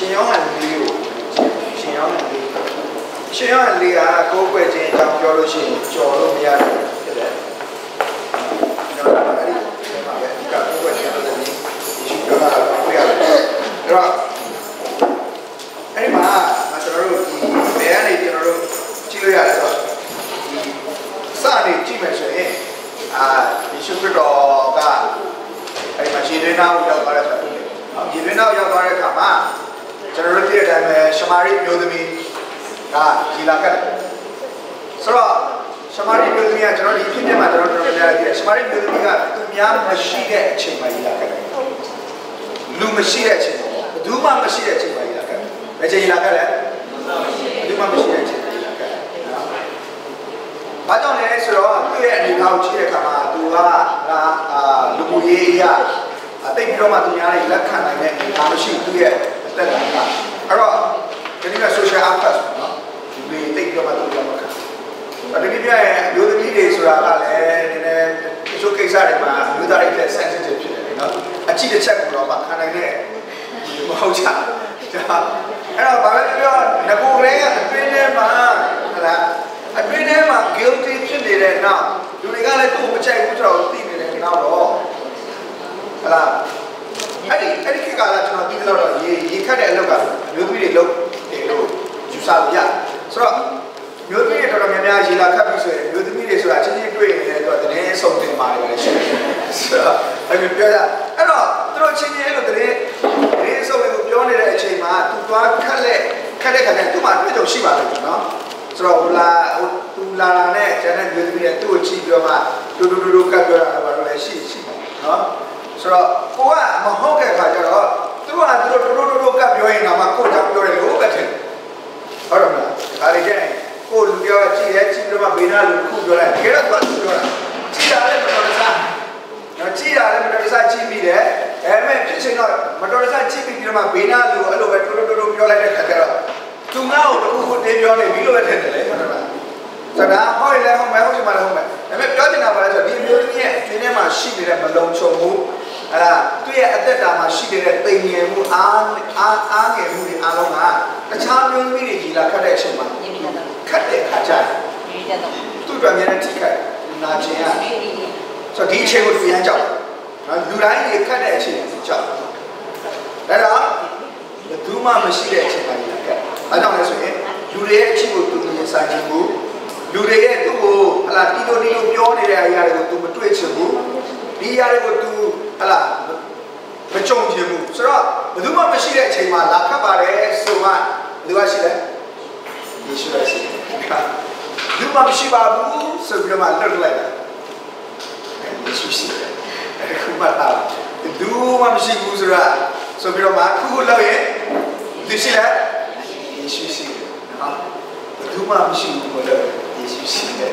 ရှင်ယောဟန်လေးကိုရှင်ယောဟန်လေးရှင်ယောဟန်လေးကကိုယ်ွယ်ခြင်းအကြောင်းပြောလို့ရှိရင်ကြော်လို့မရတယ်ဖြစ်တယ်။ဒါကအဲ့ဒီမှာပဲဒီကကိုယ်ွယ်ခြင်းလို့လည်းဒီရှင်ပြောတာကိုပြရတယ်။အဲ့တော့အဲ့ဒီမှာကျွန်တော်တို့ဒီဘယ်ကနေကျွန်တော်တို့ကြည့်လို့ရတယ်ဆိုတော့ဒီစနေကြည့်မယ်ဆိုရင်အာယေရှုခရစ်တော်ကအဲ့ဒီမှာရှင်ဒေနာကိုရောက်သွားတဲ့ဆိုတော့နော်ဒီတွင်နောက်ရောက်သွားတဲ့အခါမှာ ကျွန်တော်တို့သိတဲ့အတိုင်းပဲရှမာရိမျိုးသမီးကကြီးလာကတ်တယ်ဆိုတော့ရှမာရိမျိုးသမီးကကျွန်တော်ဒီဖြစ်ဖြစ်မှာကျွန်တော်တို့ပြောပြရရှမာရိမျိုးသမီးကသူများမရှိတဲ့အချိန်မှာကြီးလာကတ်တယ်လူမရှိတဲ့အချိန်မှာဘယ်သူမှမရှိတဲ့အချိန်မှာကြီးလာကတ်တယ်ဘယ်ချိန်ကြီးလာကတ်လဲဘယ်သူမှမရှိတဲ့အချိန်မှာကြီးလာကတ်တယ်ဘာကြောင့်လဲဆိုတော့သူ့ရဲ့အနေအထားကိုကြည့်တဲ့အခါမှာသူကအာလူမှုရေးအရာအသိပြီးတော့မှသူများတွေလက်ခံနိုင်တဲ့အနေအထားမရှိသူ့ရဲ့ အသက်တာကအဲ့တော့ဒီနေ့က social outcast နော်ဒီလိုသိပြီးတော့မှသူတို့မခံအဲ့ဒီပြရဲ့အမျိုးသမီးတွေဆိုတာကလည်းနည်းနည်းတချို့ကိစ္စတွေမှာလူသားတွေတဲ့ sensitive ဖြစ်တယ်နော်အကြည့်တစ်ချက်ကိုတော့မှခံနိုင်တဲ့မဟုတ်ကြဒါအဲ့တော့ဘာပဲပြောငကိုရဲကအတွင်းထဲမှာဟလာအတွင်းထဲမှာ guilty ဖြစ်နေတဲ့နောက်လူတွေကလည်းသူ့ကိုမချိုက်ဘူးဆိုတော့သိနေတဲ့နောက်တော့ဟလာ အဲ့ဒီအဲ့ဒီခေတ်ကလာကျွန်တော်ဒီလောက်တော့ရေရေခတ်တဲ့အလုပ်ကမျိုးသမီးတွေလုပ်တယ်လို့ယူဆလို့ရဆိုတော့မျိုးသမီးတွေတော်တော်များများရေလာခတ်ပြီးဆိုရင်မျိုးသမီးတွေဆိုတာချင်းချင်းတွေ့ရင်လည်းတော့တည်းဆုံတင်ပါတယ်လေရှိတယ်ဆိုတော့အဲ့ဒီပြောရအဲ့တော့သူတို့ချင်းချင်းအဲ့လိုတည်းတည်းဆုံလို့ပြောနေတဲ့အချိန်မှာသူသွားခတ်လက်ခတ်တဲ့ခါကျသူ့မှာတွေ့ကြုံရှိပါလိမ့်မယ်နော်ဆိုတော့ဟိုလာဟိုသူလာလာနဲ့ကျန်တဲ့မျိုးသမီးတွေသူ့ကိုချီးပြောမှတူတူတူတူကပ်ပြောတာတော့လည်းရှိရှိနော် ဆိုတော့ကိုကမဟုတ်တဲ့ခါကျတော့သူကသူတို့တို့တို့တို့ကပြောရင်တော့မှကိုကြောင့်ပြောတယ်လို့ပဲထင်ဟုတ်တယ်မလားဒါလေးကျရင်ကိုလူပြောကြည့်ရဲကြည့်ပြီးတော့မှဘေးနာလူခုပြောလိုက်တကယ်တော့သူကပြောတာကြည့်ရတယ်မတော်တဆနော်ကြည့်ရတယ်မတော်တဆကြည့်ပြီးတယ်ဒါပေမဲ့ဖြစ်ချင်တော့မတော်တဆကြည့်ပြီးတော့မှဘေးနာလူအဲ့လိုပဲတို့တို့တို့ပြောလိုက်တဲ့ခါကျတော့သူငါ့ကိုတခုခုတင်းပြောနေပြီလို့ပဲထင်တယ်လေဟုတ်တယ်မလားစကားဟောရလဲဟုတ်မယ်ဟုတ်ချင်မှလည်းဟုတ်မယ်ဒါပေမဲ့ပြောချင်တာပါလဲဆိုတော့ဒီမျိုးသမီးရဲ့အင်းထဲမှာရှိနေတဲ့မလုံခြုံမှု အဲ့ဒါသူ့ရဲ့အသက်တာမှာရှိနေတဲ့တိမ်ငယ်မှုအားအားအားငယ်မှုတွေအားလုံးကတခြားမျိုးသမီးတွေကြီးလာခတ်တဲ့အချိန်မှာခတ်တဲ့အခါကျရင်သူ့အတွက်များတဲ့ထိခိုက်နာကျင်ရဆိုတော့ဒီအချိန်ကိုပြန်ကြောက်နော်လူတိုင်းတွေခတ်တဲ့အချိန်ကိုကြောက်အဲ့ဒါဘယ်သူမှမရှိတဲ့အချိန်မှာကြီးလာခတ်အဲကြောင့်လဲဆိုရင်လူတွေရဲ့အချိန်ကိုသူမြင်ဆိုင်ခြင်းကိုလူတွေရဲ့သူ့ကိုဟလာတီတိုတီတိုပြောနေတဲ့အရာတွေကိုသူမတွေ့ချင်ဘူးဒီအရာတွေကိုသူ ဟလာမကြုံချင်ဘူးဆိုတော့ဘယ်သူမှမရှိတဲ့အချိန်မှာလာခတ်ပါတယ်ဆိုမှဘယ်သူကရှိလဲယေရှုပဲရှိတယ်လူမှမရှိပါဘူးဆိုပြီးတော့မှလွတ်လိုက်တာယေရှုရှိတယ်အခုမှလာလူမှမရှိဘူးဆိုတာဆိုပြီးတော့မှခုခုလောက်ရင်သူရှိလားယေရှုရှိတယ်နော်ဘယ်သူမှမရှိဘူးမလို့ယေရှုရှိတယ်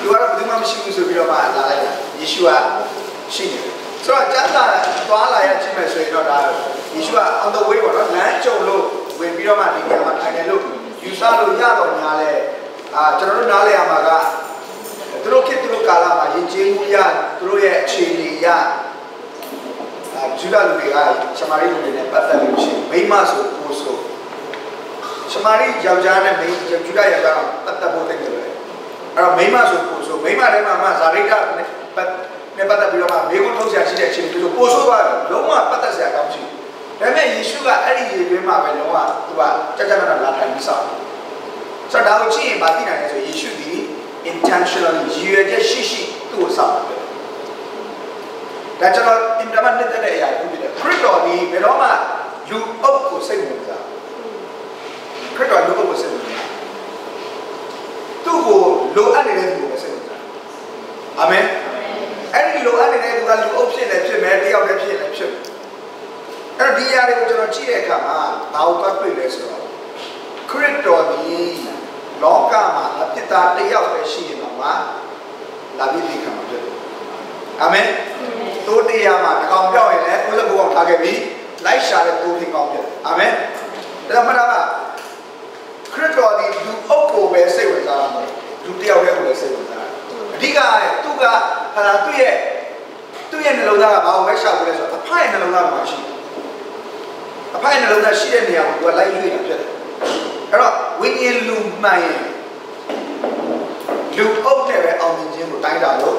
လူကတော့ဘယ်သူမှမရှိဘူးဆိုပြီးတော့မှလာလိုက်တာယေရှုကရှိတယ် ဆိုတော့ကျမ်းစာသွားလာရကြည့်မယ်ဆိုရင်တော့ဒါယေရှုက on the way ပေါ့နော်လမ်းကြုံလို့ဝင်ပြီးတော့မှဒီနေရာမှာထိုင်တယ်လို့ယူဆလို့ရတော့ညာလဲအာကျွန်တော်တို့နားလဲရမှာကသူတို့ခေတ်သူတို့ကာလမှာယဉ်ကျေးမှုရသူတို့ရဲ့အခြေအနေရအာဂျူဒလူတွေကရှမာရိလူတွေနဲ့ပတ်သက်လို့ရှိရင်မိမဆိုကိုဆိုရှမာရိယောက်ျားနဲ့မိဂျူဒယောက်ျားပတ်သက်ဖို့တိတ်တယ်အဲ့တော့မိမဆိုကိုဆိုမိမထဲမှာမှဇာရိတနဲ့ပတ် နဲ့ပတ်သက်ပြီးတော့မှမိကုန်းထုတ်ဆရာရှိတဲ့အချိန်ပြီးလို့ပို့ဆိုးသွားတယ်လုံးဝပတ်သက်ဆရာကောင်းရှိဒါပေမဲ့ယေရှုကအဲ့ဒီရေတွင်းမှာပဲလုံးဝသူကကြက်ကြက်နဲ့လာထိုင်ပြီးစောင့်ဆိုတော့ဒါကိုကြည့်ရင်ဗာသိနိုင်တယ်ဆိုယေရှုဒီ intentionally ရည်ရွယ်ချက်ရှိရှိသူ့ကိုစောင့်တယ်ဒါကျွန်တော်အင်တာနက်နဲ့တဲ့အရာကိုဖြစ်တယ်ခရစ်တော်ဒီဘယ်တော့မှလူအုပ်ကိုစိတ်ဝင်စားခရစ်တော်လူအုပ်ကိုစိတ်ဝင်စားသူ့ကိုလိုအပ်နေတဲ့သူကိုစိတ်ဝင်စားအာမင် အဲ့ဒီလိုအပ်နေတဲ့သူကလူအုပ်ဖြစ်လည်းဖြစ်မယ်တယောက်လည်းဖြစ်လည်းဖြစ်အဲ့တော့ဒီຢာတွေကိုကျွန်တော်ကြည့်တဲ့အခါမှာဘာလို့တွက်တွေ့လဲဆိုတော့ခရစ်တော်ဒီလောကမှာအပြစ်သားတယောက်ပဲရှိရင်တော့မှလာပြီးဒီခံမှာဖြစ်တယ်အာမင်သိုးတရားမှာတကောင်ပြောက်ရင်လည်းကိုယ်စကူအောင်ထားခဲ့ပြီးလိုက်ရှာတဲ့သိုးထင်ကောင်ဖြစ်တယ်အာမင်ဒါမှမဟုတ်ခရစ်တော်ဒီလူအုပ်ကိုပဲစိတ်ဝင်စားတာမဟုတ်လူတယောက်တည်းကိုလည်းစိတ်ဝင်စားတာ အဓိကသူကဟာလာသူ့ရဲ့သူ့ရဲ့နှလုံးသားကဘာကိုပဲရှာဖို့လဲဆိုတော့အဖရဲ့နှလုံးသားမှာရှိတယ်အဖိုင်နှလုံးသားရှိတဲ့နေရာကိုသူကလိုက်ရွေ့တာဖြစ်တယ်အဲ့တော့ဝိညာဉ်လူမှန်ရင်လူအုပ်နဲ့ပဲအောင်မြင်ခြင်းကိုတိုင်းတာလို့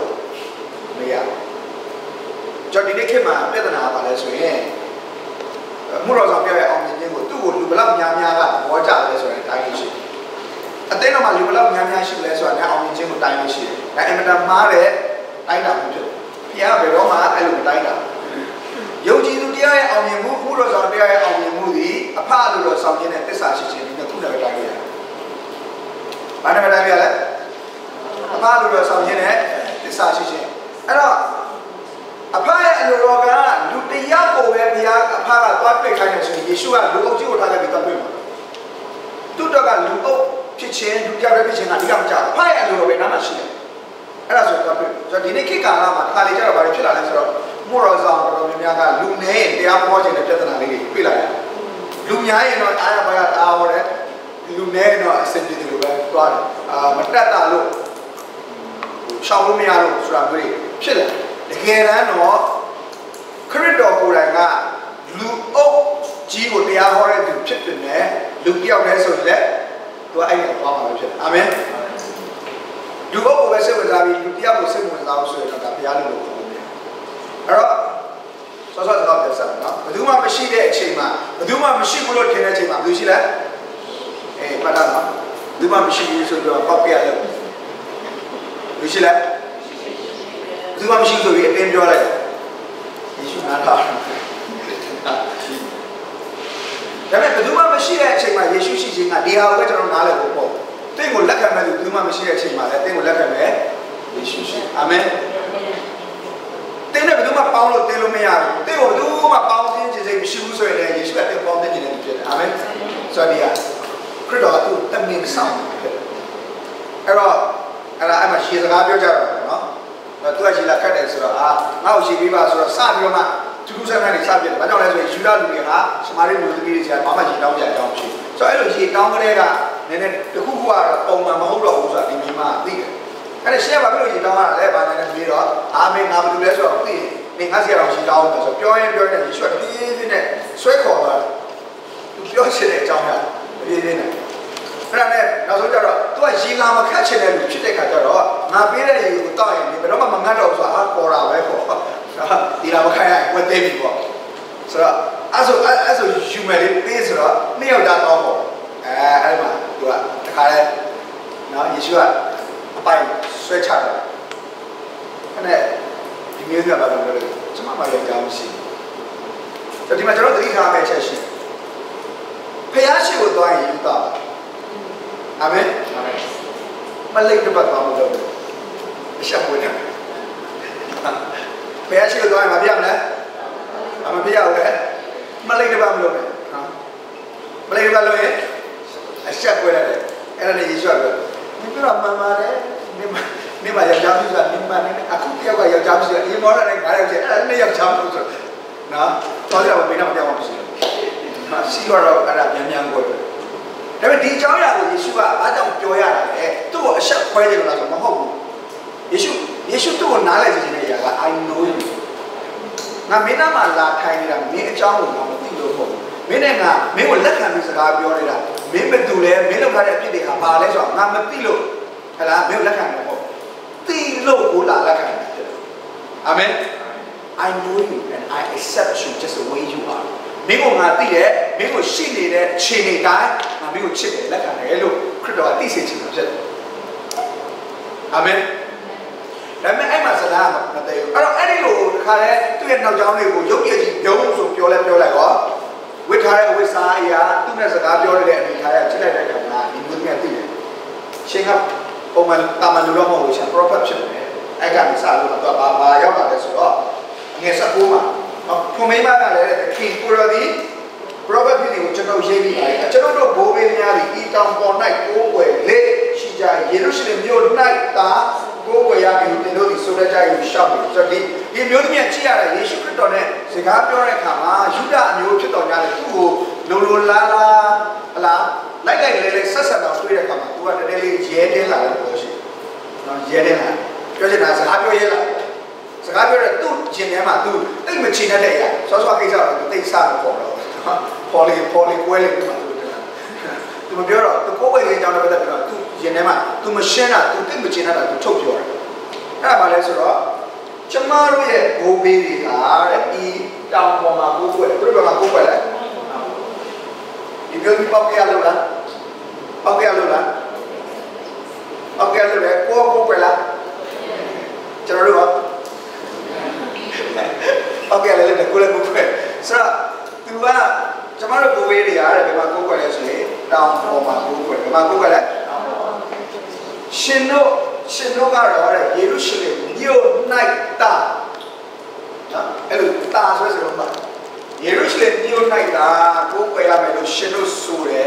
မရဘူးကျွန်တော်ဒီနေ့ခေတ်မှာပြဿနာပါလဲဆိုရင်မှုတော်ဆောင်ပြရဲ့အောင်မြင်ခြင်းကိုသူ့ကိုလူဘလောက်များများကဘောကြတယ်ဆိုရင်တိုင်းလို့ရှိတယ် အသိတော်မှာလူဘလောက်များများရှိလဲဆိုတာလည်းအောင်မြင်ခြင်းကိုတိုင်းလို့ရှိတယ်ဒါအင်မတန်မှားတဲ့တိုင်းတာမှုဖြစ်တယ်ဖခင်ကဘယ်တော့မှအဲ့လိုမတိုင်းတာယုံကြည်သူတရားရဲ့အောင်မြင်မှုမှုတော်ဆောင်တရားရဲ့အောင်မြင်မှုသည်အဖအလိုတော်ဆောင်ခြင်းနဲ့တစ္ဆာရှိခြင်းဒီနှစ်ခုနဲ့ပဲတိုင်းရတယ်။ဘာနဲ့ပဲတိုင်းရလဲ။အဖအလိုတော်ဆောင်ခြင်းနဲ့တစ္ဆာရှိခြင်းအဲ့တော့အဖရဲ့အလိုတော်ကလူတယောက်ကိုပဲဘုရားအဖကသွားတွေ့ခိုင်းတယ်ဆိုရင်ယေရှုကလူအုပ်ကြီးကိုထားခဲ့ပြီးသွားတွေ့မှာသူတို့ကလူအုပ် ဖြစ်ခြင်းလူကြောက်တဲ့ဖြစ်ခြင်းကအဓိကမကြောက်အဖရဲ့အလိုတော်ပဲနားမှာရှိတယ်အဲ့ဒါဆိုတော့တွေ့ဆိုတော့ဒီနေ့ခေတ်ကာလမှာတစ်ခါလေကျတော့ဘာဖြစ်လာလဲဆိုတော့မို့တော်ဆောင်တော်တော်များများကလူနေရင်တရားပေါ်ခြင်းတဲ့ပြဿနာလေးတွေတွေ့လာရတယ်လူများရင်တော့အားရပါရတာဟောတယ်လူနေရင်တော့အဆင်ပြေတယ်လို့ပဲသွားတယ်အာမတက်တာလို့ရှောင်လို့မရလို့ဆိုတာမျိုးတွေဖြစ်လာတကယ်တမ်းတော့ခရစ်တော်ကိုယ်တိုင်ကလူအုပ်ကြီးကိုတရားဟောတဲ့သူဖြစ်ပေမဲ့လူပြောက်လဲဆိုရင်လည်း သူအဲ့ဒီသွားမှာဖြစ်တယ်အာမင်လူအုပ်ကိုပဲစိတ်ဝင်စားပြီးလူတရားကိုစိတ်ဝင်စားလို့ဆိုရင်တော့ဒါဘုရားလို့ပြောတယ်အဲ့တော့ဆောဆောတော့ပြောစမ်းနော်ဘယ်သူမှမရှိတဲ့အချိန်မှာဘယ်သူမှမရှိဘူးလို့ထင်တဲ့အချိန်မှာဘယ်သူရှိလဲအေးပတ်တာနော်ဘယ်သူမှမရှိဘူးဆိုတော့ပောက်ပြရတယ်ဘယ်သူရှိလဲဘယ်သူမှမရှိဆိုပြီးအတင်းပြောလိုက်ယေရှုနာတာ ဒါပေမဲ့ဘယ်သူမှမရှိတဲ့အချိန်မှာယေရှုရှိခြင်းကဒီဟာကိုကျွန်တော်နားလည်ဖို့ပေါ့တင့်ကိုလက်ခံမဲ့သူဘယ်သူမှမရှိတဲ့အချိန်မှာလည်းတင့်ကိုလက်ခံမဲ့ယေရှုရှိအာမင်တင်းနဲ့ဘယ်သူမှပေါင်းလို့တင်းလို့မရဘူးတင်းကိုဘယ်သူမှပေါင်းတင်းခြင်းစိတ်မရှိဘူးဆိုရင်လည်းယေရှုကတင်းပေါင်းတင်းခြင်းနဲ့ဖြစ်တယ်အာမင်ဆိုတော့ဒီဟာခရစ်တော်ကသူ့တမင်ဆောင်ဖြစ်တယ်အဲ့တော့အဲ့ဒါအဲ့မှာရှေ့စကားပြောကြတော့နော် သူကရှေ့လာခတ်တယ်ဆိုတော့အာငါ့ကိုရှေ့ပေးပါဆိုတော့စပြီးတော့မှသူတို့ဆက်ကနေစပြတယ်ဘာကြောင့်လဲဆိုရင်ယူဒလူတွေကစမာရိလူသမီးတွေကဘာမှရှေ့တောင်းကြအကြောင်းမရှိဆိုတော့အဲ့လိုရှေ့တောင်းကလေးကနည်းနည်းတခုခုကတော့ပုံမှန်မဟုတ်တော့ဘူးဆိုတာဒီမိမသိတယ်အဲ့ဒါရှေ့ကဘာဖြစ်လို့ရှေ့တောင်းရတာလဲဘာနဲ့လဲပြီးတော့အာမင်ငါဘာလို့လဲဆိုတော့သိနေငါစီအောင်ရှေ့တောင်းတယ်ဆိုတော့ပြောရင်ပြောရင်ယေရှုကတပြေးပြေးနဲ့ဆွဲခေါ်လာတယ်သူပြောချင်တဲ့အကြောင်းကတပြေးပြေးနဲ့ အဲ့ဒါနဲ့နောက်ဆုံးကျတော့ तू ကရေလာမခတ်ချင်တဲ့လူဖြစ်တဲ့ခါကျတော့ငါပေးတဲ့ရေကိုတောက်ရင်ဘယ်တော့မှမငတ်တော့ဘူးဆိုတာအာပေါ်တာပဲပေါ့ဒီလာမခတ်ရဝတ်သေးပြီပေါ့ဆိုတော့အဲ့ဆိုအဲ့ဆိုယူမယ်လေးပေးဆိုတော့နှစ်ယောက်သားတော့ပေါ့အဲအဲ့မှာ तू ကတခါလဲနော်ယေရှုကအပိုင်ဆွဲချတယ်အဲ့နဲ့ဒီမျိုးကဘာလို့လဲကျွန်မမယောက်ျားမရှိဘူးဒီမှာကျွန်တော်သတိထားမယ့်ချက်ရှိဖះရှိကိုသွားရင်ယူတာ အာမင်မလိတ်တပတ်သွားမလို့အရှက်ဝင်တယ်ဘယ်အရှိကိုသွားရင်မပြမလဲအမပြရဘူးလေမလိတ်တပတ်မလို့ပဲနော်မလိတ်တပတ်လို့ရင်အရှက်ဝင်တယ်အဲ့ဒါနဲ့ယေရှုကပြောဒီပြောမှန်ပါတယ်နေမနေမယောက်ျားမျိုးဆိုတာနေမနေအခုတယောက်ကယောက်ျားမျိုးဆိုတာဒီမော်ဒယ်နဲ့ငါယောက်ျားအဲ့ဒါနဲ့ယောက်ျားမျိုးဆိုနော်တော်ကြပါဘယ်တော့မပြောင်းမရှိဘူးဟာစီရောတော့အဲ့ဒါမြန်မြန်ကို ဒါပေမဲ့ဒီအကြောင်းအရာကိုယေရှုကအားကြောင့်ပြောရတာလေသူ့ကိုအဆက်ခွဲတယ်လို့လားဆိုမဟုတ်ဘူးယေရှုယေရှုသူ့ကိုနားလည်စေချင်တဲ့အရာက I know you ငါမင်းသားမှာလာထိုင်နေတာမင်းအကြောင်းကိုငါမသိလို့ဟုတ်မင်းနဲ့ငါမင်းကိုလက်ခံပြီးစကားပြောနေတာမင်းဘယ်သူလဲမင်းလောက်ထားတဲ့အဖြစ်တွေကဘာလဲဆိုတော့ငါမသိလို့ဟလာမင်းကိုလက်ခံမှာပေါ့သိလို့ကိုလာလက်ခံတာဖြစ်တယ်အာမင် I know you and I accept you just the way you are မင်းကိုငါသိတယ်မင်းကိုရှိနေတဲ့ခြေနေတိုင်းငါမင်းကိုချစ်တယ်လက်ခံတယ်လို့ခရစ်တော်ကသိစေချင်တာဖြစ်တယ်အာမင်ဒါပေမဲ့အဲ့မှာစကားမတည့်ဘူးအဲ့တော့အဲ့ဒီလိုတခါလဲသူ့ရဲ့နောက်ကျောင်းလေးကိုရုပ်ရည်ကြီးပြုံးဆိုပြောလဲပြောလိုက်တော့ဝိထားရဲ့ဝိစားအရာသူ့နဲ့စကားပြောနေတဲ့အနေထားရကြည့်လိုက်တဲ့အခါမှာဒီမျိုးမျိုးသိတယ်ရှင်ကပုံမှန်တာမန်လူတော့မဟုတ်ဘူးရှင် prophet ဖြစ်တယ်အဲ့ကနေစလို့တော့ဘာဘာရောက်လာလဲဆိုတော့ငယ်ဆက်ကိုမှာ ဖွန်မိမကလည်းသခင်ကိုရောဒီ prophet ဖြစ်ကိုကျွန်တော်ရေးပြီးပါတယ်ကျွန်တော်တို့ဘိုးဘေးများသည်ဤတောင်ပေါ်၌ကိုးကွယ်လေရှိကြယေရုရှလင်မြို့၌သာကိုးကွယ်ရမည်တင်တို့သည်ဆိုရကြ၏ရှောက်ပြီဆိုတော့ဒီဒီမျိုးသမီးကြည့်ရတာယေရှုခရစ်တော်နဲ့စကားပြောတဲ့အခါမှာယူဒအမျိုးဖြစ်တော်ကြတယ်သူ့ကိုလိုလိုလားလားဟလားလိုက်လိုက်လေးလေးဆက်ဆက်တော့တွေ့တဲ့အခါမှာသူကတည်းကလေးရဲတင်းလာတယ်ပြောရှိနော်ရဲတင်းလာပြောချင်တာစကားပြောရဲလာ စကားပြောတဲ့သူ့ကျင်ထဲမှာသူတိတ်မချင်တတ်တဲ့အရာစောစောကိစ္စတော့တိတ်စားတော့ပေါ့တော့ပေါ်လေပေါ်လေကွဲလေဒီမှာသူမပြောတော့သူကိုယ်ဝေရေးအကြောင်းနဲ့ပတ်သက်ပြီးတော့သူရင်ထဲမှာသူမရှင်းတာသူသိမကျင်တာသူထုတ်ပြောတယ်အဲ့ဒါဘာလဲဆိုတော့ကျမတို့ရဲ့ဘိုးဘေးတွေကတဲ့ဒီတောင်ပေါ်မှာကိုယ်ွယ်သူတို့ဘယ်မှာကိုယ်ွယ်လဲဒီပြောပြီးပေါက်ကြရလို့လားပေါက်ကြရလို့လားပေါက်ကြရလို့လေကိုယ်ကိုယ်ွယ်လားကျွန်တော်တို့က ပေါက်ကြရလည်းကိုယ်လည်းကိုယ်ွယ်ဆိုတော့သူကကျမတို့ဘိုးဘေးတွေအားတဲ့ဘယ်မှာကိုယ်ွယ်လဲဆိုရင်တောင်ပေါ်မှာကိုယ်ွယ်ဘယ်မှာကိုယ်ွယ်လဲရှင်တို့ရှင်တို့ကတော့တဲ့ယေရုရှလင်မြို့၌တာနော်အဲ့လိုတာဆိုစကားမှာယေရုရှလင်မြို့၌တာကိုယ်ွယ်ရမယ်လို့ရှင်တို့ဆိုတယ်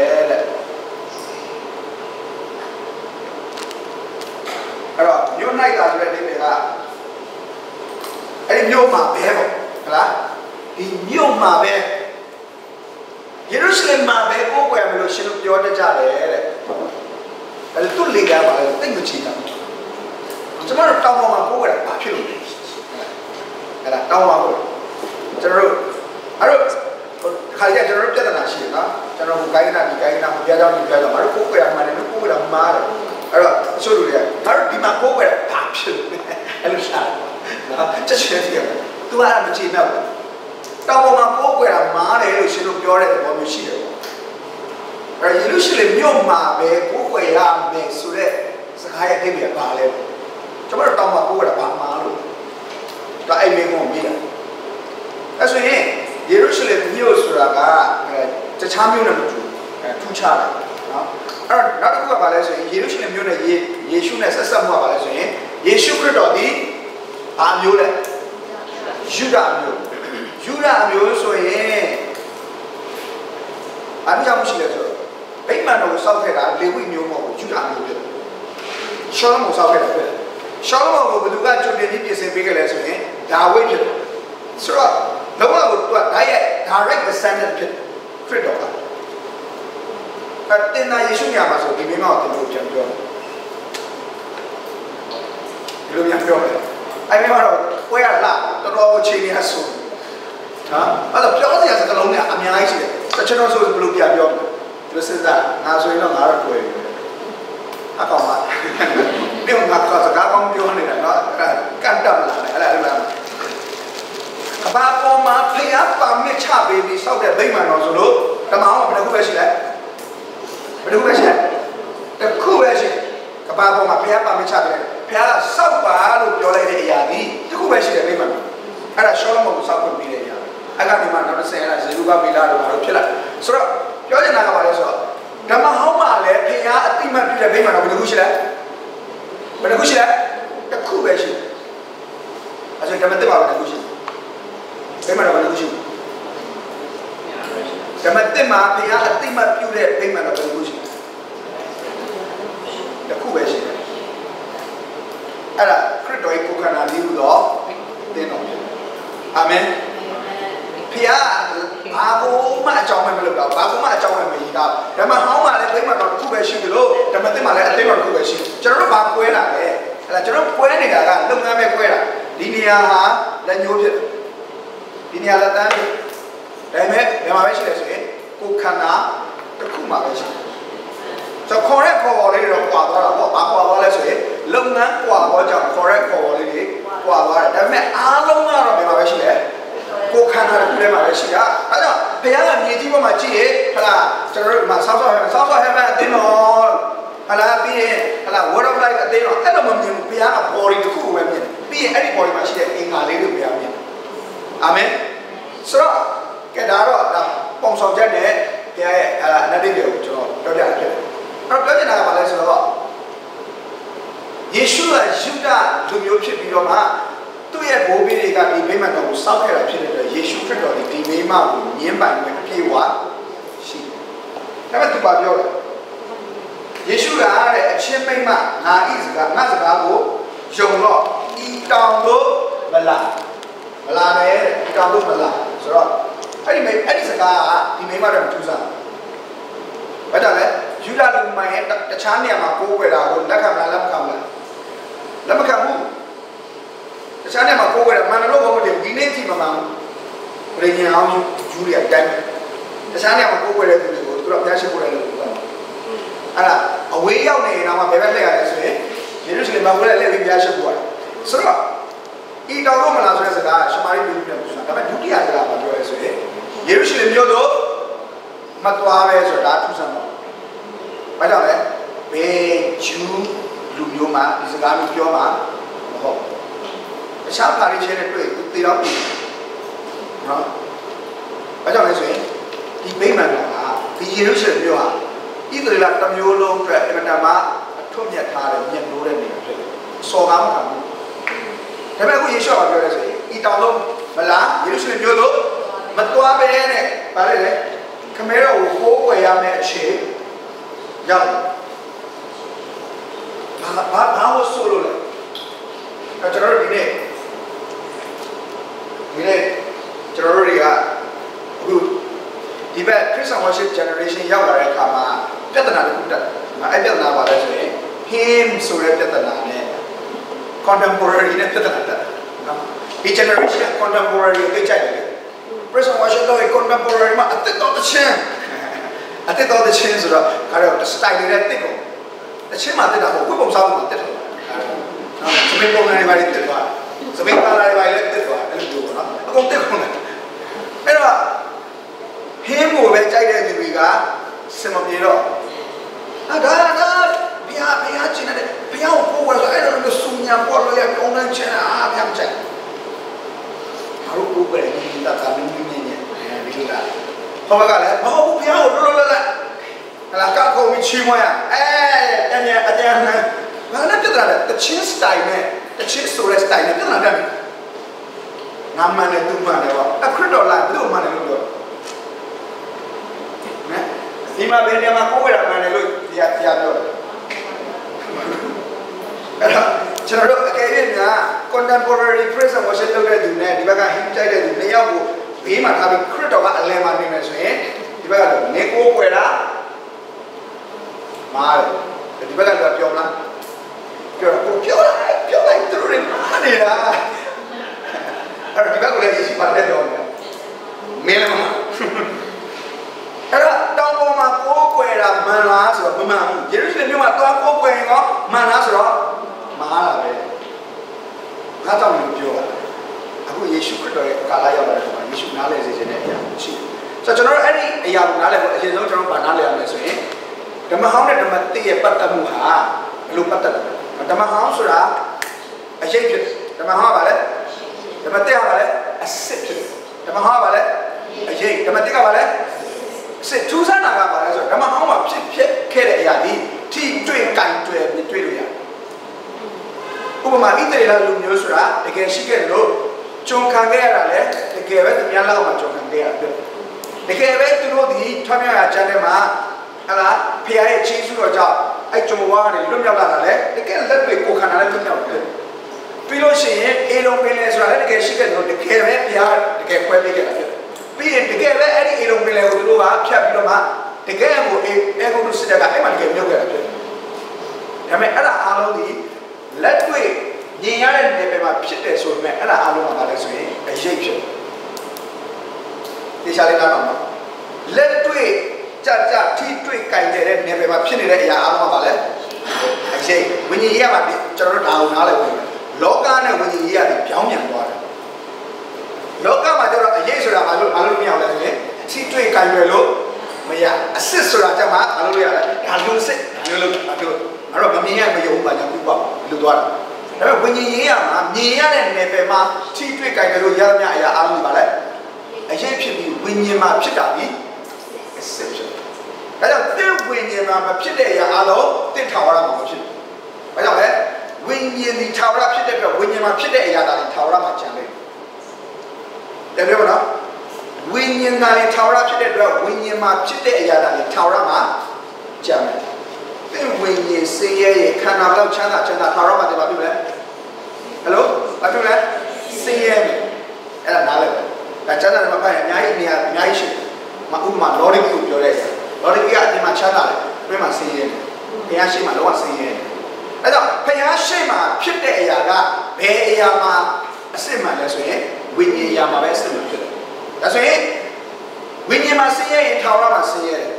ဘာကိုမှအကြောင်းမလုပ်တော့ဘာကိုမှအကြောင်းမရေးတော့ဓမ္မဟောင်းမှာလည်းဘိမှတော့တစ်ခုပဲရှိတယ်လို့ဓမ္မသစ်မှာလည်းအသိတော်တစ်ခုပဲရှိကျွန်တော်တို့ဘာကွဲတာလဲအဲ့ဒါကျွန်တော်ကွဲနေတာကလုပ်ငန်းပဲကွဲတာဒီနေရာဟာလက်ညှိုးဖြစ်တယ်ဒီနေရာလက်တန်းဖြစ်ဒါပေမဲ့ဘယ်မှာပဲရှိလဲဆိုရင်ကိုခန္ဓာတစ်ခုမှာပဲရှိတယ်ဆိုတော့ correct ခေါ်ပေါ်လေးတွေတော့ကွာသွားတာပေါ့ဘာကွာသွားလဲဆိုရင်လုပ်ငန်းကွာသွားကြောင့် correct ခေါ်ပေါ်လေးတွေကွာသွားတယ်ဒါပေမဲ့အားလုံးကတော့ဘယ်မှာပဲရှိလဲ ကိုခန္ဓာတစ်ခုထဲမှာပဲရှိတာအဲကြောင့်ဘုရားကမြေကြီးပေါ်မှာကြည့်ရင်ဟလာကျွန်တော်တို့မှာဆောက်ဆောက်ဟဲဆောက်ဆောက်ဟဲမှာအတင်းတော်ဟလာပြီးရင်ဟလာ word of life အတင်းတော်အဲ့လိုမမြင်ဘူးဘုရားက body တစ်ခုကိုပဲမြင်ပြီးရင်အဲ့ဒီ body မှာရှိတဲ့အင်္ဂါလေးတွေဘုရားမြင်အာမင်ဆိုတော့ကဲဒါတော့ဒါပုံဆောင်ချက်နဲ့ဘုရားရဲ့ဟလာအနတ္တိတွေကိုကျွန်တော်ပြောပြဖြစ်တယ်အဲ့တော့ပြောချင်တာကဘာလဲဆိုတော့ယေရှုကယူဒလူမျိုးဖြစ်ပြီးတော့မှ သူ့ရဲ့ဘိုးဘေးတွေကဒီမိမတော်ကိုစောက်ခဲ့တာဖြစ်တဲ့အတွက်ယေရှုခရစ်တော်ဒီဒီမိမကိုညှင်းပိုင်မဲ့အပြည့်ဝရှိတယ်။ဒါပေမဲ့သူပါပြောတယ်ယေရှုကတဲ့အချင်းမိမငါဤစကားငါစကားကိုယုံတော့ဤတောင်တို့မလာမလာနဲ့ဤတောင်တို့မလာဆိုတော့အဲ့ဒီမိအဲ့ဒီစကားကဒီမိမတော့မထူးဆန်းဘာကြောင့်လဲယူဒာလူမိုင်ရဲ့တခြားနေရာမှာကိုးကွယ်တာကိုလက်ခံမလားလက်မခံဘူးလားလက်မခံဘူး တခြားနေရာမှာကိုးကွယ်တာမှန်လို့ဘာမတည်ဒီနေ့ကြည့်မမှန်ဘူးပြင်အောင်ယူရီအတိုင်းတခြားနေရာမှာကိုယ်ွယ်တဲ့သူတွေကိုသူတို့ဘုရားရှိခိုးတယ်လို့ပြောတာအဲ့ဒါအဝေးရောက်နေရင်တော့ဘယ်ဘက်လှည့်ရလဲဆိုရင်ယေရုရှလင်မှာကိုယ်လည်းလှည့်ပြီးဘုရားရှိခိုးရတယ်ဆိုတော့ဤတော်တော့မလားဆိုတဲ့စကားရှမာရိပြည်ပြန်ပြောတာဒါပေမဲ့ဒုတိယစကားမှာပြောရဲဆိုရင်ယေရုရှလင်မြို့တို့မသွားပဲဆိုတာထူးဆန်းတော့ဘာကြောင့်လဲဘယ်ဂျူးလူမျိုးမှဒီစကားမျိုးပြောမှာမဟုတ် တခြားပါရီချင်းနဲ့တွေ့သူတေတော့ပြီနော်ဘာကြောင့်လဲဆိုရင်ဒီဗိမာန်ကဒီယေရုရှလင်မြို့ဟာဣသရေလတစ်မျိုးလုံးအတွက်အင်မတန်မှအထွတ်မြတ်ထားတဲ့မြတ်လို့တဲ့နေရာဖြစ်တယ်။စော်ကားမခံဘူး။ဒါပေမဲ့အခုယေရှုကပြောရဲဆိုရင်ဤတောင်လုံးမလားယေရုရှလင်မြို့လို့မသွားပဲနဲ့ဗါလဲလေခမဲတော်ကိုကိုးကွယ်ရမယ့်အချိန်ရောက်ဘာဘာဘာလို့ဆိုလို့လဲအဲကျွန်တော်တို့ဒီနေ့ ဒီနေ့ကျွန်တော်တို့တွေကအခုဒီဘက် Christian worship generation ရောက်လာတဲ့အခါမှာပြဿနာတစ်ခုတက်အဲ့ပြဿနာပါလဲဆိုရင် him ဆိုတဲ့ပြဿနာနဲ့ contemporary နဲ့ပြဿနာတက်နော်ဒီ generation contemporary ကိုသိကြတယ် Christian worship တော့ contemporary မှာအသက်တော်တစ်ချင်းအသက်တော်တစ်ချင်းဆိုတော့ခါတော့ style တွေနဲ့တစ်ကုန်တစ်ချင်းမှာတက်တာပေါ့ဝိပုံစားဖို့တက်တယ်နော်စပင်းပုံစံတွေပါတက်သွားစပင်းကာလာတွေပါလည်းတက်သွား အဲ့လိုမျိုးပေါ့နော်အကုန်တက်ကုန်တယ်အဲ့တော့ဟင်းကိုပဲကြိုက်တဲ့သူတွေကစင်မပြေတော့အာဒါဒါဘုရားဘုရားကျင်တယ်ဘုရားကိုကိုယ်ဝယ်ဆိုအဲ့လိုမျိုးစူညာပေါ်လို့ရကောင်းတဲ့ချင်အာဘုရားမချင်ဘာလို့ကိုယ်ပဲဒီတာတာမင်းမင်းနဲ့ဒီလိုလားဟောကလည်းမဟုတ်ဘူးဘုရားကိုလောလောလတ်ဟလာကောက်ကုန်ချီးမွမ်းရအဲတကယ်အတရားနဲ့ဘာလဲပြဿနာလဲတချင်း style နဲ့တချင်းဆိုတဲ့ style နဲ့ပြဿနာတက်ပြီ ငါမှန်တယ်သူမှန်တယ်ပေါ့အခရစ်တော်လားဘယ်လိုမှန်တယ်လို့ပြောနော်ဒီမှာဘယ်နေရာမှာကိုယ်ဝယ်တာမှန်တယ်လို့တရားတရားပြောတယ်အဲ့တော့ကျွန်တော်တို့အကယ်၍များ contemporary praise and worship လုပ်တဲ့သူနဲ့ဒီဘက်က hymn ကြိုက်တဲ့သူနှစ်ယောက်ကိုဘေးမှာထားပြီးခရစ်တော်ကအလယ်မှာနေမယ်ဆိုရင်ဒီဘက်ကလည်းနေကိုယ်ွယ်တာမားတယ်ဒီဘက်ကလည်းပြောမလားပြောတော့ပြောလိုက်ပြောလိုက်သူတို့တွေမားနေတာ အဲ့တော့ဒီဘက်ကလည်းယေရှုပါလက်တော်မယ်မင်းလည်းမအဲ့တော့တောင်ပေါ်မှာကိုးကွယ်တာမှန်လားဆိုတော့မမှန်ဘူးယေရုရှလင်မြို့မှာသွားကိုးကွယ်ရင်ရောမှန်လားဆိုတော့မှားတာပဲငါတောင်လို့ပြောတာအခုယေရှုခရစ်တော်ရဲ့ကာလရောက်လာတဲ့အခါမှာယေရှုနားလည်စေခြင်းနဲ့အရာရှိတယ်ဆိုတော့ကျွန်တော်တို့အဲ့ဒီအရာကိုနားလည်ဖို့အရင်ဆုံးကျွန်တော်ဗာနားလည်ရမယ်ဆိုရင်ဓမ္မဟောင်းနဲ့ဓမ္မတိရဲ့ပတ်သက်မှုဟာဘယ်လိုပတ်သက်လဲဓမ္မဟောင်းဆိုတာအရေးဖြစ်ဓမ္မဟောင်းကဘာလဲ ဓမ္မတိကဘာလဲအစစ်ဖြစ်ဓမ္မဟောင်းကဘာလဲအရေးဓမ္မတိကဘာလဲစစ်ထူးဆန်းတာကဘာလဲဆိုတော့ဓမ္မဟောင်းမှာဖြစ်ဖြစ်ခဲ့တဲ့အရာဒီထိတွေ့ကင်တွေ့မြင်တွေ့လို့ရတယ်ဥပမာဣသရေလလူမျိုးဆိုတာတကယ်ရှိခဲ့တယ်လို့ကြုံခံခဲ့ရတာလေတကယ်ပဲသူများလောက်မှကြုံခံခဲ့ရတယ်တကယ်ပဲသူတို့ဒီထွမ်းမြောက်ရာကျမ်းထဲမှာဟလာဖခင်ရဲ့ချီးစုတော်ကြောင့်အဲ့ကြုံဝါကနေလွတ်မြောက်လာတာလေတကယ်လက်တွေကိုခန္ဓာနဲ့လွတ်မြောက်တယ် ပြီးလို့ရှိရင်အေလုံးပင်လေဆိုတာလည်းတကယ်ရှိခဲ့တယ်လို့တကယ်ပဲဘုရားတကယ်ခွဲပေးခဲ့တာဖြစ်ပြီးရင်တကယ်ပဲအဲ့ဒီအေလုံးပင်လေကိုသူတို့ကဖြတ်ပြီးတော့မှတကယ်ကိုအေအေဂုတုစစ်တပ်ကအဲ့မှာတကယ်မြုပ်ခဲ့တာဖြစ်ဒါပေမဲ့အဲ့ဒါအားလုံးဒီလက်တွေ့ညင်ရတဲ့နေပယ်မှာဖြစ်တယ်ဆိုပေမဲ့အဲ့ဒါအားလုံးကဘာလဲဆိုရင်အရေးဖြစ်တယ်ရှာလေးနားတော့လက်တွေ့ကြကြထိတွေ့ကြိုင်တဲ့နေပယ်မှာဖြစ်နေတဲ့အရာအားလုံးကဘာလဲအရေးဝိညာဉ်ရေးရမှာကျွန်တော်တို့ဒါအောင်နားလည်ဖို့ လောကနဲ့ဝိညာဉ်ရေးရတယ်ပြောင်းပြန်သွားတယ်လောကမှာကျတော့အရေးဆိုတာဘာလို့ဘာလို့မရလဲဆိုရင်ထိတွေ့ကြိုင်ရလို့မရအစ်စ်ဆိုတာကြမှာဘာလို့ရလဲဒါလူစစ်ဒါလို့ဒါလို့အဲ့တော့မမြင်ရမယုံပါညာပြပါလူသွားတာဒါပေမဲ့ဝိညာဉ်ရေးရမှာမြင်ရတဲ့နယ်ပယ်မှာထိတွေ့ကြိုင်တယ်လို့ရသမျှအရာအားလုံးပါလဲအရေးဖြစ်ပြီးဝိညာဉ်မှာဖြစ်တာပြီးအစစ်ဖြစ်ဒါကြောင့်သင်ဝိညာဉ်မှာမဖြစ်တဲ့အရာအားလုံးသင်ထာဝရမှာမဖြစ်ဘူးဘာကြောင့်လဲ ဝိညာဉ်ဒီထာဝရဖြစ်တဲ့အတွက်ဝိညာဉ်မှာဖြစ်တဲ့အရာတွေထာဝရမှာကျန်တယ်တယ်ပြောနော်ဝိညာဉ်ကလည်းထာဝရဖြစ်တဲ့အတွက်ဝိညာဉ်မှာဖြစ်တဲ့အရာတွေထာဝရမှာကျန်တယ်သင်ဝိညာဉ်စင်ရဲ့ခန္ဓာဘလောက်ချမ်းသာချမ်းသာထာဝရမှာတည်ပါပြီမလဲဟယ်လိုဘာဖြစ်လဲစင်ရဲ့အဲ့ဒါနားလည်ပဲဒါချမ်းသာတယ်မှာဖတ်ရင်အများကြီးနေရာအများကြီးရှိတယ်မဥပမာလော်ဒိကိုပြောတဲ့လော်ဒိကအပြင်မှာချမ်းသာတယ်ပြမှာစင်ရဲ့ဘုရားရှိမှလောကစင်ရဲ့ အဲ့တော့ဘုရားရှိမှဖြစ်တဲ့အရာကဘယ်အရာမှာအစစ်မှန်လဲဆိုရင်ဝိညာဉ်အရာမှာပဲအစစ်မှန်ဖြစ်တယ်ဒါဆိုရင်ဝိညာဉ်မှာဆင်းရဲရင်ထာဝရမှာဆင်းရဲတယ်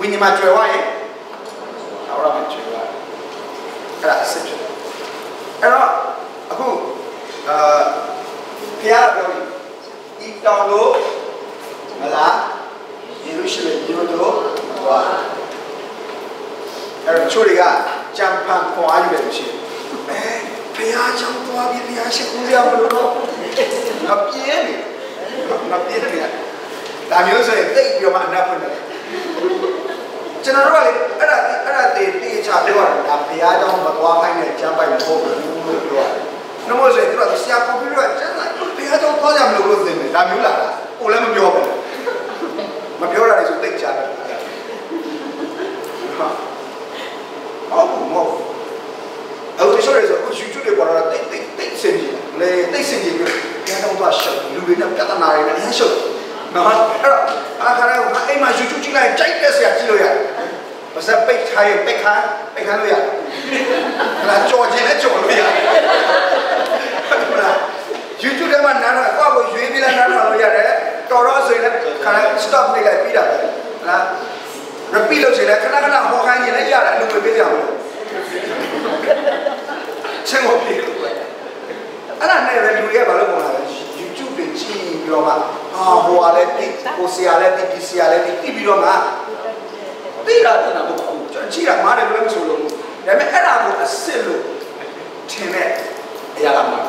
ဝိညာဉ်မှာကြွယ်ဝရင်ထာဝရမှာကြွယ်ဝတယ်အဲ့ဒါအစစ်ဖြစ်တယ်အဲ့တော့အခုအာဘုရားပြောပြီးဤတောင်လို့မလားယေရုရှလင်မြို့တို့သွား အဲ့တော့ချိုးတွေကကြံဖန်ခွန်အားယူတယ်လို့ရှိတယ်အဲဘုရားကြောင့်သွားပြီးဘုရားရှိခိုးရမလို့တော့ငါပြင်းနေငါပြင်းနေဒါမျိုးဆိုရင်တိတ်ပြီးတော့မှအနပ်ဖွင့်တယ်ကျွန်တော်တို့ကလေအဲ့ဒါအဲ့ဒါတေးတေးချပြောတာဒါဘုရားကြောင့်မသွားခိုင်းတဲ့ကျမ်းပိုက်မဟုတ်ဘူးလို့ပြောတယ်။နှမို့ဆိုရင်သူကဆရာပေါ်ပြီးတော့ကျမ်းစာဘုရားကြောင့်သွားကြမလို့လို့သင်တယ်ဒါမျိုးလားကိုလည်းမပြောဘူးမပြောတာလေဆိုတိတ်ချတယ် ဟာအော်မဟုတ်အဲ့ဒီဆိုရဆိုအခု YouTube တွေပေါ်လာတိတ်တိတ်တိတ်စင်ကြီးလေတိတ်စင်ကြီးပြီးဘုရားကြောင့်သွားရှုပ်လူတွေနဲ့ပြဿနာတွေနဲ့အရှုပ်နော်အဲ့တော့အခါတိုင်းကအိမ်မှာ YouTube ကြည့်လိုက်ကြိုက်တဲ့ဆရာကြည့်လို့ရတယ်ပါစပ်ပိတ်ထားရင်ပိတ်ခါပိတ်ခါလို့ရတယ်။ဟာကြော်ခြင်းနဲ့ကြော်လို့ရတယ်။ဟုတ်လား YouTube ထဲမှာနားတော့ကိုယ့်ကိုရွေးပြီးလည်းနားထောင်လို့ရတယ်။တော်တော့ဆိုရင်လည်းခါ stop နေလိုက်ပြီးတာပဲ။ဟာ repeat လုပ်ချင်လည်းခဏခဏဟောခိုင်းရင်လည်းရတယ်အလုပ်ပေးကြအောင်လို့။ချင်းကိုပြေလို့ပဲ။အဲ့ဒါနဲ့လည်းလူတွေကဘာလို့ပုံလာလဲ YouTube တွေကြည့်ပြီးတော့မှအာဟိုကလည်းတိဟိုဆရာလည်းတိဒီဆရာလည်းတိပြီးတော့မှသိတာတနာမဟုတ်ဘူးကျွန်တော်ကြည့်တာမားတယ်လို့လည်းမဆိုလို့ဒါပေမဲ့အဲ့ဒါကိုအစ်စ်လို့ထင်တဲ့အရာကမှာ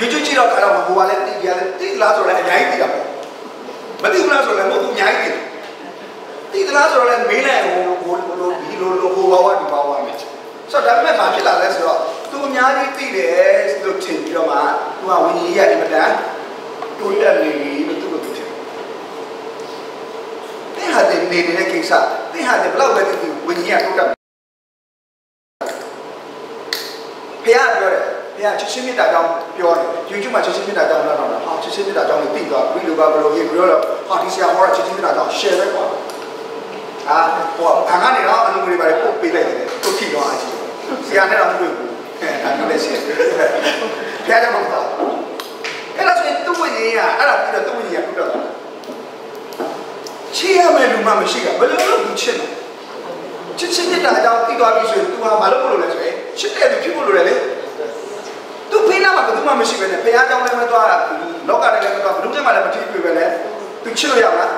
YouTube ကြည့်တော့ခါတော့ဟိုကလည်းတိပြလည်းတိလားဆိုတော့လည်းအများကြီးတိတာပေါ့မတိဘူးလားဆိုလည်းမဟုတ်ဘူးအများကြီးတိ တိလားဆိုတော့လည်းမေးလိုက်ဟိုဟိုလိုဒီလိုလိုဟိုဘာဝဒီဘာဝမယ်ဆိုတော့ဒါပေမဲ့ဘာဖြစ်လာလဲဆိုတော့သူအများကြီးတိတယ်လို့ထင်ပြီးတော့မှသူကဝิญဉ်ရဲ့အင်မတန်တိုးတက်နေပြီလို့သူကထင်တဲ့ဟာတဲ့နေနေတဲ့ကိစ္စတဲ့ဟာတဲ့ဘလောက်ပဲဒီဝิญဉ်ကတိုးတက်ဖះပြောတယ်ဘုရားချစ်ချင်းမြတ်တာကြောင့်ပြောတယ် YouTube မှာချစ်ချင်းမြတ်တာကြောင့်လာတော့ဟာချစ်ချင်းမြတ်တာကြောင့်သိသွားပြီလို့ကဘယ်လိုရေးပြောတော့ဟာဒီဆရာဟောတာချစ်ချင်းမြတ်တာကြောင့် share ပဲကွာ အာဟောဘာကနေတော့အလုပ်တွေပါလေပို့ပေးလိုက်တယ်သူထိတော့အကြည့်ဆရာနဲ့တော့မတွေ့ဘူးအဲဒါမျိုးလည်းရှိတယ်ဘုရားကြောင့်မဟုတ်အဲ့ဒါဆိုရင်သူ့ဝင်ကြီးကအဲ့ဒါပြီးတော့သူ့ဝင်ကြီးကပြတော့ချီရမယ်လူမှမရှိကဘယ်လိုလုပ်သူချစ်လဲချစ်ချင်းမြတ်တာကြောင့်သိသွားပြီဆိုရင် तू ဟာဘာလုပ်လို့လဲဆိုရင်ချစ်တဲ့သူဖြစ်ဖို့လိုတယ်လေသူဖိနာမှာဘယ်သူမှမရှိပဲနဲ့ဘုရားကြောင့်လည်းမသွားတာလောကနဲ့လည်းမသွားဘယ်သူမှလည်းမထိတွေ့ပဲနဲ့သူချစ်လို့ရမလား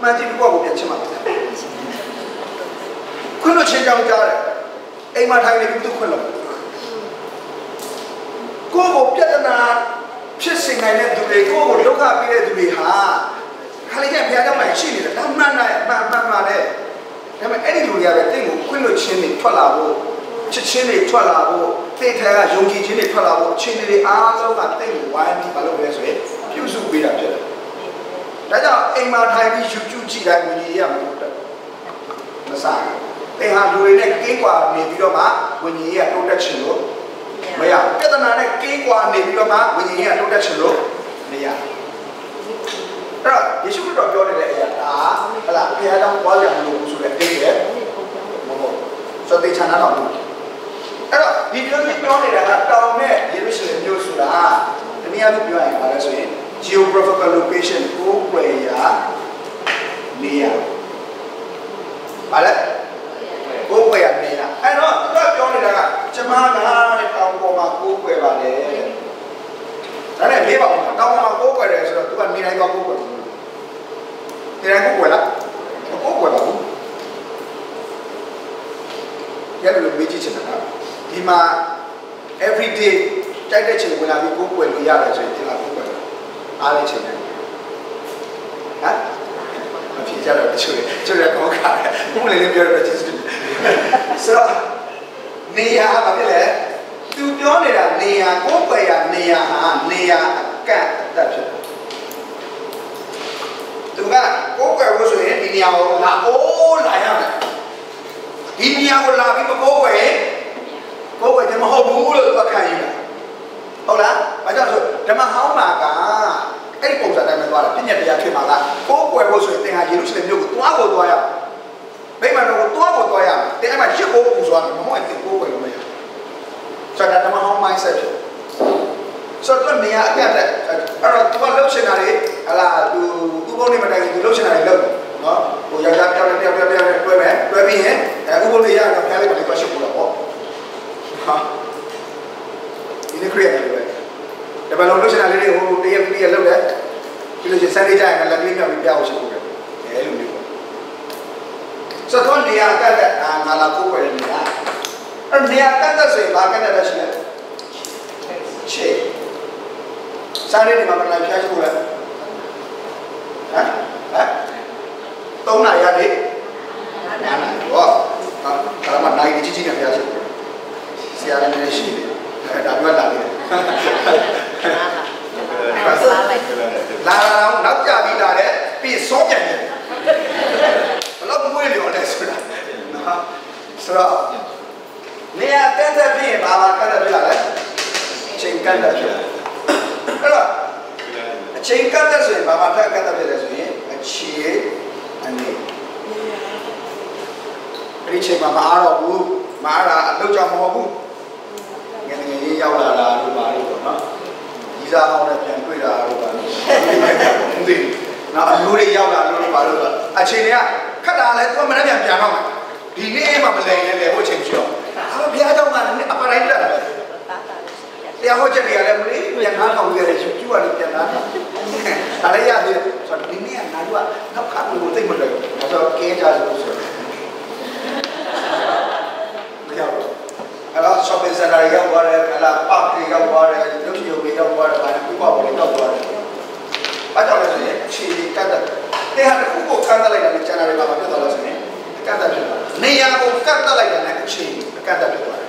မှန်ကြည့်ပြီးကိုယ့်ကိုပြန်ချစ်မှာခွင့်လို့ချင်းကြောင်ကြားတယ်အိမ်မှာထိုင်နေပြီးသူခွင့်လို့ကိုယ့်ကိုပြဿနာဖြစ်စေနိုင်တဲ့သူတွေကိုယ့်ကိုဒုက္ခပေးတဲ့သူတွေဟာခါလေးကျဘုရားကြောင့်လည်းရှိနေတယ်ဒါမှန်တယ်မှန်မှန်မှန်တယ်ဒါပေမဲ့အဲ့ဒီလူတွေကပဲတိတ်ကိုခွင့်လို့ချင်းတွေထွက်လာဖို့ချစ်ချင်းတွေထွက်လာဖို့တိတ်ထဲကယုံကြည်ခြင်းတွေထွက်လာဖို့အချင်းတွေအားလုံးကတိတ်ကိုဝိုင်းပြီးမလုပ်လဲဆိုရင်ပြုစုပေးတာဖြစ်တယ်။ ဒါကြောင့်အိမ်မှာထိုင်ပြီး YouTube ကြည့်တိုင်းဝင်ကြီးရမှာမဟုတ်ဘူး။မစားဘူး။တင်ဟာလူတွေနဲ့ကင်းကွာနေပြီးတော့မှဝင်ကြီးရတိုးတက်ချင်လို့မရဘူး။ပြဿနာနဲ့ကင်းကွာနေပြီးတော့မှဝင်ကြီးရတိုးတက်ချင်လို့မရဘူး။အဲ့တော့ယေရှုခရစ်တော်ပြောနေတဲ့အရာဒါဟလာဘုရားကြောင့်ပွားရမလို့ဆိုတဲ့အတိတ်ရဲ့မဟုတ်ဘူးဆိုတဲ့ခြံနာတော်ဘူးအဲ့တော့ဒီပြောနေပြောနေတာကတောင်နဲ့ယေရုရှလင်မြို့ဆိုတာတနည်းအားဖြင့်ပြောရရင်ဘာလဲဆိုရင် geographical location ကိုွယ်ရာနေရာဘာလဲကိုွယ်ရာနေရာအဲ့တော့သူကပြောနေတာကကျမကတဲ့တောင်ပေါ်မှာကိုွယ်ပါလေဒါနဲ့မေးပါဦးတောင်ပေါ်မှာကိုွယ်တယ်ဆိုတော့သူကနေတိုင်းကကိုွယ်နေတိုင်းကိုွယ်လားကိုွယ်ပါဘူးရလို့မေးကြည့်ချင်တာကဒီမှာ every day တိုက်တဲ့ချိန်ဝင်လာပြီးကိုယ်ွယ်လို့ရတယ်ဆိုရင်ဒီလာကိုယ်ွယ် အားလည်းချိန်တယ်ဟမ်မဖြစ်ကြတော့တချို့ကျိုးရကောင်းခါတယ်ဘုလည်းလည်းပြောရတော့ကျေးဇူးဆိုတော့နေရာဘာဖြစ်လဲသူပြောနေတာနေရာကိုယ်ွယ်ရနေရာဟာနေရာအကန့်အသတ်ဖြစ်တယ်သူကကိုယ်ွယ်လို့ဆိုရင်ဒီနေရာကိုလာအိုးလာရမယ်ဒီနေရာကိုလာပြီးမကိုယ်ွယ်ကိုယ်ွယ်တယ်မဟုတ်ဘူးလို့သူကခံယူတာဟုတ်လား ။ဘာကြောင့်ဆိုဓမ္မဟောင်းမှာကအဲ့ဒီပုံစံတိုင်းပဲသွားတာပြည့်ညက်တရားဖြစ်မှာကကိုယ်ွယ်ဖို့ဆိုရင်သင်ဟာယေရုရှလင်မြို့ကိုသွားဖို့သွားရမယ်။မိမ္မာတော်ကိုသွားဖို့သွားရမယ်။သင်အဲ့မှာရစ်ဖို့ပူသွားမယ်မဟုတ်ရင်သင်ကိုယ်ွယ်လို့မရဘူး။ဆိုတော့ဓမ္မဟောင်း mindset ဖြစ်ဆိုတော့နေရာအကန့်တဲ့အဲ့တော့သူကလှုပ်ရှင်တာလေဟလာသူသူ့ဘုံနေမတိုင်သူလှုပ်ရှင်တာလေလှုပ်နော်ဟိုယောက်ျားပြောင်းလဲပြောင်းလဲပြောင်းလဲတွဲမယ်တွဲပြီးရင်အဲဥပ္ပုလေးရတော့ဖျားလိုက်ပါလေတွက်ရှုပ်လို့ပေါ့ဟာဒီနေ့ခရီးရတယ်ပဲ ဒါပေမဲ့လှုပ်ရှင်တာလေးတွေဟိုတရက်ပြီးရလှုပ်တယ်ပြီးလို့ချင်းစနေကြရင်လည်းလေးမြောက်ပြီးပြအောင်ရှုပ်ဖို့ပဲအဲလိုမျိုးပေါ့ဆိုတော့နေရာအကန့်တဲ့အာငါလာကိုယ်ပဲနေရာအဲ့နေရာအကန့်တဲ့ဆိုရင်ဘာကန့်တဲ့ရှိလဲချေစားတဲ့ဒီမှာမလာဖျားရှိဖို့လဲဟမ်ဟမ်သုံးနာရတယ်နာနာဘောဟာဒါမှနိုင်ကြီးကြီးနဲ့ဖျားရှိဖို့ဆရာလည်းရှိတယ် အဲဒါပြောတာလေလာလာတော့နောက်ကြပြီးလာတဲ့ပြီးစောပြန်တယ်ဘလို့မွေးလျော်လဲဆိုတာနော်ဆိုတော့နေရာတက်တဲ့ပြင်ဘာမှကတ်တဲ့ပြလာလဲချိန်ကတ်တဲ့ပြလာအဲ့တော့အချိန်ကတ်တဲ့ဆိုရင်ဘာမှဖက်ကတ်တဲ့ပြလဲဆိုရင်အခြေအနေအဲ့ဒီချိန်မှာမအားတော့ဘူးမအားတာအလုပ်ကြောင့်မဟုတ်ဘူး ငယ်ငယ်လေးရောက်လာတာတို့ပါလို့ပေါ့နော်ဒီစားဟောင်းနဲ့ပြန်တွေ့တာတို့ပါလို့မသိဘူးနော်အလိုတွေရောက်လာလို့ပါလို့အချိန်တွေကခက်တာလဲသူကမနေ့ပြန်ပြန်တော့မှာဒီနေ့မှမလဲလဲလဲဟိုချိန်ရှိတော့အာဘုရားကြောင့်ကအပတိုင်းတက်တာပဲတရားဟောချက်တွေကလည်းမလေးပြန်ကားထောင်ခဲ့တယ်ကျူကလည်းပြန်ကားထောင်ဒါလည်းရသေးတယ်ဆိုတော့ဒီနေ့ကငါတို့ကနောက်ခါလို့သိမလို့ဆိုတော့ကဲကြလို့ဆိုတော့မရောက်ဘူး အဲ့တော့ shopping center ရောက်သွားတယ်အဲ့ဒါ park တွေရောက်သွားတယ်ရုပ်ရှင်ရုံတွေရောက်သွားတယ်ဘာလို့ပြပပေါ်လေးရောက်သွားတယ်ဘာကြောင့်လဲဆိုရင်အခြေအနေကတ်တဲ့တဲ့ဟာတစ်ခုကိုကတ်တက်လိုက်တာနဲ့ကျန်တာတွေပါမဖြစ်သွားလို့ဆိုရင်ကတ်တက်ဖြစ်သွားနေရာကိုကတ်တက်လိုက်တာနဲ့အခြေအနေကတ်တက်ဖြစ်သွားတယ်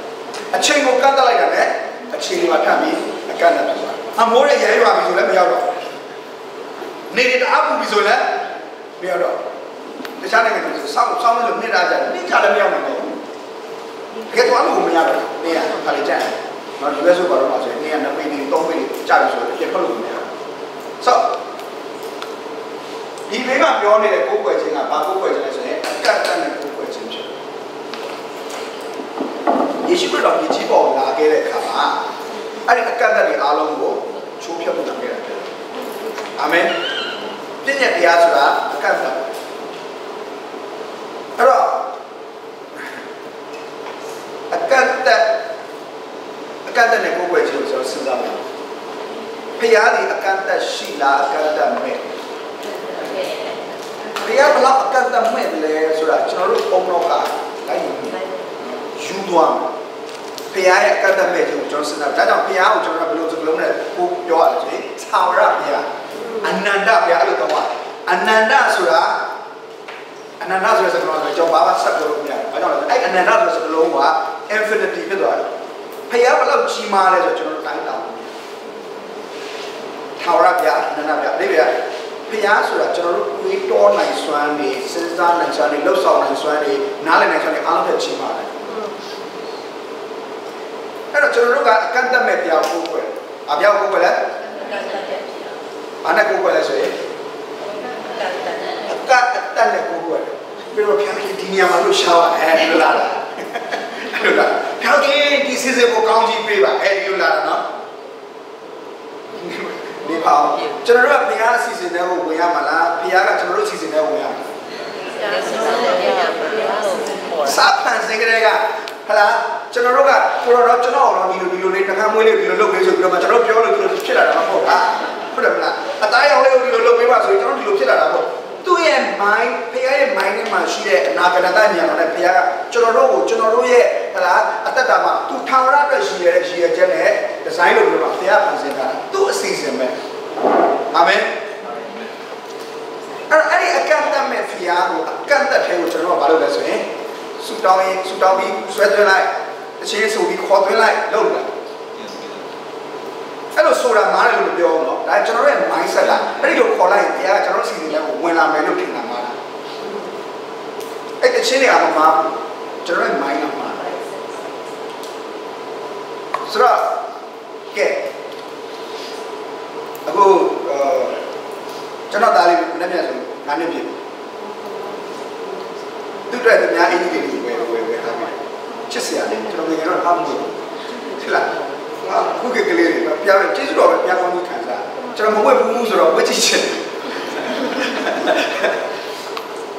အချိန်ကိုကတ်တက်လိုက်တာနဲ့အခြေအနေမှာထပ်ပြီးအကန့်နဲ့ဖြစ်သွားတယ်အမိုးရဲ့ရဲရွာပြီဆိုလည်းမရောက်တော့နေရတအားပူပြီဆိုလည်းမရောက်တော့တခြားနိုင်ငံတွေဆိုစောင်းစောင်းလို့နှစ်သားကြတယ်နှစ်ကြလည်းမရောက်နိုင်တော့ တကယ်တော့လို့မရတော့နေရခါလေးကြတယ်နော်ဒီဘက်ဆိုတော့မှဆိုရင်နေရနှစ်ပေနေသုံးပေကြာပြီဆိုတော့ပြန်ထွက်လို့မရတော့ဆိုဒီဘေးမှာပြောနေတဲ့ကိုယ်ွယ်ခြင်းကဘာကိုယ်ွယ်ခြင်းလဲဆိုရင်အကန့်အသတ်နဲ့ကိုယ်ွယ်ခြင်းဖြစ်တယ်ယေရှုခရစ်တော်ဒီကြီးပေါ်လာခဲ့တဲ့အခါမှာအဲ့ဒီအကန့်အသတ်တွေအားလုံးကိုချိုးဖျက်ဖို့လုပ်ခဲ့တာဖြစ်တယ်။အာမင်။ပြည့်ညက်တရားဆိုတာအကန့်အသတ်အဲ့တော့အ ကန့်အသတ်အကန့်အသတ်နဲ့ကိုယ်ွယ်ခြင်းကိုကျွန်တော်စဉ်းစားမယ်။ဖျားဒီအကန့်အသတ်ရှိလားအကန့်အသတ်မဲ့ဖျားဘလောက်အကန့်အသတ်မဲ့လဲဆိုတာကျွန်တော်တို့ပုံတော့ကလိုက်ယူယူသွားမယ်ဖရားရဲ့အကတ္တမဲ့ခြင်းကိုကျွန်တော်စဉ်းစားဒါကြောင့်ဖရားကိုကျွန်တော်ဘယ်လိုစကားလုံးနဲ့ကိုပြောရလဲဆိုရင်သာဝရဖရားအနန္တဖရားအဲ့လိုတော့အနန္တဆိုတာ အနန္တဆိုတဲ့စကားလုံးကိုကျွန်တော်ဘာမှဆက်ပြောလို့မရဘူး။ဘာကြောင့်လဲဆိုအဲ့အနန္တဆိုတဲ့စကားလုံးက infinity ဖြစ်သွားတယ်။ဖရားဘယ်လောက်ကြီးမားလဲဆိုတော့ကျွန်တော်တိုင်းတောင်းသာဝရဖရားအနန္တဖရားဒီပြဖရားဆိုတာကျွန်တော်တို့တွေးတောနိုင်စွမ်းနေစဉ်းစားနိုင်စွမ်းနေလှုပ်ဆောင်နိုင်စွမ်းနေနားလည်နိုင်စွမ်းနေအားလုံးပဲကြီးမားတယ်အဲ့တော့ကျွန်တော်တို့ကအကန့်အသတ်မဲ့ဘုရားကိုကိုယ်အဘုရားကိုကိုယ်လဲဘာနဲ့ကိုကိုယ်လဲဆိုရင်အကန့်အ သတ်နဲ့ကိုကိုယ်ပြီးတော့ဘုရားကြီးဒီနေရာမှာလို့ရှားပါအဲဒီလိုလာတာအဲ့လိုလာဘုရားကြီးဒီစီစဉ်ကိုကောင်းကြီးပေးပါအဲဒီလိုလာတာနော်ဒီပါကျွန်တော်တို့ကဘုရားအစီအစဉ်နဲ့ဝင်ရမှာလားဘုရားကကျွန်တော်တို့အစီအစဉ်နဲ့ဝင်ရမှာစာဖန်စင်ကလေးကဟလာကျွန်တော်တို့ကကိုရောတော့ကျွန်တော်တော့ဒီလိုဒီလိုလေးတစ်ခါမွေးလေးဒီလိုလုပ်ပေးဆိုပြီးတော့မှကျွန်တော်ပြောလို့ဒီလိုဖြစ်လာတာမဟုတ်လားဟုတ်တယ်မလားအသားရောင်လေးကိုဒီလိုလုပ်ပေးပါဆိုရင်ကျွန်တော်ဒီလိုဖြစ်လာတာပေါ့ သူ့ရဲ့ mind ဖခင်ရဲ့ mind ထဲမှာရှိတဲ့အနာဂတ်တဉာဏ်မှာလည်းဖခင်ကကျွန်တော်တို့ကိုကျွန်တော်တို့ရဲ့ဟလာအသက်တာမှာသူထာဝရအတွက်ရှိရတဲ့ရှိရချက်နဲ့ဒီဇိုင်းလုပ်ပြီးတော့ဖခင်ဖန်ဆင်းတာသူ့အစီအစဉ်ပဲအာမင်အဲ့အဲ့ဒီအကန့်အသတ်မဲ့ဖခင်ကိုအကန့်အသတ်ထဲကိုကျွန်တော်ကဘာလုပ်လဲဆိုရင်ဆူတောင်းရင်ဆူတောင်းပြီးဆွဲသွင်းလိုက်တစ်ချင်းဆိုပြီးခေါ်သွင်းလိုက်လုပ်လိုက် အဲ့လိုဆိုတာမားတယ်လို့ပြောအောင်နော်ဒါကျွန်တော်ရဲ့ mindset ကအဲ့ဒီလိုခေါ်လိုက်ရင်တရားကကျွန်တော်စီစဉ်လဲကိုဝင်လာမယ်လို့ထင်တာမားတာအဲ့တချင်းတွေကတော့မားကျွန်တော်ရဲ့ mind ကမားတယ်ဆိုတော့ကဲအခုကျွန်တော်သားလေးကိုလည်းပြန်ဆိုငါးနှစ်ပြည့်သူတို့ရဲ့အများအင်းကြီးတွေဝယ်ဝယ်ဝယ်ထားပြီချစ်စရာလေးကျွန်တော်ငယ်ငယ်တော့အားမလို့ဖြစ်လာတယ် ဟာခုကကလေးတွေပြားကျေးဇူးတော်ပဲပြားကောင်းကြီးခံစားကျွန်တော်မဝက်ဘူးဆိုတော့ဝက်ကြည့်ချင်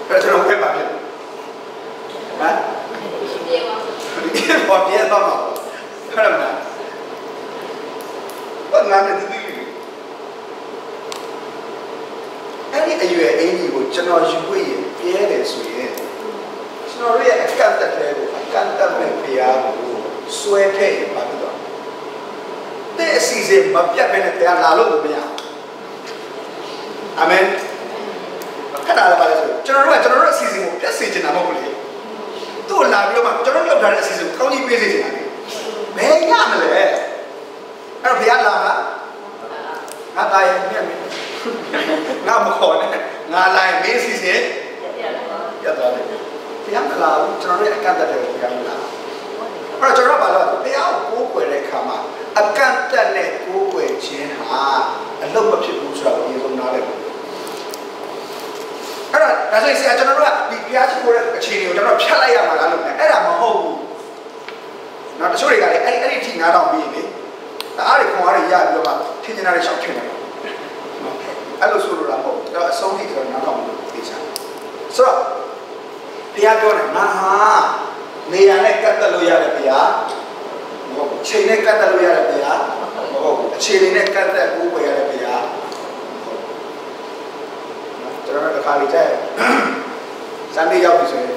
တယ်ကျွန်တော်ဝက်ပါဖြစ်ဟမ်ဒီပေါ်ပြတော့မှာခရမနာဘာငါနဲ့ဒီဒီအဲ့ဒီအရွယ်အင်းကြီးကိုကျွန်တော်ယူခွင့်ရင်ပြဲတယ်ဆိုရင်ကျွန်တော်ရဲ့အကန့်အသတ်တွေကိုအကန့်အသတ်မဲ့ဖရားကိုစွဲထည့်ရင်ပါပြီးတော့ တဲ့အစီအစဉ်မပြတ်ဘဲနဲ့ဖရားလာလို့မရအာမင်ခဏလာပါလေဆိုကျွန်တော်တို့ကကျွန်တော်တို့အစီအစဉ်ကိုပြတ်စေချင်တာမဟုတ်ဘူးလေသူ့လာပြီးတော့မှကျွန်တော်တို့လောက်ထားတဲ့အစီအစဉ်ကိုကောင်းကြီးပေးစေချင်တာလေဘယ်ရမလဲအဲ့တော့ဖရားလာလားငါတာရဲ့မြတ်မင်းငါမခေါ်နဲ့ငါလာရင်မင်းအစီအစဉ်ပြတ်သွားတယ်ဖရားမလာဘူးကျွန်တော်တို့အကန့်အသတ်တွေကိုဖရားမလာ အဲ့တော့ကျွန်တော်တို့ဘာလို့ဖရားကိုကိုးကွယ်တဲ့အခါမှာအကန့်အသတ်နဲ့ကိုးကွယ်ခြင်းဟာအလုံးမဖြစ်ဘူးဆိုတာကိုအရင်ဆုံးနားလည်ဖို့အဲ့တော့ဒါဆိုရင်ဆရာကျွန်တော်တို့ကဒီဘုရားရှိခိုးတဲ့အခြေအနေကိုကျွန်တော်ဖြတ်လိုက်ရမှာလားလို့အဲ့ဒါမဟုတ်ဘူး။နောက်တချို့တွေကလည်းအဲ့အဲ့ဒီထိနားတော့ပြီးလေ။အားတွေခွန်အားတွေရပြီးတော့မှထင်နေတာတွေရှောက်ထင်တယ်။အဲ့လိုဆိုလိုတာမဟုတ်ဘူး။တော့အဆုံးထိကျွန်တော်နားတော့မလို့သိချင်။ဆိုတော့ဘုရားပြောတယ်ငါဟာ နေရာနဲ့ကတ်တက်လို့ရတယ်ဘုရား။မဟုတ်ဘူး။ချိန်နဲ့ကတ်တက်လို့ရတယ်ဘုရား။မဟုတ်ဘူး။အခြေအနေနဲ့ကတ်တက်ကိုးကွယ်ရတယ်ဘုရား။ကျွန်တော်တို့တစ်ခါလေးကြိုက်စမ်းလေးရောက်ပြီဆိုရင်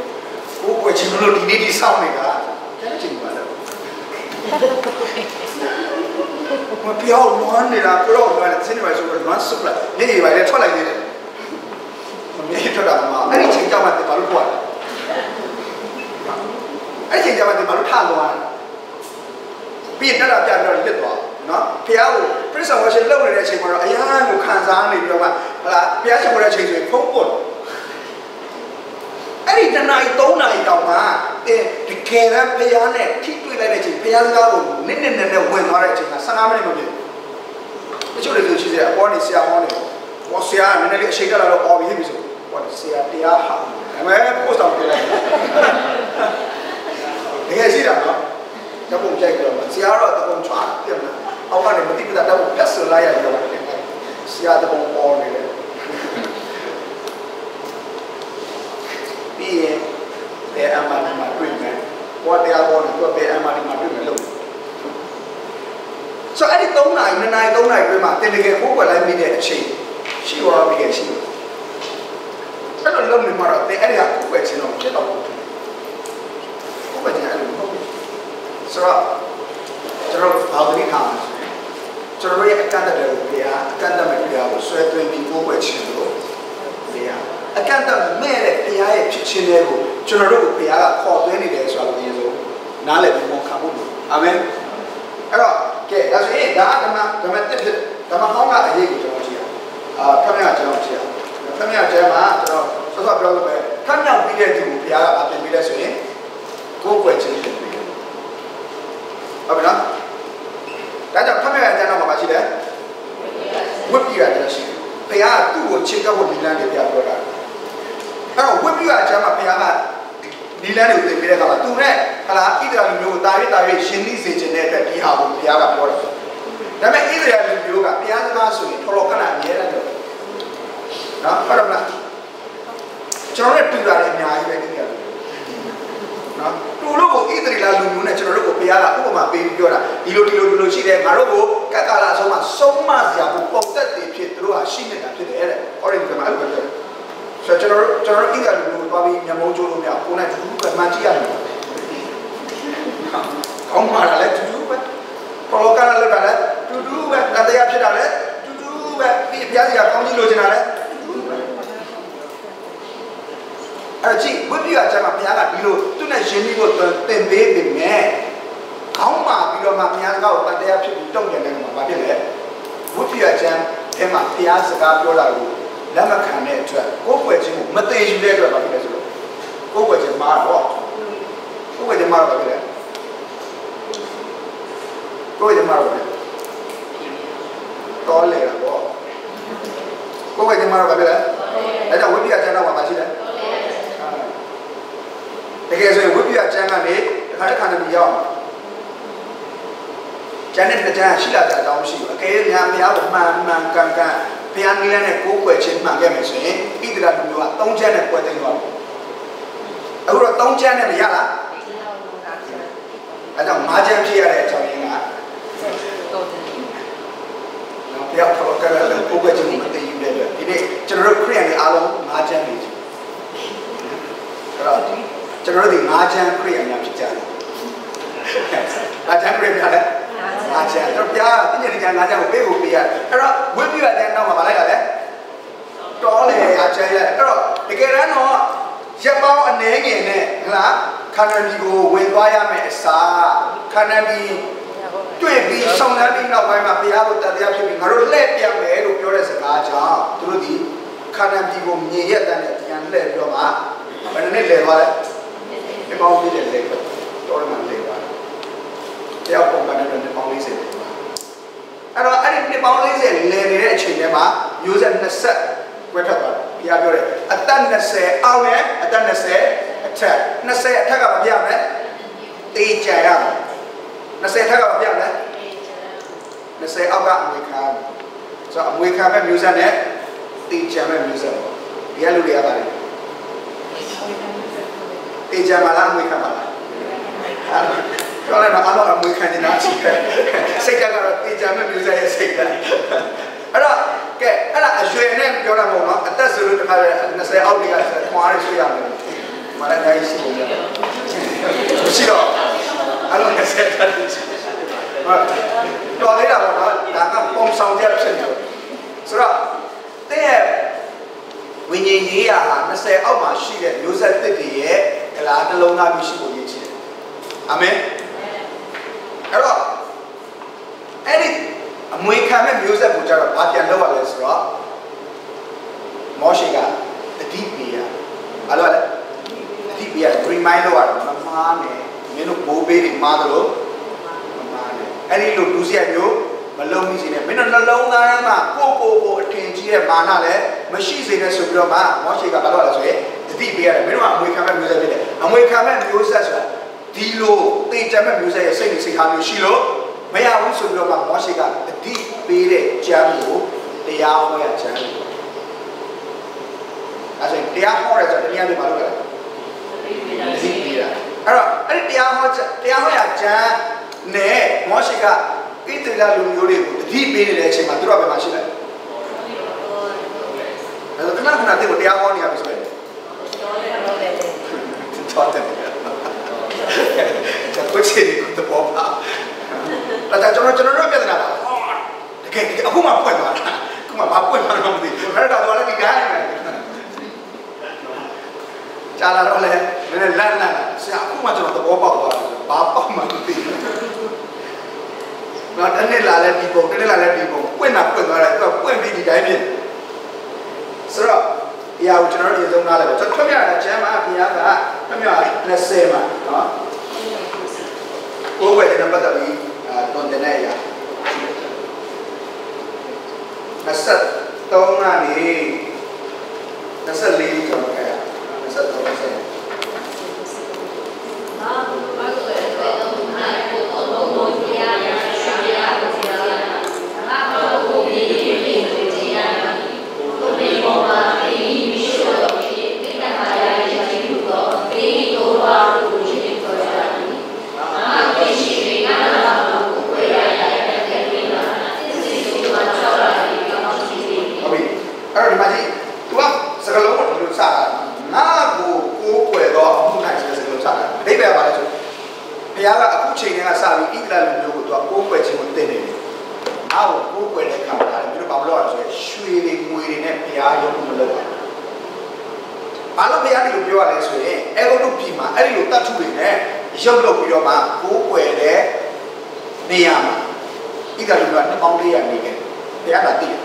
ကိုယ်ကိုချင်းလို့ဒီနေ့ဒီစောင့်နေတာကျန်ချင်ပါလားမပြောင်းလွမ်းနေတာပြောင်းလွမ်းတယ်စနေပါဆိုတော့လွမ်းစုပ်လိုက်နေနေပါလေထွက်လိုက်နေတယ်မမြင်ထွက်တာမှအဲ့ဒီချိန်ကြောက်မှတင်ဘာလို့ထွက်လဲ အဲ့ဒီချိန်ကြောက်မှတင်ဘာလို့ထလွမ်းပြီးတက်တာပြပြီးတော့လစ်သွားနော်ဖះကိုပြစ္ဆာဝရှင်လောက်နေတဲ့အချိန်မှာတော့အရာကိုခံစားနေပြီးတော့မှဟလာဖះရှင်ပေါ်တဲ့အချိန်ဆိုရင်ဖုံးပွတ်အဲ့ဒီတနားရီ3နာရီတောင်မှတင်တကယ်တမ်းဖះနဲ့ထိတွေ့လိုက်တဲ့အချိန်ဖះစကားကိုနစ်နစ်နဲ့နဲ့ဝင်သွားတဲ့အချိန်က15မိနစ်မပြည့်တချို့တွေဆိုရှိသေးတယ်အပေါ်နေဆရာဟောင်းနေဘောဆရာကနည်းနည်းလေးအချိန်ကလာတော့အော်ပြီးပြီဆိုဟောဆရာတရားဟာအမေပို့ဆောင်ပြလိုက် တကယ်ရှိတာနော်ဓာတ်ပုံကြိုက်ကြတော့ဆရာတော့တပုံချွာပြတ်လာအောက်ကနေမတိပတာတော့ပြတ်ဆွလိုက်ရတယ်ဆရာတပုံပေါ်နေတယ်ပြီးရင်ဘယ်အမှန်မှတွေ့မယ်ဘောတရားပေါ်နေတော့ဘယ်အမှန်မှတွေ့မယ်လို့ဆိုအဲ့ဒီ3နာရီ2နာရီ3နာရီပြမှာတင်တကယ်ကိုယ်ွယ်လိုက်မိတဲ့အချိန်ရှိသွားပြီခဲ့ရှိတယ်အဲ့တော့လုံးနေမှာတော့တဲ့အဲ့ဒီကကိုယ်ွယ်ခြင်းတော့ဖြစ်တော့ဘူး ကိုယ်ွယ်ခြင်းအဲ့လိုမဟုတ်ဘူးဆိုတော့ကျွန်တော်ဘာလို့ဒီထားလဲကျွန်တော်ရဲ့အကန့်အသတ်တွေကိုဘုရားအကန့်အသတ်မဲ့ဘုရားကိုဆွဲသွင်းပြီးကိုးကွယ်ခြင်းလို့ဘုရားအကန့်အသတ်မဲ့တဲ့ဘုရားရဲ့ဖြစ်ခြင်းတွေကိုကျွန်တော်တို့ကိုဘုရားကခေါ်သွင်းနေတယ်ဆိုတာကိုအရင်ဆုံးနားလည်ပြီးဝန်ခံဖို့လိုအာမင်အဲ့တော့ကဲဒါဆိုရင်ဒါကဓမ္မဓမ္မတစ်ဖြစ်ဓမ္မဟောင်းကအရေးကိုကျွန်တော်ကြည့်အောင်အာခမရကျွန်တော်ကြည့်အောင်ခမရကျမ်းမှာကျွန်တော်စောစောပြောလို့ပဲခမရပြီးတဲ့သူကိုဘုရားကအပြင်ပေးလဲဆိုရင် ကိုးကွယ်ခြင်းဖြစ်ပြီဟုတ်ပြီနော်ဒါကြောင့်ခမရကျမ်းတော့မှာရှိတယ်ဝိပ္ပိယကျမ်းရှိတယ်ဘုရားကသူ့ကိုချစ်ကပ်ဖို့နိလန်းတွေပြပြောတာအဲ့တော့ဝိပ္ပိယကျမ်းမှာဘုရားကနိလန်းတွေကိုသင်ပေးတဲ့အခါမှာသူနဲ့ဟလာဣသရေလလူမျိုးကိုတာ၍တာ၍ရှင်သိစေခြင်းတဲ့အတွက်ဒီဟာကိုဘုရားကပြောတယ်ဒါပေမဲ့ဣသရေလလူမျိုးကဘုရားစကားဆိုရင်ထော်တော်ခဏအမြဲတမ်းပြောနော်ဟုတ်တယ်မလားကျွန်တော်တို့တူတာလည်းအများကြီးပဲဣသ ရေလနော်တူလို့ကိုဣသရေလလူမျိုးနဲ့ကျွန်တော်တို့ကိုဘုရားကဥပမာပေးပြီးပြောတာဒီလိုဒီလိုဒီလိုရှိတယ်ငါတို့ကိုကက္ကလာဆုံးမှာဆုံးမစရာကိုပုံသက်တည်ဖြစ်သူတို့ဟာရှိနေတာဖြစ်တယ်တဲ့ orange ကမှအဲ့လိုပြောတယ်ဆိုတော့ကျွန်တော်တို့ကျွန်တော်တို့ဣသရေလလူမျိုးသွားပြီးမျက်မှောင်းကျိုးလို့မရကိုယ်နဲ့တူတူပဲမှန်ကြည့်ရတယ်ကောင်းပါလားလေတူတူပဲပရောကရလောက်တာလေတူတူပဲတရားဖြစ်တာလေတူတူပဲဒီဘုရားစီကကောင်းကြီးလိုချင်တာလေ အဲ့ကြည့်ဝိပ္ပိယကျမ်းမှာဘုရားကဒီလိုသူနဲ့ယဉ်ပြီးဖို့သင်ပေးပေမဲ့ခေါင်းမာပြီးတော့မှဘုရားစကားကိုတရားဖြစ်ပြီးတုံ့ပြန်တယ်မှာဘာဖြစ်လဲဝိပ္ပိယကျမ်းအဲမှာဘုရားစကားပြောတာကိုလက်မခံတဲ့အတွက်ကိုယ်ွယ်ခြင်းကိုမသိယူတဲ့အတွက်ဘာဖြစ်လဲဆိုတော့ကိုယ်ွယ်ခြင်းမှာတော့ကိုယ်ွယ်ခြင်းမှာတော့ဘာဖြစ်လဲကိုယ်ွယ်ခြင်းမှာတော့တော်လေတော့ကိုယ်ွယ်ခြင်းမှာတော့ဘာဖြစ်လဲအဲကြောင့်ဝိပ္ပိယကျမ်းတော့မှာရှိတယ် တကယ်ဆိုရင်ဝိပ္ပိယကျမ်းကနေတစ်ခါတစ်ခါတည်းရောက်ကျန်တဲ့ကြမ်းရှိလာတဲ့အကြောင်းရှိဘူးအကယ်၍များဘုရားကိုမှန်မှန်ကန်ကန်ဘုရားနည်းလမ်းနဲ့ကိုးကွယ်ခြင်းမှန်ခဲ့မယ်ဆိုရင်ဣသရေလလူမျိုးက၃ကျမ်းနဲ့ပွဲသိမ်းသွားတယ်အခုတော့၃ကျမ်းနဲ့မရလားအဲကြောင့်၅ကျမ်းဖြစ်ရတဲ့အကြောင်းရင်းကနော်ဘုရားတော်ကလည်းကိုးကွယ်ခြင်းမသိယူတဲ့အတွက်ဒီနေ့ကျွန်တော်တို့ခရိယန်တွေအားလုံး၅ကျမ်းနေတယ်အဲ့တော့ ကျွန်တော်တို့ဒီ၅ကျမ်းခရိယန်များဖြစ်ကြတယ်၅ကျမ်းခရိယန်များလည်း၅ကျမ်းတော့ဘုရားပြည့်တဲ့ကျမ်း၅ကျမ်းကိုပေးဖို့ပေးရတယ်အဲ့တော့ဝိပ္ပယတဲ့နောက်မှာမလိုက်ရလဲတော်လေအကျမ်းရအဲ့တော့တကယ်တမ်းတော့ရက်ပေါင်းအနေငယ်နဲ့ဟလားခန္ဓာပြည်ကိုဝင်သွားရမယ်အစားခန္ဓာပြည်တွေ့ပြီးဆောင်ရပြီးနောက်ပိုင်းမှာဘုရားကိုတရားဖြစ်ပြီးငါတို့လှည့်ပြန်မယ်လို့ပြောတဲ့စကားကြောင့်သူတို့ဒီခန္ဓာပြည်ကိုမြင်ရက်တဲ့ပြန်လှည့်ပြီးတော့မှဘယ်နဲ့လဲသွားလဲ ဒီပေါင်းပြီးတယ်လေတော်မှလဲသွားတယောက်ပုံကနေတော့ဒီပေါင်း40လဲသွားအဲ့တော့အဲ့ဒီဒီပေါင်း40လဲနေတဲ့အချိန်ထဲမှာမျိုးဆက်20ဝက်ထွက်သွားတယ်ဘုရားပြောတယ်အသက်20အောက်နဲ့အသက်20အထက်20အထက်ကမပြမယ်တေးကြရမယ်20ထက်ကမပြမယ်20အောက်ကအမွေခံဆိုတော့အမွေခံမဲ့မျိုးဆက်နဲ့တေးကြမဲ့မျိုးဆက်ပေါ့ဒီကလူတွေကပါလေ တေးကြမှာလားအမွေခံမှာလားပြောလိုက်တော့အလုံးအမွေခံနေတာရှိတယ်စိတ်ကတော့တေးကြမဲ့မျိုးဆက်ရဲ့စိတ်ကအဲ့တော့ကဲအဲ့ဒါအရွယ်နဲ့ပြောတာမဟုတ်နော်အသက်ဆိုလို့တခါ20အောက်တွေကခွာရဆွေးရမယ်မလည်းတိုင်းရှိတယ်ရှိတော့အဲ့လို20တက်တယ်တော်လေးတာပေါ့နော်ဒါကပုံဆောင်ချက်ဖြစ်နေဆိုတော့တဲ့ရဲ့ဝိညာဉ်ရေးရာဟာ20အောက်မှာရှိတဲ့မျိုးဆက်တစ်တွေရဲ့ ကလားတစ်လုံးသားမျိုးရှိဖို့ရည်ချင်တယ်အာမင်အဲ့တော့အဲ့ဒီအမွေခံမဲ့မျိုးဆက်ကိုကြတော့ဘာပြန်လုပ်ရလဲဆိုတော့မောရှိကတတိပီယာဘာလို့လဲတတိပီယာ remind လုပ်ရတယ်မမားနဲ့မင်းတို့ဘိုးဘေးတွေမားသလိုမမားနဲ့အဲ့ဒီလိုဒုစရိုက်မျိုး မလုံးမိစေနဲ့မင်းတို့နှလုံးသားထဲမှာကိုကိုကိုအထင်ကြီးတဲ့မာနလည်းမရှိစေနဲ့ဆိုပြီးတော့မှမောရှိကဘာလို့လဲဆိုရင်တတိပီယာမင်းတို့ကအမွေခံမဲ့မျိုးဆက်ဖြစ်တယ်အမွေခံမဲ့မျိုးဆက်ဆိုတာဒီလိုတေချမ်းမဲ့မျိုးဆက်ရဲ့စိတ်နဲ့စိတ်ထားမျိုးရှိလို့မရဘူးဆိုပြီးတော့မှမောရှိကတတိပေးတဲ့ကျမ်းကိုတရားဟောရကျမ်းကိုအဲဆိုတရားဟောရဆိုတရားတွေမလုပ်ရဘူးတတိပေးတာအဲ့တော့အဲ့ဒီတရားဟောတရားဟောရကျမ်းနဲ့မောရှိက ဣသရေလလူမျိုးတွေကိုတတိပေးနေတဲ့အချိန်မှာသူတို့ကဘယ်မှာရှိလဲအဲ့တော့ခဏခဏတည်းကိုတရားဟောနေရပြီဆိုရင်တော်တယ်ကျွန်တော်ချစ်နေကတော့ပါအဲ့ဒါကျွန်တော်ကျွန်တော်တို့ပြဿနာပါတကယ်အခုမှပွင့်သွားတာအခုမှဘာပွင့်သွားတော့မသိဘူးအဲ့ဒါတော့လည်းဒီတိုင်းပဲကြာလာတော့လေနည်းနည်းလန့်လန့်ဆရာအခုမှကျွန်တော်သဘောပေါက်သွားတယ်ဘာပေါက်မှမသိဘူး တော့တနေ့လာလဲဒီပုံတနေ့လာလဲဒီပုံပွင့်တာပွင့်သွားတယ်သူကပွင့်ပြီးဒီတိုင်းဖြစ်ဆိုတော့ဘုရားကိုကျွန်တော်တို့ရေသုံးသားလိုက်ပဲကျွန်တော်ထွတ်ပြတာကျမ်းမှာဘုရားကထွတ်ပြ20မှာနော်ကိုယ်ဝယ်တဲ့ပတ်သက်ပြီးတွန်တဲ့နေရ23ကနေ24ကျော်ခဲ့ရ23 20ဟုတ်ပြီအဲ့တော့ဒီမှာကြည့် तू ကစကလုံးကိုဒီလိုစတာငါကိုကိုးကွယ်တော့အမှုနိုင်ဆိုတဲ့စကလုံးစတာအဓိပ္ပာယ်ပါလဲဆိုဘုရားကအခုချိန်ကစပြီးဣသရေလလူမျိုးကို तू ကကိုးကွယ်ခြင်းကိုတင်နေတယ်အားကိုကိုးကွယ်တဲ့ခါမှာလည်းပြီးတော့ဘာမလုပ်ရလဲဆိုရင်ရွှေတွေငွေတွေနဲ့ဘု ရားရုံးမလုပ်ရဘူးဘာလို့ဘုရားဒီလိုပြောရလဲဆိုရင်အဲဂုတ်တုပြည်မှာအဲ့ဒီလိုတတ်ထုတွေနဲ့ရုပ်လုပ်ပြီးတော့မှကိုးကွယ်တဲ့နေရာမှာဣသရေလလူကနှစ်ပေါင်း400နေခဲ့ဘုရားကတည်တယ်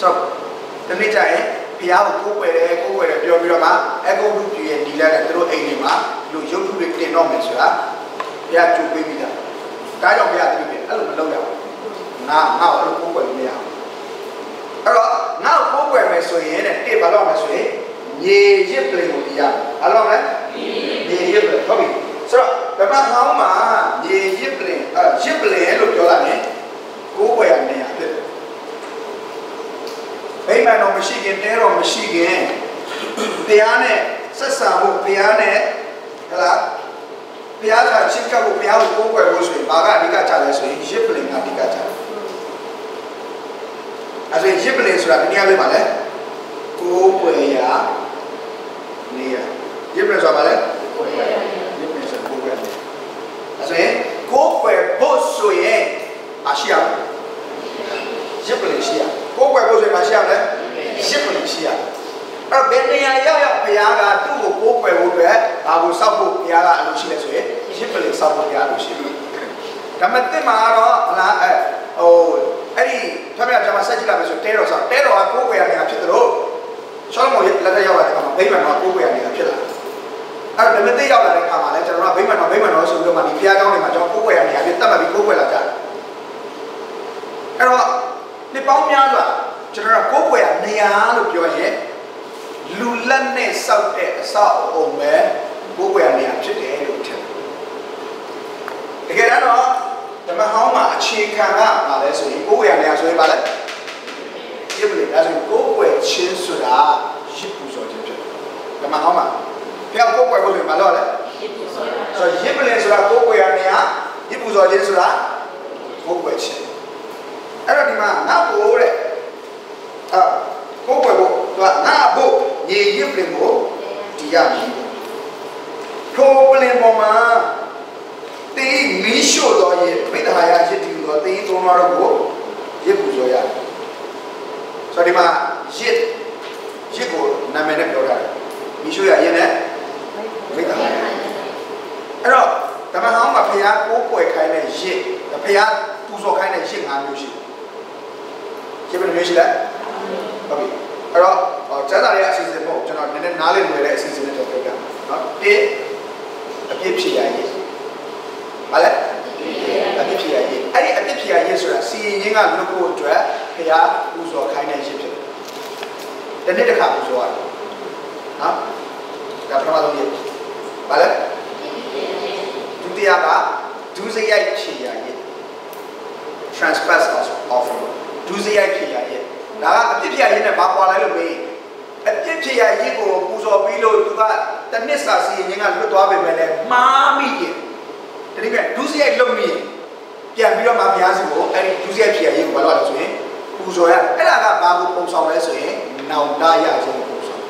ဆိုတော့ဒီနေ့ကျရင်ဘုရားကိုကိုးကွယ်တယ်ကိုးကွယ်တယ်ပြောပြီးတော့မှအဂုတ်တုပြည်ရဲ့ဒီလက်နဲ့သူတို့အိမ်တွေမှာလူရုပ်ထုတွေတင်တော့မယ်ဆိုတာဘုရားကြိုပေးပြီးတာဒါကြောင့်ဘုရားတည်တယ်အဲ့လိုမလုပ်ရဘူးငါငါ့ကိုအဲ့လိုကိုးကွယ်လို့မရဘူး အဲ့တော့ငါ့ကိုကိုယ်ွယ်မယ်ဆိုရင်တဲ့တစ်ဘာလို့မယ်ဆိုရင်ညီရစ်ပလင်ကိုတည်ရဘာလို့လဲညီရစ်ပလင်ဟုတ်ပြီဆိုတော့ဓမ္မဟောင်းမှာညီရစ်ပလင်အဲရစ်ပလင်လို့ပြောတာ ਨੇ ကိုယ်ွယ်ရနေရဖြစ်တယ်ဗိမာန်တော်မရှိခင်တဲတော်မရှိခင်တရားနဲ့ဆက်ဆံဖို့ဘုရားနဲ့ဟလားဘုရားကချစ်ကပ်ဖို့ဘုရားကိုကိုယ်ွယ်ဖို့ဆိုရင်ဘာကအဓိကကြလဲဆိုရင်ရစ်ပလင်ကအဓိကကြတယ် အဲဆိုရင်ရစ်ပလင်ဆိုတာဒီနေရာလေးပါလဲကိုးကွယ်ရာနေရာရစ်ပလင်ဆိုတာပါလဲကိုးကွယ်ရာရစ်ပလင်ဆိုတာကိုးကွယ်အဲဆိုရင်ကိုးကွယ်ဖို့ဆိုရင်မရှိရဘူးရစ်ပလင်ရှိရကိုးကွယ်ဖို့ဆိုရင်မရှိရလဲရစ်ပလင်ရှိရအဲ့ဘယ်နေရာရောက်ရောက်ဘုရားကသူ့ကိုကိုးကွယ်ဖို့အတွက်ဘာကိုစောက်ဖို့ဘုရားကအလိုရှိလဲဆိုရင်ရစ်ပလင်စောက်ဖို့ဘုရားအလိုရှိတယ်ဒါမှတင်မှာတော့ဟလားအဲဟို အဲ့ဒီဖခင်ကကျွန်မဆက်ကြည့်လိုက်မယ်ဆိုတဲတော်ဆောက်တဲတော်ကကိုးကွယ်ရနေတာဖြစ်တယ်လို့ရှောလမုန်လက်ထက်ရောက်လာတဲ့အခါမှာဗိမာန်တော်ကိုးကွယ်ရနေတာဖြစ်လာအဲ့ဒါဓမ္မတိရောက်လာတဲ့အခါမှာလည်းကျွန်တော်ကဗိမာန်တော်ဗိမာန်တော်ဆိုပြီးတော့မှဒီဘုရားကျောင်းတွေမှာကျွန်တော်ကိုးကွယ်ရနေတာဖြစ်တတ်မှတ်ပြီးကိုးကွယ်လာကြတယ်အဲ့တော့နှစ်ပေါင်းများစွာကျွန်တော်ကကိုးကွယ်ရနေရာလို့ပြောရင်လူလက်နဲ့စောက်တဲ့အဆောက်အအုံပဲကိုးကွယ်ရနေရာဖြစ်တယ်လို့ထင်တယ်တကယ်တော့ ဓမ္မဟောင်းမှာအခြေခံကပါလဲဆိုရင်ကိုးကွယ်ရနေရာဆိုရင်ပါလဲရစ်ပလေဒါဆိုရင်ကိုးကွယ်ခြင်းဆိုတာရစ်ပူဇော်ခြင်းဖြစ်တယ်ဓမ္မဟောင်းမှာဘုရားကိုးကွယ်ဖို့ဆိုရင်မလုပ်လဲဆိုရစ်ပလေဆိုတာကိုးကွယ်ရနေရာရစ်ပူဇော်ခြင်းဆိုတာကိုးကွယ်ခြင်းအဲ့တော့ဒီမှာငါ့ကိုတဲ့အာကိုယ်ွယ်ဖို့သူကငါ့ဖို့ညီရစ်ပလင်ကိုဒီရပြီထိုပလင်ပေါ်မှာ တေးမီးရှို့တော်ရဲ့မိတ္တဟာယရစ်တီတော်တေးသုံးတော်ကိုရစ်ပူဇော်ရဆိုဒီမှာရစ်ရစ်ကိုနာမည်နဲ့ပြောတာမီးရှို့ရရင်လည်းမိတ္တဟာယအဲ့တော့ဓမ္မဟောင်းမှာဖျားကိုးကွယ်ခိုင်းတဲ့ရစ်ဖျားပူဇော်ခိုင်းတဲ့ရစ်၅မျိုးရှိတယ်ရစ်ဘယ်နှမျိုးရှိလဲဟုတ်ပြီအဲ့တော့ကျမ်းစာရဲ့အစီအစဉ်ပေါ့ကျွန်တော်နည်းနည်းနားလည်လွယ်တဲ့အစီအစဉ်နဲ့တော့ပြောပြမယ်နော်တစ်အပြစ်ဖြစ်ရရေး ဟာလဲအပြစ်ဖြစ်ရရေးအဲ့ဒီအပြစ်ဖြစ်ရရေးဆိုတာစီရင်ချင်းကလွတ်ဖို့အတွက်ခရီးပူဇော်ခိုင်းတဲ့ရစ်ဖြစ်တယ်တနေ့တစ်ခါပူဇော်ရတယ်နော်ဒါပထမဆုံးရစ်ဟာလဲဒုတိယကဒုစရိုက်ဖြစ်ရရေး transpass offering ဒုစရိုက်ဖြစ်ရရေးဒါကအပြစ်ဖြစ်ရရင်လည်းဘာကွာလိုက်လို့မေးအပြစ်ဖြစ်ရရင်ကိုပူဇော်ပြီးလို့သူကတနစ်စာစီရင်ကလွတ်သွားပေမဲ့လည်းမှားမိရင် တတိယဒုစရိုက်လုံမိရင်ပြန်ပြီးတော့မှဘုရားစီကိုအဲ့ဒီဒုစရိုက်ဖြစ်ရရင်ကိုဘာလို့လဲဆိုရင်ပူဇော်ရအဲ့ဒါကဘာကိုပုံဆောင်လဲဆိုရင်နောင်တရခြင်းကိုပုံဆောင်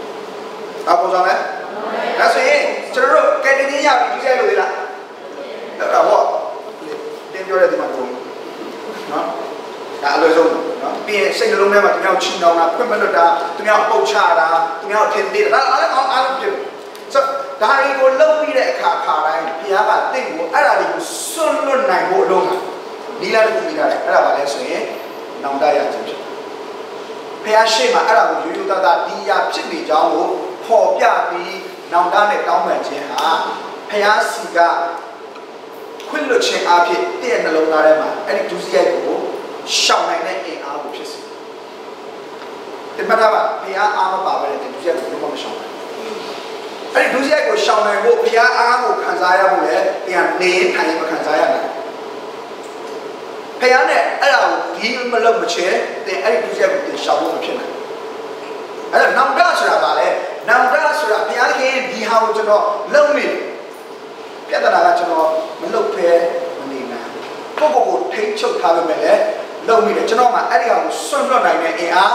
ဘာပုံဆောင်လဲဒါဆိုရင်ကျွန်တော်တို့ကယ်တင်ခြင်းရပြီဒုစရိုက်လို့လေလားအဲ့ဒါဟောတင်ပြောတဲ့ဒီမှာပုံနော်ဒါအလွယ်ဆုံးနော်ပြီးရင်စိတ်နှလုံးထဲမှာသူများချီနှောင်တာဖွင့်မလွတ်တာသူများပုတ်ချတာသူများထင်သေးတာဒါအားလည်းအားလုံးဖြစ် ဆိုဒါတွေကိုလုပ်ပြီးတဲ့အခါခါတိုင်းဘုရားကတင့်ကိုအဲ့ဒါတွေကိုစွန့်လွတ်နိုင်ဖို့အလုံးကနီလာတစ်ခုပြီးတာလေအဲ့ဒါပါလဲဆိုရင်နောင်တရခြင်းဖြစ်ဘုရားရှိမှအဲ့ဒါကိုရိုးရိုးသားသားဒီရာဖြစ်နေကြောင်းကိုပေါ်ပြပြီးနောင်တနဲ့တောင်းပန်ခြင်းဟာဘုရားစီကခွင့်လွတ်ခြင်းအဖြစ်တည့်ရဲ့နှလုံးသားထဲမှာအဲ့ဒီဒုစရိုက်ကိုရှောင်နိုင်တဲ့အင်အားကိုဖြစ်စေ။ဒီမှာကဘုရားအားမပါဘဲတဲ့ဒုစရိုက်ကိုဘယ်မှမရှောင်နိုင်ဘူး။ အဲ့ဒီဒုစရိုက်ကိုရှောင်နိုင်ဖို့ဘုရားအားကိုခံစားရဖို့လည်းတရားနေထိုင်မခံစားရနိုင်ဘူး။ဘုရားနဲ့အဲ့ဒါကိုဒီမလုပ်မချဲတဲ့အဲ့ဒီဒုစရိုက်ကိုတင်ရှောင်ဖို့မဖြစ်နိုင်ဘူး။အဲ့ဒါနောင်တဆိုတာပါလေ။နောင်တဆိုတာဘုရားခင်ဒီဟာကိုကျွန်တော်လုပ်နေပြဿနာကကျွန်တော်မလုပ်ဖဲမနေနိုင်ကိုကိုကိုထိတ်ချုပ်ထားပေမဲ့လည်းလုပ်မိတယ်ကျွန်တော်မှအဲ့ဒီကောင်စွန့်လွတ်နိုင်တဲ့အင်အား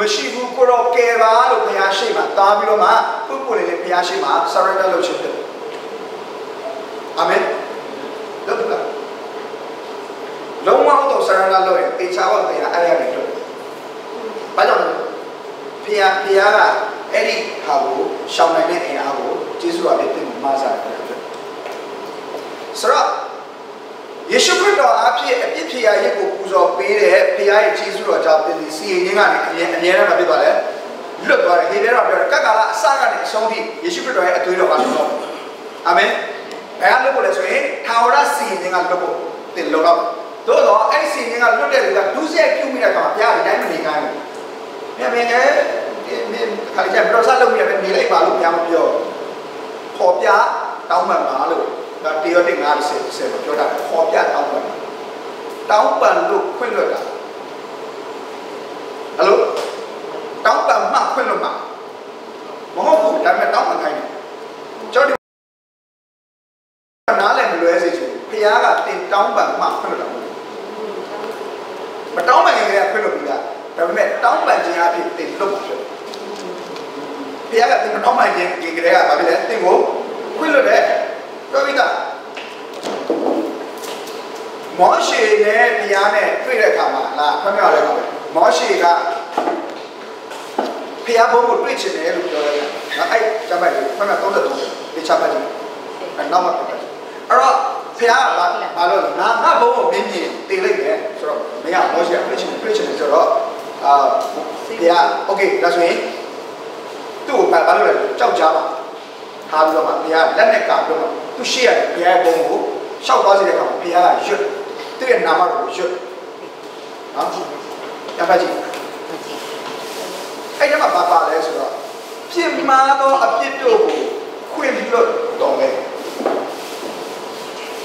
မရှိဘူးကိုတော့ကယ်ပါလို့ဘုရားရှိမှတားပြီးတော့မှပုပ်ပုလေးလေးဘုရားရှိမှ surrender လုပ်ချင်တယ်အာမင်လုပ်ပါလုံးဝတော့ surrender လုပ်ရင်တေချာတော့တရားအဲ့ရနေတော့ဘာကြောင့်လဲဘုရားဘုရားကအဲ့ဒီဟာကိုရှောင်နိုင်တဲ့အင်အားကိုကျေးဇူးတော်နဲ့တင်မှာစားတယ်ဆိုတော့ ယေရှုခရစ်တော်အဖြစ်အပြစ်ဖြေရရေးကိုပူဇော်ပေးတဲ့ဖခင်ရဲ့ကျေးဇူးတော်ကြောင့်သင်ဒီစီရင်ခြင်းကနေအမြဲအမြဲတမ်းမဖြစ်ပါလဲလွတ်သွားတယ်ဟေဘဲတော်ပြောတယ်ကတ်ကာလအစကနေအဆုံးထိယေရှုခရစ်တော်ရဲ့အသွေးတော်ကလွတ်တော့အာမင်ဘယ်ကလွတ်ဖို့လဲဆိုရင်ထာဝရစီရင်ခြင်းကလွတ်ဖို့သင်လုံတော့သို့တော့အဲ့ဒီစီရင်ခြင်းကလွတ်တဲ့လူကဒုစရိုက်ပြုမိတဲ့အခါမှာဘုရားဒီတိုင်းမနေခိုင်းဘူးမြင်မြင်ကဲမင်းခါကြဘရောစားလုပ်မိတယ်နေလိုက်ပါလို့ဘုရားမပြောပေါ်ပြတောင်းပန်ပါလို့ ဒါတေယောတိ50 10ပြောတာပေါ်ပြတောင်းပန်တောင်းပန်လို့ခွင့်လွှတ်တာဟယ်လိုတောင်းပန်မှခွင့်လွှတ်ဒါပေမဲ့တောင်းပန်ခိုင်းတယ်ကျွန်တော်နားလည်းမလွဲစေချင်ဖခင်ကတင်တောင်းပန်မှခွင့်လို့မတောင်းပန်ခင်ကခွင့်လို့ပြီးတာဒါပေမဲ့တောင်းပန်ခြင်းအဖြစ်တင်လို့ပါဖြစ်ဖခင်ကတင်မတောင်းပန်ခြင်းဒီကလေးကဘာဖြစ်လဲတင်ကိုခွင့်လို့တယ် ပြောပြီးသားမောရှေနဲ့ဘုရားနဲ့တွေ့တဲ့အခါမှာလားဖခင်ကလည်းမောရှေကဖျားဘုံကိုတွေ့ချင်တယ်လို့ပြောရတယ်။အဲ့ကျမ်းပိုက်ကိုဖခင်33ဒီချပတ်ကြည့်။နောက်မှပြတယ်။အဲ့တော့ဖျားကဘာလို့လဲငါငါဘုံကိုမြင်မြင်တည်လိုက်တယ်ဆိုတော့မရမောရှေကတွေ့ချင်တွေ့ချင်တယ်ဆိုတော့အာဖျားโอเคဒါဆိုရင်သူ့ကိုဘာလို့လဲကြောက်ကြပါ ထားပြီးတော့မှဘုရားလက်နဲ့ကာပြီးတော့သူရှေ့ရတယ်ဘုရားဘုံကိုရှောက်သွားစေတဲ့ကောင်ဘုရားကရွတ်သူ့ရဲ့နာမတော်ကိုရွတ်နော်ကျမ်းပိုက်ကြည့်အဲ့ဒီမှာဘာပါလဲဆိုတော့ပြင်းမာသောအပြစ်တို့ကိုခွင့်လွတ်တော်လဲ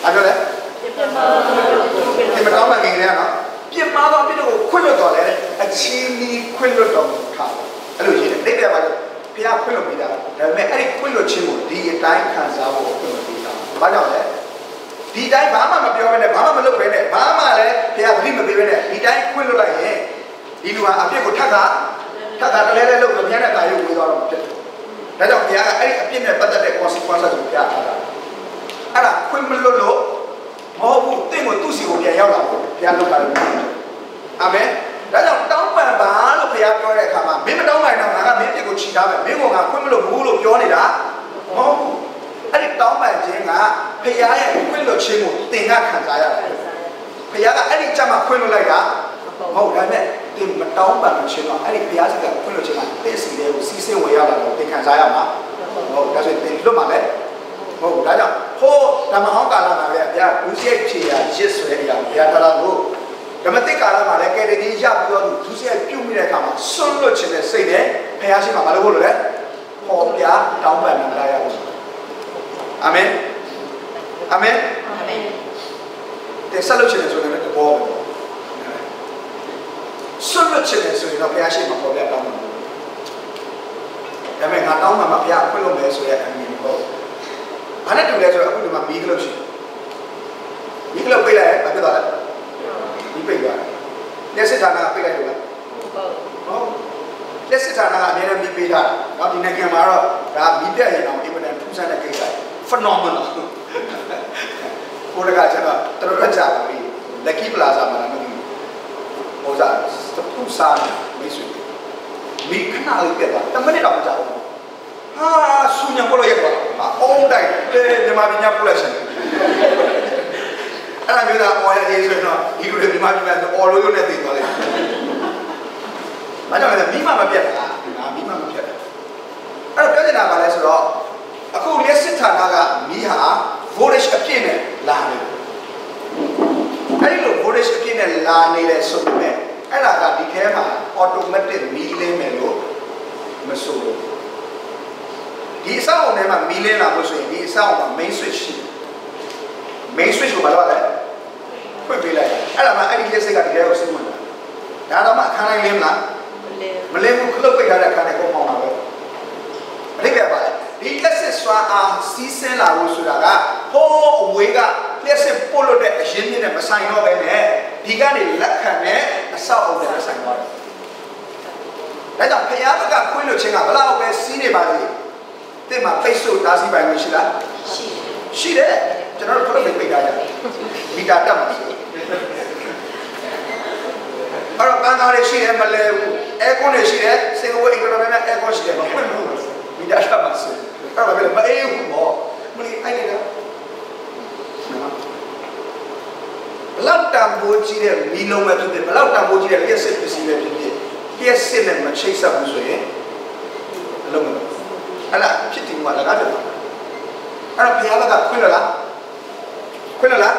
အဲ့ဒါလေဒီမှာတော့မငင်ရနော်ပြင်းမာသောအပြစ်တို့ကိုခွင့်လွတ်တော်လဲအချင်းကြီးခွင့်လွတ်တော်မူထားအဲ့လိုရှိတယ်ဒိဋ္ဌိပါလို့ ဘုရားခွင့်လွတ်ပြီးတာဒါပေမဲ့အဲ့ဒီခွင့်လွတ်ခြင်းကိုဒီအတိုင်းခံစားဖို့ခွင့်လွတ်ပြီးတာဘာကြောင့်လဲဒီတိုင်းဘာမှမပြောဘဲနဲ့ဘာမှမလုပ်ဘဲနဲ့ဘာမှလည်းဘုရားသတိမပေးဘဲနဲ့ဒီတိုင်းခွင့်လွတ်လိုက်ရင်ဒီလူဟာအပြစ်ကိုထပ်ခါထပ်ခါတလဲလဲလုပ်လို့ဘုရားနဲ့တာရုပ်ဝေးသွားတော့ဖြစ်တယ်ဒါကြောင့်ဘုရားကအဲ့ဒီအပြစ်နဲ့ပတ်သက်တဲ့ consequences ကိုပြထားတာအဲ့ဒါခွင့်မလွတ်လို့မဟုတ်ဘူးတင့်ကိုသူ့စီကိုပြန်ရောက်လာဖို့ဘုရားလုပ်တာလို့အာမင် ဒါကြောင့်တောင်းပန်ပါလို့ဘုရားပြောတဲ့အခါမှာမင်းမတောင်းပန်တော့ငါကမင်းပြစ်ကိုချီထားမယ်မင်းကငါခွင့်မလို့ဘူးလို့ပြောနေတာမဟုတ်ဘူးအဲ့ဒီတောင်းပန်ခြင်းကဘုရားရဲ့ခွင့်လွတ်ခြင်းကိုသင်ကခံစားရတယ်ဘုရားကအဲ့ဒီကြမှာခွင့်လွတ်လိုက်တာမဟုတ်ဒါပေမဲ့သင်မတောင်းပန်ခြင်းတော့အဲ့ဒီဘုရားစကားခွင့်လွတ်ခြင်းကသင်စီတဲ့ကိုစီးစင်းဝင်ရလာတော့သင်ခံစားရမှာဟုတ်ဒါဆိုရင်သင်လွတ်မှာလေဟုတ်ဒါကြောင့်ဟိုဓမ္မဟောင်းကာလမှာလည်းဘုရားဘူးစိတ်ဖြေရရစ်ဆွဲရဘုရားတရားကို ဓမ္မတိကာလမှာလည်းကဲတည်းရပြီးတော့သူစိတ်ပြုတ်မိတဲ့အခါမှာဆွတ်လွတ်ခြင်းနဲ့စိတ်နဲ့ဘုရားရှိခိုးမှာမလုပ်လို့လေဟောပြတောင်းပန်လာရအောင်အာမင်အာမင်အာမင်တဲ့ဆက်လုပ်ခြင်းနဲ့ဆိုရင်လည်းတဘောပဲဆွတ်လွတ်ခြင်းနဲ့ဆိုရင်တော့ဘုရားရှိခိုးမှာဟောပြတောင်းပန်ဒါပေမဲ့ငါတောင်းပန်မှာဘုရားခွင့်လို့မယ်ဆိုရဲ့အမြင်ပေါ့ဘာနဲ့တူလဲဆိုတော့အခုဒီမှာမီးကလို့ရှိမီးကလို့ပြလိုက်ဘာဖြစ်သွားလဲမီး ပိတ်သွားတယ်လက်စစ်ဌာနကပိတ်လိုက်တော့ဟုတ်လက်စစ်ဌာနကအများနဲ့မိပေးတာနော်ဒီနိုင်ငံမှာတော့ဒါမိပြတ်ရင်တော့အင်မတန်ထူးဆန်းတဲ့ကိစ္စ phenomenal ကိုယ်ကကျွန်တော်တော်တော်ကြာပြီ lucky plaza မှာလည်းမသိဘူးဟိုစားစပူစားမိတ်ဆွေမိခဏလေးပြတ်သွားတမိနစ်တော့မကြာဘူးဟာဆူညံပေါ်လို့ရက်သွားဟာအုံးတိုက်တယ်မြန်မာပြည်ညပူလိုက်ရှင် အဲ့ဒါမျိုးသားအော်ရရေးဆိုတော့ဒီလိုတွေမြန်မာပြည်မှာအော်လို့ရုံနဲ့သိသွားလိမ့်မယ်။ဘာကြောင့်လဲမိမမပြတ်တာ။ငါမိမမပြတ်တာ။အဲ့တော့ပြောချင်တာကလည်းဆိုတော့အခုလက်စစ်ဌာနကမိဟာ voltage အပြည့်နဲ့လာနေတယ်။အဲ့ဒီလို voltage အပြည့်နဲ့လာနေတယ်ဆိုပေမဲ့အဲ့ဒါကဒီထဲမှာ automatic မီးလင်းမယ်လို့မဆိုလို့ဒီအဆောက်အုံထဲမှာမီးလင်းလာလို့ဆိုရင်ဒီအဆောက်အုံမှာ main switch ရှိတယ် main switch ကိုဘာလုပ်ရလဲ ဖွင့်ပေးလိုက်အဲ့ဒါမှအဲ့ဒီလက်စိတ်ကဒီထဲကိုစီးဝင်လာဒါတော့မှအခန်းလိုက်လင်းမလားမလင်းဘူးခလုတ်ပိတ်ထားတဲ့အခန်းနဲ့ပုံမှန်ပါပဲအဓိပ္ပာယ်ပါလေဒီလက်စစ်စွာအားစီးဆင်းလာလို့ဆိုတာကဟိုးအဝေးကလက်စစ်ပို့လို့တဲ့အရင်မြင့်နဲ့မဆိုင်တော့ပဲနဲ့ဒီကနေလက်ခံတဲ့အဆောက်အုံနဲ့ဆိုင်သွားတယ်ဒါကြောင့်ဖျားဘက်ကခွင့်လို့ခြင်းကဘလောက်ပဲစီးနေပါစေတဲ့မှာပိတ်ဆို့တားဆီးပိုင်မရှိလားရှိတယ်ရှိတယ်ကျွန်တော်တို့ဖလို့ပိတ်ထားကြမီတာတက်မှာ အဲ့တော့ပန်းသားတွေရှိတယ်မလဲဘူးအဲကွန်တွေရှိတယ်စင်ကာပူအင်္ဂလန်နဲ့အဲကွန်ရှိတယ်မဖွင့်ဘူးမီတာတက်မှာဆိုအဲ့တော့ဘယ်မအေးဘူးဘောမလီအဲ့ဒါဘလောက်တန်ဖိုးကြီးတဲ့မီလုံးပဲဖြစ်ဖြစ်ဘလောက်တန်ဖိုးကြီးတဲ့လျှက်စစ်ပစ္စည်းပဲဖြစ်ဖြစ်လျှက်စစ်နဲ့မချိတ်ဆက်ဘူးဆိုရင်အလုံးမအဲ့ဒါဖြစ်တယ်ကလည်းကားတယ်အဲ့တော့ဘုရားဘက်ကခွင့်လို့လားခွင့်လို့လား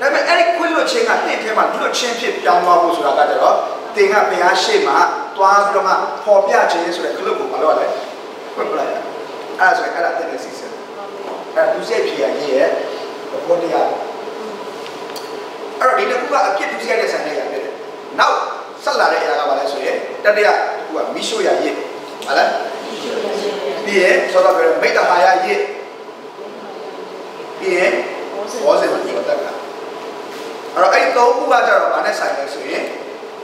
ဒါပေမဲ့အဲ့ဒီခွင့်လို့ခြင်းကတစ်ထဲမှာလွတ်ချင်းဖြစ်ပြောင်းသွားဖို့ဆိုတာကကြတော့တင်ကဘုရားရှေ့မှာသွားပြီးတော့မှပေါ်ပြခြင်းဆိုတဲ့ခလုတ်ကိုမလုပ်ရလဲခွင့်ပလိုက်အဲ့ဒါဆိုရင်အဲ့ဒါတဲ့စီစဉ်အဲ့ဒုစရိုက်ဖြစ်ရရေးရဲ့ဘောတရားအဲ့တော့ဒီတစ်ခုကအပြစ်ဒုစရိုက်တဲ့ဆန်တဲ့ရဖြစ်တယ်နောက်ဆက်လာတဲ့အရာကဘာလဲဆိုရင်တတိယတစ်ခုကမိရှုရရေးဟာလားဒီပြီးရင်သောတာပြောမိတ္တဟာယရစ်ပြီးရင်ဘောဇင်ကိုတက်က အဲ့တော့အဲ့ဒီသုံးခုကကြတော့ဗာနဲ့ဆိုင်လဲဆိုရင်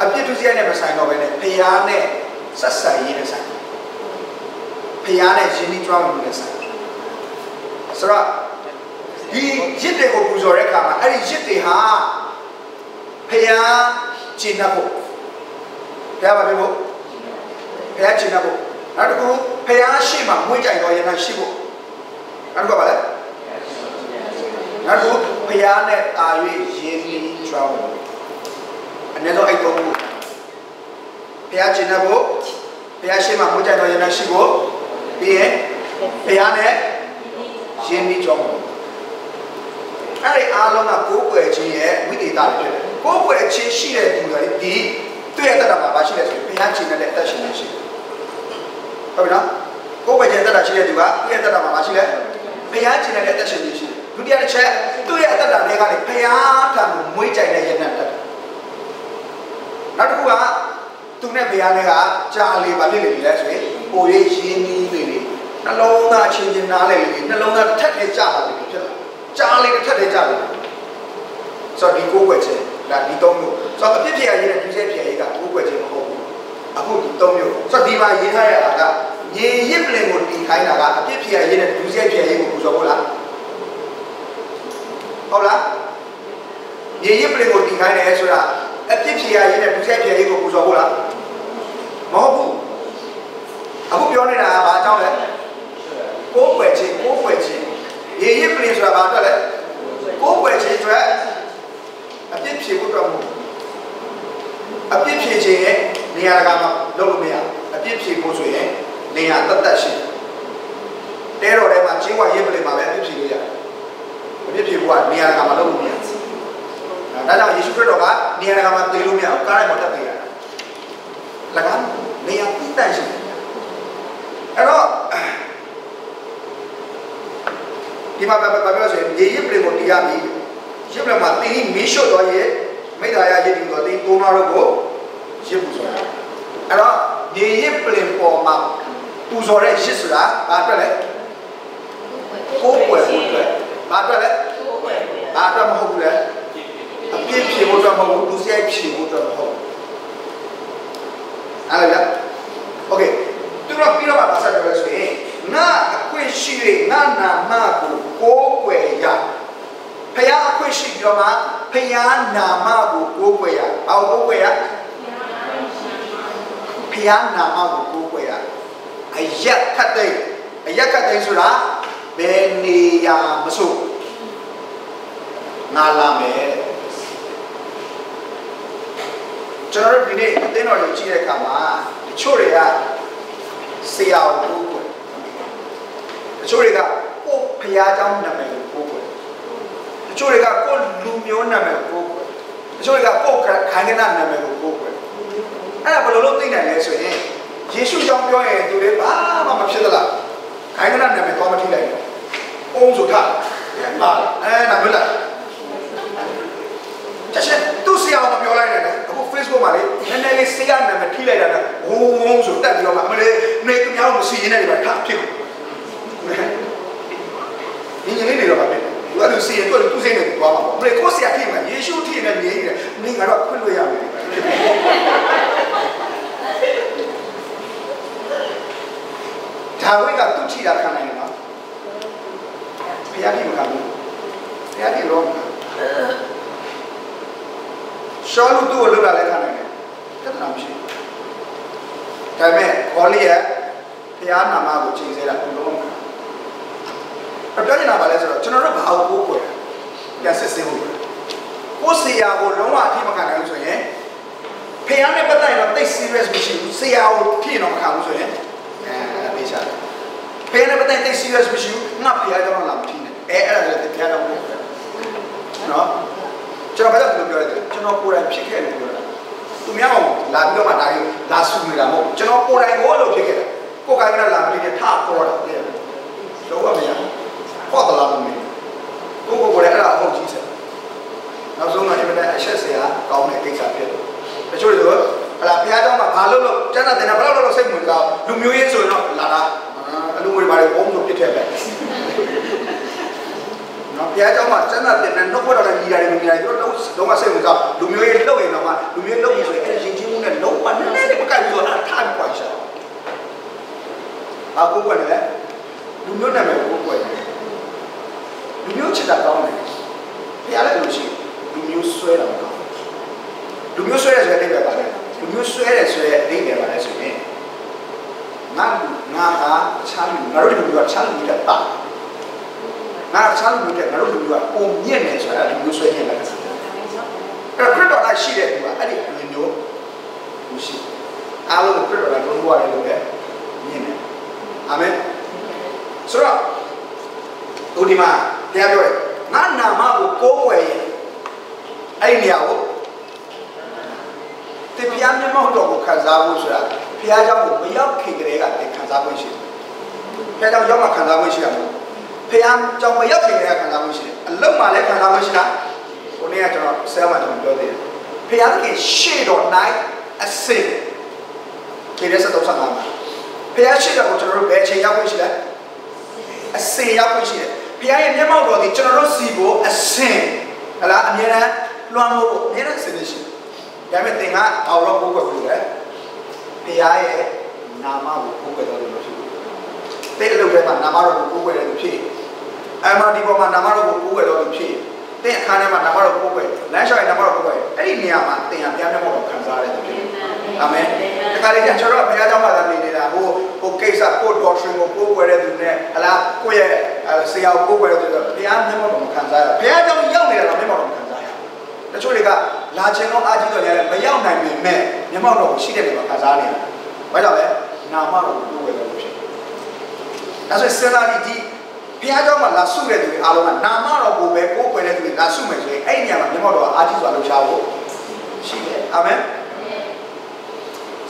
အပြစ်ဒုစရိုက်နဲ့မဆိုင်တော့ဘဲနဲ့ဖျားနဲ့ဆက်ဆံရေးနဲ့ဆိုင်ဖျားနဲ့ယဉ်ကျေးကျွမ်းမှုနဲ့ဆိုင်ဆိုတော့ဒီရစ်တွေကိုပူဇော်တဲ့အခါမှာအဲ့ဒီရစ်တွေဟာဖျားကျင့်တတ်ဖို့ဖျားပါပြီဖို့ဖျားကျင့်တတ်ဖို့နောက်တစ်ခုဖျားရှိမှမွေးကြိုင်တော်ရနာရှိဖို့နောက်တစ်ခုပါလဲ နောက်တစ်ခုဖျားနဲ့အာ၍ရင်းနှီးကျွမ်းမှုအနည်းဆုံးအဲ့သုံးခုဖျားကျင့်တတ်ဖို့ဖျားရှိမှမွေးကြိုင်တော်ရနာရှိဖို့ပြီးရင်ဖျားနဲ့ရင်းနှီးကျွမ်းမှုအဲ့ဒီအားလုံးကကိုးကွယ်ခြင်းရဲ့ဝိသေသတွေဖြစ်တယ်ကိုးကွယ်ခြင်းရှိတဲ့သူတွေဒီတွေ့ရတဲ့မှာဘာရှိလဲဆိုရင်ဘုရားခြင်းနဲ့အသက်ရှင်နေရှိတယ်ဟုတ်ပြီနော်ကိုယ်ပဲကျန်တတ်တာရှိတဲ့သူကသူ့ရဲ့တတ်တာမှာမရှိလဲဘုရားကျင်တဲ့အသက်ရှင်နေရှိတယ် ဒုတိယတစ်ချက်သူ့ရဲ့အသက်တာတွေကနေဘုရားထံကိုမွေးကြိုင်တဲ့ယဉ်နဲ့တက်တယ်နောက်တစ်ခုကသူနဲ့ဘုရားနဲ့ကကြာလေပါလိမ့်လေလဲဆိုရင်ပိုရိပ်ရင်းနှီးလေလေနှလုံးသားချင်းချင်းနားလေလေနှလုံးသားတစ်ထက်ထဲကြာလာတယ်ဖြစ်လာကြာလေတစ်ထက်ထဲကြာလေဆိုတော့ဒီကိုယ်ွယ်ခြင်းဒါဒီသုံးမျိုးဆိုတော့အဖြစ်ဖြစ်ရရေးတဲ့ဒီချက်ဖြစ်ရေးကကိုယ်ွယ်ခြင်းမဟုတ်ဘူးအခုဒီသုံးမျိုးဆိုတော့ဒီမှာရေးထားရတာကရေရစ်ပလင်ကိုတီခိုင်းတာကအပြစ်ဖြစ်ရရေးတဲ့ဒုစရိုက်ဖြစ်ရေးကိုပူဇော်ဖို့လား ဟုတ်လားရေရစ်ပလင်ကိုတီခိုင်းတယ်ဆိုတာအပြစ်ဖြစ်ရရေးတဲ့ဒုစရိုက်ဖြစ်ရေးကိုပူဇော်ဖို့လားမဟုတ်ဘူးအခုပြောနေတာကဘာအကြောင်းလဲကိုယ်ွယ်ခြင်းကိုယ်ွယ်ခြင်းရေရစ်ပလင်ဆိုတာဘာအတွက်လဲကိုယ်ွယ်ခြင်းအတွက်အပြစ်ဖြေဖို့အတွက်မဟုတ်အပြစ်ဖြေခြင်းရဲ့နေရာကမှာလုပ်လို့မရအပြစ်ဖြေဖို့ဆိုရင်နေရာတတ်တတ်ရှိတဲတော်ထဲမှာချင်းဝါရစ်ပလင်မှာပဲအပြစ်ဖြေလို့ရတယ် အပြစ်ဖြေဖို့ကနေရာကမှာလုပ်လို့မရဘူးဒါကြောင့်ယေရှုခရစ်တော်ကနေရာကမှာတည်လို့မရဘူးကားရိုက်မှာတက်တည်ရတယ်၎င်းနေရာပြည့်တတ်ရှိအဲ့တော့ဒီမှာဘာပြောဆိုရင်ရေရစ်ပလင်ကိုတရားပြီးရစ်ပလင်မှာတင်းမီးရှို့တော်ရဲ့မိသားရရည်တည်တော်တင်းသုံးတော်ကိုရစ်ဘူးဆိုတာအဲ့တော့ဒီရစ်ပလင်ပေါ်မှာပူဇော်တဲ့ရစ်ဆိုတာဘာအတွက်လဲကိုယ်ွယ်ဖို့အတွက် ဘာအတွက်လဲဘာအတွက်မဟုတ်ဘူးလဲအပြည့်ဖြေဖို့အတွက်မဟုတ်ဘူးသူစရိုက်ဖြေဖို့အတွက်မဟုတ်ဘူးအဲ့ဒါဗျာ Okay သူတို့ပြီးတော့မှဆက်ကြရဆိုရင်ငါအခွင့်ရှိရငါနာမကိုကိုးကွယ်ရဖယားအခွင့်ရှိပြီးတော့မှဖယားနာမကိုကိုးကွယ်ရဘာကိုကိုးကွယ်ရဖယားနာမကိုကိုးကွယ်ရအယက်ခတ်သိအယက်ခတ်သိဆိုတာ ဘယ်နေရာမဆိုငါလာမယ်ကျွန်တော်တို့ဒီနေ့အသင်းတော်ကိုကြည့်တဲ့အခါမှာတချို့တွေကဆရာကိုကိုးကွယ်တချို့တွေကကိုယ်ဖယားเจ้าနာမည်ကိုကိုးကွယ်တချို့တွေကကိုယ်လူမျိုးနာမည်ကိုကိုးကွယ်တချို့တွေကကိုယ်ခိုင်ကနာနာမည်ကိုကိုးကွယ်အဲ့ဒါဘယ်လိုလုပ်သိနိုင်လဲဆိုရင်ယေရှုကြောင့်ပြောရင်သူတွေဘာမှမဖြစ်သလား ခိုင်ကနာနာမည်တော့မထိလိုက်ဘူးအုံးဆိုထားပါအဲနာမည်လားတချက်သူဆရာမပြောလိုက်နဲ့အခု Facebook မှာလေနည်းနည်းလေးဆရာနာမည်ထိလိုက်တာကဝုန်းဝုန်းဆိုတက်ပြီးတော့မှအမလေးနေကမြောင်းမစီရင်နေတယ်ဗျာဖြစ်ကုန်ဒီညီလေးတွေတော့ပါပဲသူကသူစီရင်သူကသူစိတ်နဲ့သွားမှာပေါ့ဘယ်ကိုဆရာထိမှာယေရှုထိနေနေနေနေကတော့ခွင့်လို့ရမယ် ဒါဝိကသူ့ထိတာခံနိုင်တယ်နော်ဘုရားထိမခံဘူးဘုရားထိတော့ရှောလူသူ့ကိုလှုပ်လာလဲခံနိုင်တယ်တတ်တာမရှိဘူးဒါပေမဲ့ခေါ်လျက်ဘုရားနာမကိုချိန်ဆဲတာဘုလုံးအပြောနေတာပါလဲဆိုတော့ကျွန်တော်တို့ဘာကိုကိုးကွယ်ပြန်စစ်စစ်ဖို့ကိုဆရာကိုလုံးဝအထိမခံနိုင်ဘူးဆိုရင်ဖះနဲ့ပတ်သက်ရင်တော့တိတ် serious မရှိဘူးဆရာကိုဖြစ်တော့မခံဘူးဆိုရင်အဲပေးချတယ် ဖះနဲ့ပတ်သက်တိတ် serious မရှိဘူးငါဖះကြောင့်လာမဖြစ်နဲ့အဲအဲ့ဒါလည်းဖះတော့ကိုးကွယ်နော်ကျွန်တော်ဘာလို့ပြောရလဲကျွန်တော်ကိုယ်တိုင်ဖြစ်ခဲ့တယ်ပြောတာသူများအောင်လာပြီးတော့မှဒါကြီးလာဆူနေတာမဟုတ်ကျွန်တော်ကိုယ်တိုင်ကိုအဲ့လိုဖြစ်ခဲ့တာကိုယ်ကလည်းလာမလို့ထပေါ်တာတဲ့လုံးဝမရဟောတလာမင်းကိုကိုကိုလည်းအဲ့ဒါအဟုတ်ကြီးဆက်နောက်ဆုံးတော့အင်မတန်အဆက်စရာကောင်းတဲ့ကိစ္စဖြစ်တယ်တချို့တွေဆိုဟလာဘုရားကျောင်းမှာဘာလို့လို့ကျမ်းစာသင်တာဘယ်လိုလို့စိတ်ဝင်စားလူမျိုးရေးဆိုရင်တော့လာတာ အလူငွေပါတယ်ဘုံတို့ပြစ်ထက်လိုက်နော်ဘုရားကျောင်းမှာစံသာတင်တဲ့နှုတ်ခွက်တော်နဲ့ညီတာတွေမညီတာတွေတို့လုံးဝစိတ်မကောက်လူမျိုးရေးလောက်ရင်တော့မှလူမျိုးရေးလောက်ပြီဆိုရင်အဲ့ရင်ချင်းမှုနဲ့လုံးဝနည်းနည်းလေးမကိုက်ဘူးဆိုတော့ထားပြီးပွားရှာအခုကွက်နေလဲလူမျိုးနာမည်ကိုကွက်နေလူမျိုးချစ်တာကောင်းတယ်ဘုရားလည်းလူရှိလူမျိုးဆွဲတာကောင်းလူမျိုးဆွဲရဆိုတဲ့အဓိပ္ပာယ်ပါတယ်လူမျိုးဆွဲရဆိုတဲ့အဓိပ္ပာယ်ပါလဲဆိုရင် ငါငါဟာချားလူငါတို့လူမျိုးကချားလူမျိုးတက်တာငါချားလူမျိုးတက်ငါတို့လူမျိုးကပုံမြင့်နေဆိုတာလူမျိုးဆွဲခြင်းလည်းအဲ့တော့ခရစ်တော်ကရှိတဲ့သူကအဲ့ဒီအမြင်မျိုးမရှိအားလုံးခရစ်တော်ကဘုရားလည်းလုပ်တယ်မြင်တယ်အာမင်ဆိုတော့ဒီဒီမှာတရားပြောတယ်ငါနာမကိုကိုးကွယ်ရင်အဲ့ဒီနေရာကို သင်ဘုရားမျက်မှောက်တော်ကိုခံစားဖို့ဆိုတာဘုရားကြောင့်ကိုမရောက်ခင်ကတည်းကသင်ခံစားခွင့်ရှိတယ်ဘုရားကြောင့်ရောက်မှခံစားခွင့်ရှိရမှာဘုရားကြောင့်မရောက်ခင်ကတည်းကခံစားခွင့်ရှိတယ်အလုံးမှလည်းခံစားခွင့်ရှိတာဟိုနေ့ကကျွန်တော်ဆဲမှာကျွန်တော်ပြောသေးတယ်ဘုရားသခင်ရှေ့တော်၌အစဉ်ခေရစတုံးဆောင်မှာဘုရားရှေ့တော်ကိုကျွန်တော်တို့ဘယ်ချိန်ရောက်ခွင့်ရှိလဲအစဉ်ရောက်ခွင့်ရှိတယ်ဘုရားရဲ့မျက်မှောက်တော်ဒီကျွန်တော်တို့စီကိုအစဉ်ဟလားအမြဲတမ်းလွှမ်းမိုးဖို့အမြဲတမ်းစဉ်းစားရှိတယ် ဒါပေမဲ့သင်ကအော်ရောကိုယ်ကိုယ်ပြောတယ်ဘုရားရဲ့နာမကိုကိုးကွယ်တော်လို့ဖြစ်ဘူး။တဲ့လုပ်ထဲမှာနာမတော်ကိုကိုးကွယ်တယ်လို့ဖြစ်။အမှဒီပေါ်မှာနာမတော်ကိုကိုးကွယ်တော်လို့ဖြစ်။တဲ့အခါထဲမှာနာမတော်ကိုးကွယ်လမ်းလျှောက်ရင်နာမတော်ကိုးကွယ်အဲ့ဒီနေရာမှာသင်ဟာဘုရားမျက်မှောက်တော်ခံစားရတယ်လို့ဖြစ်။အာမင်။ဒီခါလေးကျကျွန်တော်ဘုရားကျောင်းမှာသာနေနေတာဟိုဟိုကိစ္စကို doctrine ကိုကိုးကွယ်တဲ့သူနဲ့ဟလားကိုယ့်ရဲ့ဆရာကိုကိုးကွယ်တဲ့သူဘုရားမျက်မှောက်တော်ခံစားရ။ဘုရားကျောင်းရောက်နေတာတော့မျက်မှောက်တော်ခံစားရ။တချို့တွေက လာခြင်းတော့အားကြီးတော်ရတယ်မရောက်နိုင်ပေမဲ့မျက်မှောက်တော်ကိုရှိတဲ့နေရာမှာခံစားနေတာ။ဘာကြောင့်လဲနာမတော်ကိုကိုးကွယ်လို့ဖြစ်တယ်။ဒါဆိုစဉ်းစားကြည့်ဒီဘုရားကျောင်းမှာလာဆုတဲ့သူတွေအားလုံးကနာမတော်ကိုပဲကိုးကွယ်တဲ့သူတွေလာဆုမယ်ဆိုရင်အဲ့ဒီနေရာမှာမျက်မှောက်တော်အားကြီးစွာလှုပ်ရှားဖို့ရှိတယ်။အာမင်။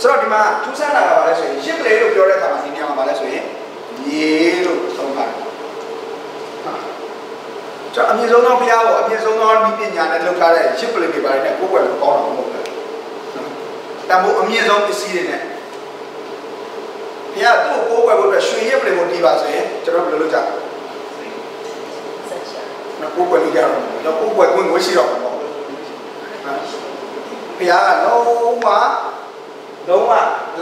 ဆိုတော့ဒီမှာထူးဆန်းတာကဘာလဲဆိုရင်ရစ်ပလေလို့ပြောတဲ့အခါမှာဒီနေရာမှာဘာလဲဆိုရင်ရေလို့သုံးပါတယ်။ ကျွန်တော်အမြင့်ဆုံးသောဘုရားကိုအမြင့်ဆုံးသောဤပညာနဲ့လုပ်ထားတဲ့ရစ်ပလေတွေပါတယ်နဲ့ကိုးကွယ်လို့ကောင်းတာမဟုတ်ဘူး။တမို့အမြင့်ဆုံးပစ္စည်းတွေနဲ့ဘုရားသူ့ကိုကိုးကွယ်ဖို့အတွက်ရွှေရစ်ပလင်ကိုတီးပါဆိုရင်ကျွန်တော်ဘယ်လိုလုပ်ကြလဲ။ကိုးကွယ်လို့ကြတော့တော့ကိုးကွယ်ခွင့်ကိုရှိတော့မှာပေါ့။ဘုရားကလုံးဝလုံးဝ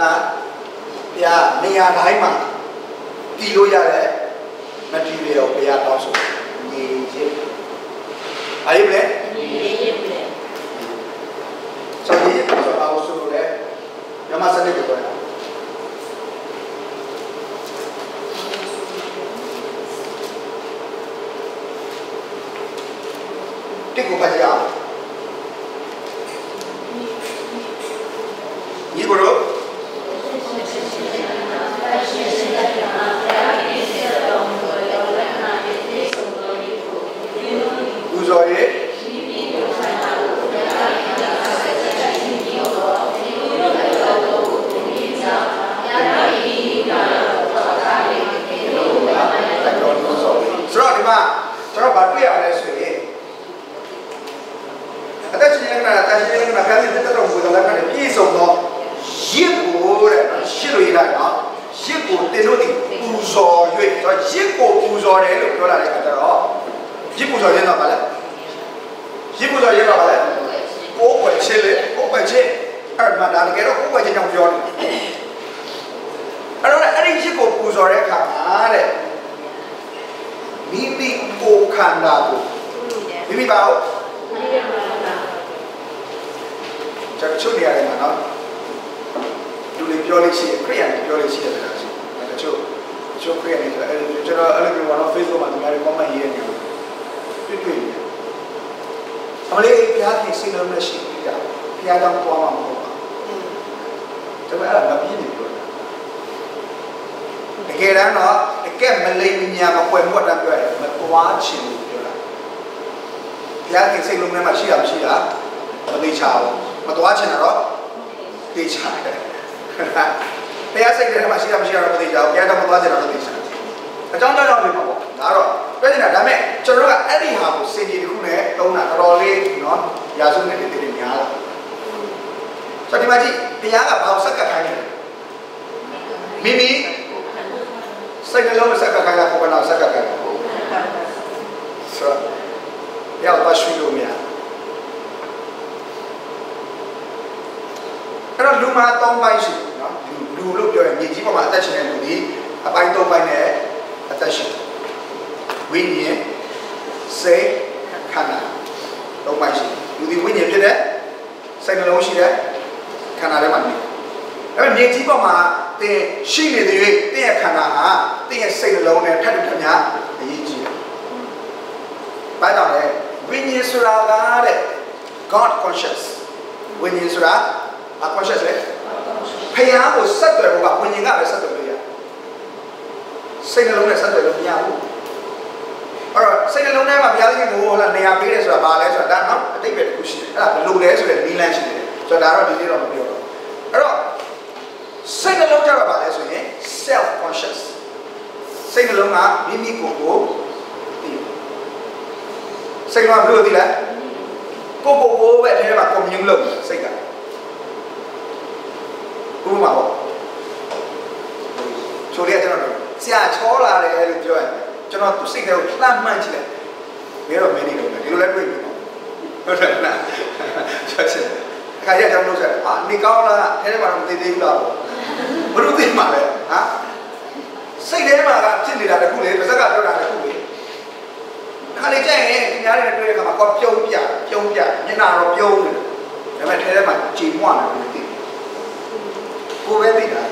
လာဘုရားနေရာတိုင်းမှာတီးလို့ရတဲ့ material ဘုရားတောင်းဆို ညီရစ်။အားရမလဲ။ဆိုဒီဆိုအောင်ဆိုလဲညမစနေကိုပြောတာတိကိုဖတ်ကြအောင်ညီကိုတော့လူဇော်ရဲ့အဲ့တော့လူဇော်ဆိုတော့ဒီမှာကျွန်တော်ဗာတွေ့ရလဲဆိုရင်အသက်ရှင်နေတာတန်ရှင်နေတာခါလေးတက်တော့ဘုရားကလည်းပြည့်စုံတော့ရစ်ကိုတဲ့ရှစ်လို့ရတာနော်ရစ်ကိုတင်လို့ဒီပူဇော်၍ဆိုတော့ရစ်ကိုပူဇော်တယ်လို့ပြောလာတဲ့အခါကျတော့ရစ်ပူဇော်ရင်တော့ဗာလဲရစ်ပူဇော်ရင်တော့ဗာလဲကိုယ်ွယ်ချင်းလေကိုယ်ွယ်ချင်းအဲ့မှာဒါတကယ်တော့ကိုယ်ွယ်ချင်းကြောင့်ပြောတယ်အဲ့တော့အဲ့ဒီရစ်ကိုပူဇော်တဲ့အခါမှာတဲ့မိမိကိုယ်ခန္ဓာကိုမိမိပါဦးကျွန်တော်ချုပ်နေရတယ်မှာနော်လူတွေပြောလို့ရှိရင်ခရိယန်တွေပြောလို့ရှိတယ်လားဆိုတချို့တချို့ခရိယန်တွေဆိုအဲ့ကျွန်တော်အဲ့လိုမျိုးကတော့ Facebook မှာဒီမှာ comment ရေးနေတယ်တွေ့တွေ့နေအမလေး ဘုရားခင်စိတ်လုံးနဲ့ရှိပြီးတာဘုရားကြောင့်သွားမှာမဟုတ်ပါဘူးဒါပေမဲ့အဲ့ဒါမပြည့်နေဘူးတကယ်တမ်းတော့တကယ်မလိမ်ညာမပွဲမှုအတန်းပြောရတယ်မသွားချင်ဘူးပြောတာဘုရားခင်စိတ်လုံးထဲမှာရှိတာမရှိတာမသိချဘူးမသွားချင်တာတော့သိချတယ်ဘုရားစိတ်ထဲမှာရှိတာမရှိတာတော့မသိကြဘူးဘုရားတော့မသွားချင်တာတော့သိချတယ်အကြောင်းကြောင့်နေမှာပေါ့ဒါတော့ ပြောနေတာဒါပေမဲ့ကျွန်တော်ကအဲ့ဒီဟာကိုစင်ကြီးတစ်ခုနဲ့သုံးတာတော်တော်လေးနော်ရာစုနဲ့တိတိများလာဆိုတော့ဒီမှာကြည့်တရားကဘာကိုစက်ကတ်ခိုင်းလဲမိမိစိတ်နှလုံးစက်ကတ်ခိုင်းတာကိုယ်ကနာစက်ကတ်ခိုင်းတာဆိုတော့ရောက်ပါရှိလို့များအဲ့တော့လူမှာ၃ပိုင်းရှိတယ်နော်လူလို့ပြောရင်မြေကြီးပေါ်မှာအသက်ရှင်တဲ့လူဒီအပိုင်း၃ပိုင်းနဲ့အသက်ရှင်တယ် ဝိညာဉ်စိတ်ခန္ဓာ၃ပိုင်းရှိလူဒီဝိညာဉ်ဖြစ်တဲ့စိတ်နှလုံးရှိတဲ့ခန္ဓာထဲမှာနေအဲ့တော့မြေကြီးပေါ်မှာတင်ရှိနေတဲ့၍တင်ရဲ့ခန္ဓာဟာတင်ရဲ့စိတ်နှလုံးနဲ့ထပ်ထပ်များအရေးကြီးတယ်။ဘာကြောင့်လဲဝိညာဉ်ဆိုတာကတဲ့ God conscious ဝိညာဉ်ဆိုတာအ conscious လေဖျားကိုဆက်သွယ်ဖို့ကဝိညာဉ်ကပဲဆက်သွယ်လို့ရစိတ်နှလုံးနဲ့ဆက်သွယ်လို့မရဘူး အဲ့တော့စိတ်နှလုံးထဲမှာဘုရားသခင်ကိုဟိုလာနေရာပေးတယ်ဆိုတာဘာလဲဆိုတာဒါတော့အတိတ်ပဲတစ်ခုရှိတယ်အဲ့ဒါဘယ်လိုလဲဆိုတဲ့နီးလန်းရှိတယ်ဆိုတော့ဒါတော့ဒီနေ့တော့မပြောတော့အဲ့တော့စိတ်နှလုံးကြတော့ဘာလဲဆိုရင် self conscious စိတ်နှလုံးကမိမိကိုယ်ကိုသိစိတ်ကဘယ်လိုသိလဲကိုကိုကိုပဲအဲထဲမှာ commune လုပ်စိတ်ကဘုရားပေါ့ချိုလေးကကျွန်တော်ဆရာချောလာတယ်လို့ပြောရတယ် ကျွန်တော်သူ့စိတ်ထဲကိုလှမ်းမှန်းကြည့်လိုက်ဘယ်တော့မင်းနေလို့လဲဒီလိုလဲတွေ့ပြီနော်ဟုတ်တယ်လားချက်ချက်ခါရကြောင်လို့ဆက်အာနေကောင်းလားအဲထဲမှာတော့မသိသေးဘူးလားဘယ်လိုသိမှာလဲဟာစိတ်ထဲမှာကဖြစ်နေတာတခုလေပါဇက်ကပြောတာတခုလေခါလေးကြိုက်ရင်ဒီများတွေတွေ့တဲ့အခါမှာကောပြုံးပြပြုံးပြမျက်နှာတော့ပြုံးနေတယ်ဒါပေမဲ့ထဲထဲမှာကြည်မွနေတယ်သိကိုပဲသိတာ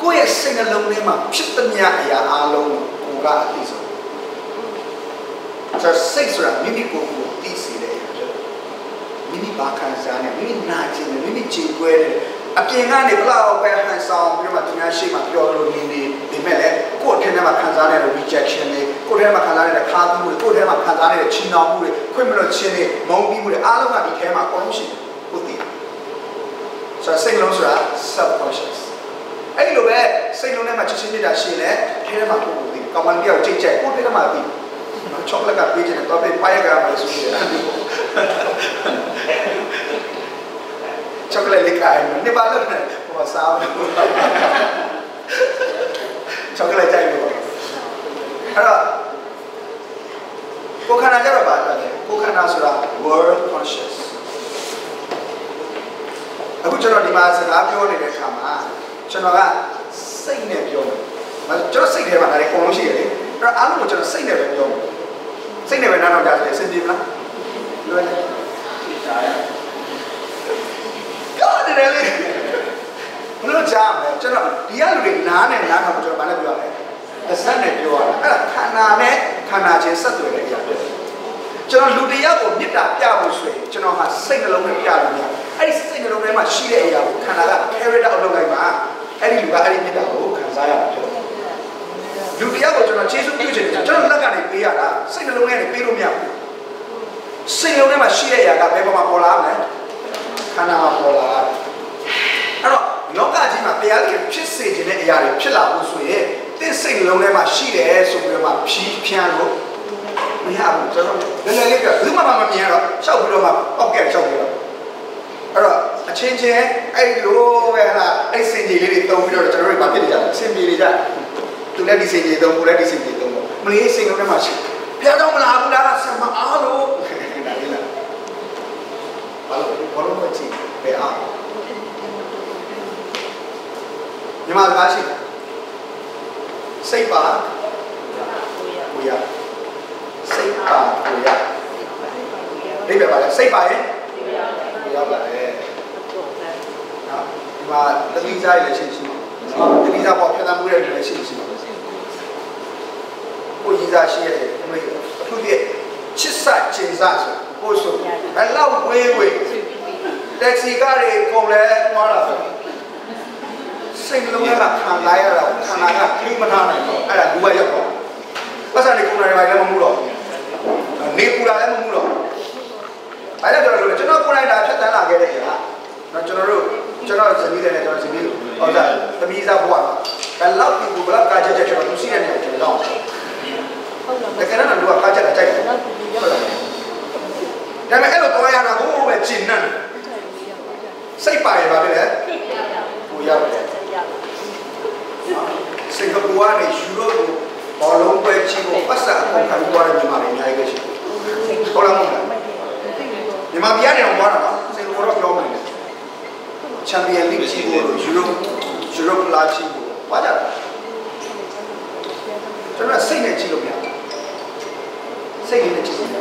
ကိုယ့်ရဲ့စိတ်နှလုံးထဲမှာဖြစ်သမျှအရာအလုံးကို ကအသိဆုံးဆိုစိတ်ဆိုတာမိမိကိုယ်ကိုသိစေတယ်မိမိဘာခံစားနေမိမိနာကျင်တယ်မိမိကြည်ကွဲတယ်အပြင်ကနေဘလောက်ပဲဟန်ဆောင်ပြီးတော့သူများရှိမှပြောလို့နေနေဒီမဲ့လေကိုယ့်အထက်ထဲမှာခံစားနေတဲ့ rejection တွေကိုယ့်ထဲမှာခံစားနေတဲ့ခါးသီးမှုတွေကိုယ့်ထဲမှာခံစားနေတဲ့ချီနှောင်မှုတွေခွင့်မလို့ချင်းတွေမုန်းပြီးမှုတွေအားလုံးကဒီထဲမှာအကုန်လုံးရှိတယ်ကိုသိတယ်ဆိုတော့စိတ်လုံးဆိုတာ subconscious အဲ့ဒီလိုပဲစိတ်လုံးထဲမှာချစ်ချင်းမြတ်တာရှိလဲထဲထဲမှာကိုယ်ကိုသိကောင်းမလေးကိုကြိတ်ကြိုက်ကိုယ်ထဲမှာသိချောကလက်ကပေးချင်တယ် တော့ပေးပိုက်ကမှာဆိုရတယ်ချောကလက်လေးကိုင်းနေပါလို့နဲ့ဟိုစားချောကလက်ကြိုက်လို့အဲ့တော့ကိုခန္ဓာကြတော့ပါတော့ကိုခန္ဓာဆိုတာ world conscious အခုကျွန်တော်ဒီမှာစကားပြောနေတဲ့အခါမှာကျွန်တော်ကစိတ်နဲ့ပြောတယ် ကျွန်တော်စိတ်ထဲမှာဒါတွေအကုန်လုံးရှိရတယ်အဲ့တော့အားလုံးကိုကျွန်တော်စိတ်နဲ့ပဲပြောတယ်စိတ်နဲ့ပဲနားတော့ကြားတယ်အဆင်ပြေမလားလွယ်တယ်ပြောတယ်လေဘယ်လိုကြားမလဲကျွန်တော်ဒီကလူတွေနားနဲ့နားတော့ကျွန်တော်ဘာလဲပြောရလဲအစက်နဲ့ပြောရတာအဲ့ဒါခန္ဓာနဲ့ခန္ဓာချင်းဆက်သွယ်တဲ့အရာပဲကျွန်တော်လူတယောက်ကိုမေတ္တာပြဖို့ဆိုရင်ကျွန်တော်ဟာစိတ်နှလုံးနဲ့ပြလို့ရတယ်အဲ့ဒီစိတ်နှလုံးထဲမှာရှိတဲ့အရာကိုခန္ဓာက carry out လုပ်လိုက်ပါအဲ့ဒီလူကအဲ့ဒီမေတ္တာကိုခံစားရတာဖြစ်တယ် လူတယောက်ကိုကျွန်တော်ကျေးဇူးပြုချင်တယ်ကျွန်တော်လက်ကနေပေးရတာစိတ်နှလုံးထဲကနေပေးလို့မရဘူးစိတ်နှလုံးထဲမှာရှိတဲ့အရာကဘယ်ပေါ်မှာပေါ်လာမလဲခန္ဓာမှာပေါ်လာအဲ့တော့လောကကြီးမှာတရားကြီးဖြစ်စေခြင်းတဲ့အရာတွေဖြစ်လာဖို့ဆိုရင်သင်စိတ်နှလုံးထဲမှာရှိတယ်ဆိုပြီးတော့မှဖြီးဖြန်းလို့မရဘူးကျွန်တော်လည်းလည်းလေးပြဘူးမှမမမြင်တော့ရှောက်ပြီးတော့မှပောက်ကဲရှောက်ပြီးတော့အဲ့တော့အချင်းချင်းအဲ့လိုပဲဟာအဲ့စင်ကြီးလေးတွေတုံးပြီးတော့ကျွန်တော်တို့ဗာဖြစ်နေကြတယ်စင်ကြီးတွေကြ သူလည်းဒီစင်ကြီးတုံးကိုလည်းဒီစင်ကြီးတုံးပေါ့မလေးစင်လုံးထဲမှာရှိဘုရားတော်မလာဘူးလားဆံမအားလို့ဒါလေးလားဘာလို့ဘာလို့မကြည့်ဘယ်အားညီမကားရှိစိတ်ပါကိုရစိတ်ပါကိုရဒီပဲပါလေစိတ်ပါရဲ့ကိုရောက်လာတယ်နော်ဒီမှာတတိစားရလည်းရှိရှိနော်တတိစားပေါ်ဖြတ်သန်းမှုရလည်းရှိရှိပါ ကိုကြီးစားရှိရတယ်အမေအထူးသဖြင့်ချစ်စကျင်စားဆိုကိုဆိုအဲ့လောက်ဝေးဝေးတက်ဆီကားတွေကုန်လဲသွားတာဆိုစိတ်လုံးကခံလိုက်ရတာခံလာကခိမထားနိုင်တော့အဲ့ဒါလူကရောက်တော့ပတ်စံတွေကုန်တယ်ဘာလည်းမမှုတော့နေပူတာလည်းမမှုတော့အဲ့ဒါကျွန်တော်တို့ကျွန်တော်ကိုယ်တိုင်ဒါဖြတ်တန်းလာခဲ့တဲ့ကြာနော်ကျွန်တော်တို့ကျွန်တော်ဇနီးတဲ့နဲ့ကျွန်တော်ဇနီးဟောတာသမီးစားဘွားကလောက်ဒီဘလောက်ကားချက်ချက်ကျွန်တော်သူရှိတဲ့နေရာကျွန်တော် တော့တကယ်တော့လူကကားချက်တာကြိုက်တယ်ဟုတ်လားဒါပေမဲ့အဲ့လိုတော့ရတာဘိုးပဲကျင်နန်းစိတ်ပါရပါပဲလေကိုရောက်တယ်စင်ကာပူကနေယူရိုကိုဘောလုံးပွဲချီကိုပတ်စံအကုန်ခံသွားတဲ့မြန်မာတွေအများကြီးပဲရှိတယ်ဟုတ်လားမဟုတ်လားမြန်မာပြည်ကနေတော့သွားတာနော်စင်ကာပူတော့ပြောမယ်ချချန်ပီယံလိဂ်ကြီးကိုယူရိုယူရိုလာချီကိုဘာကြလဲကျွန်တော်စိတ်နဲ့ကြည့်လို့မရဘူး စိတ်နဲ့ကြည့်လို့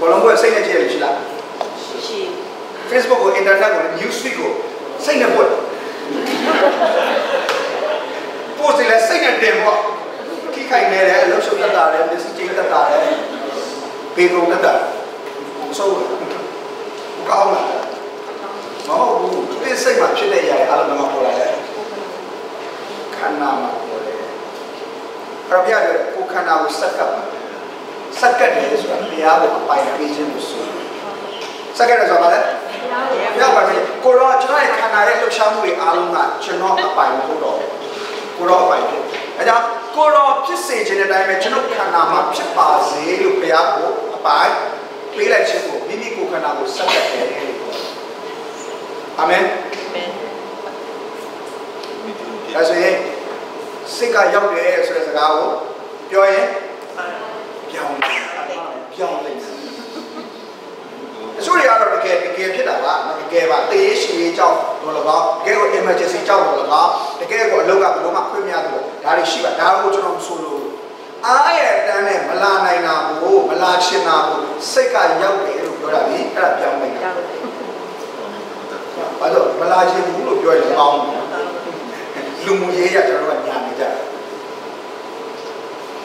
ဘောလုံးပွဲစိတ်နဲ့ကြည့်ရရှိလားရှိ Facebook ကို internet ကို news feed ကိုစိတ်နဲ့ပို့ပို့စီလဲစိတ်နဲ့တင်ပေါ့ခိခိုင်နေတယ်အလုံးရှုပ်တတ်တာတယ်မျက်စိကျိတ်တတ်တာတယ်ပေကုန်တတ်တာဆိုကောင်းလားမဟုတ်ဘူးဒီစိတ်မှာဖြစ်တဲ့ຢာတွေအလုံးမပေါ်လာတယ်ခန္ဓာမှာပေါ်တယ်အဲ့ပြရတယ်ကိုခန္ဓာကိုစက်ကပ် စက်ကပ်တယ်ဆိုတာတရားကိုအပိုင်ပေးခြင်းလို့ဆိုစက်ကပ်တယ်ဆိုတာဘာလဲဘုရားပါစေကိုရောကျွန်တော်ရဲ့ခန္ဓာရဲ့လှုပ်ရှားမှုတွေအားလုံးကကျွန်တော်အပိုင်မဟုတ်တော့ကိုရောအပိုင်ဖြစ်အဲကြောင့်ကိုရောဖြစ်စေခြင်းတဲ့အတိုင်းပဲကျွန်တော်ခန္ဓာမှာဖြစ်ပါစေလို့ဘုရားကိုအပိုင်ပေးလိုက်ခြင်းကိုမိမိကိုယ်ခန္ဓာကိုစက်တက်တယ်လို့ပြောအာမင်ဒါဆိုရင်စိတ်ကရောက်တယ်ဆိုတဲ့စကားကိုပြောရင် ပြောင်းတယ်ပြောင်းလိုက်တယ်အစိုးရကတော့တကယ်တကယ်ဖြစ်တာပါတကယ်ပါတေးရှိရေးကြောင်းတော့လကောက်တကယ်ကို emergency ကြောင်းတော့လကောက်တကယ်ကိုအလုပ်ကဘယ်လိုမှခွင့်မရဘူးဒါတွေရှိပါဒါကိုကျွန်တော်မဆိုလို့အားရတန်းနဲ့မလာနိုင်တာကိုမလာချင်တာကိုစိတ်ကရောက်တယ်လို့ပြောတာဒီအဲ့ဒါပြောင်းနေတာကြောက်တယ်ဘာလို့မလာချင်ဘူးလို့ပြောရင်ကောင်းတယ်လူမှုရေးရကျွန်တော်တို့ကညာနေကြတယ်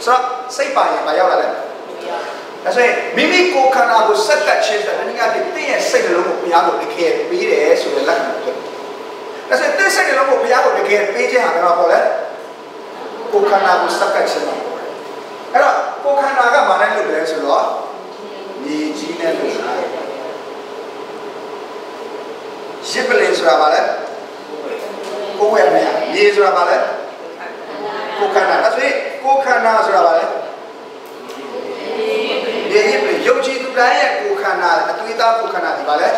ဆိုတော့စိတ်ပါရင်မရောက်လာတယ်ဒါဆိုရင်မိမိကိုယ်ခန္ဓာကိုစက်ကပ်ခြင်းတဲ့အနေကတည်းရဲ့စိတ်နှလုံးကိုဘုရားကိုတကယ်ပေးတယ်ဆိုတဲ့လက္ခဏာဖြစ်တယ်ဒါဆိုရင်တဲ့စိတ်နှလုံးကိုဘုရားကိုတကယ်ပေးခြင်းဟာကတော့ဘာလဲကိုယ်ခန္ဓာကိုစက်ကပ်ခြင်းပါအဲ့တော့ကိုယ်ခန္ဓာကဘာနဲ့လုပ်လဲဆိုတော့မြေကြီးနဲ့လုပ်တာရစ်ပလင်ဆိုတာဘာလဲကိုယ်ဝယ်မယ်မြေဆိုတာဘာလဲ ကိုယ်ခန္ဓာဒါဆိုရင်ကိုယ်ခန္ဓာဆိုတာဘာလဲမြေရစ်ပလင်ယုံကြည်သူတိုင်းရဲ့ကိုယ်ခန္ဓာအသွေးသားကိုယ်ခန္ဓာဒီဘာလဲ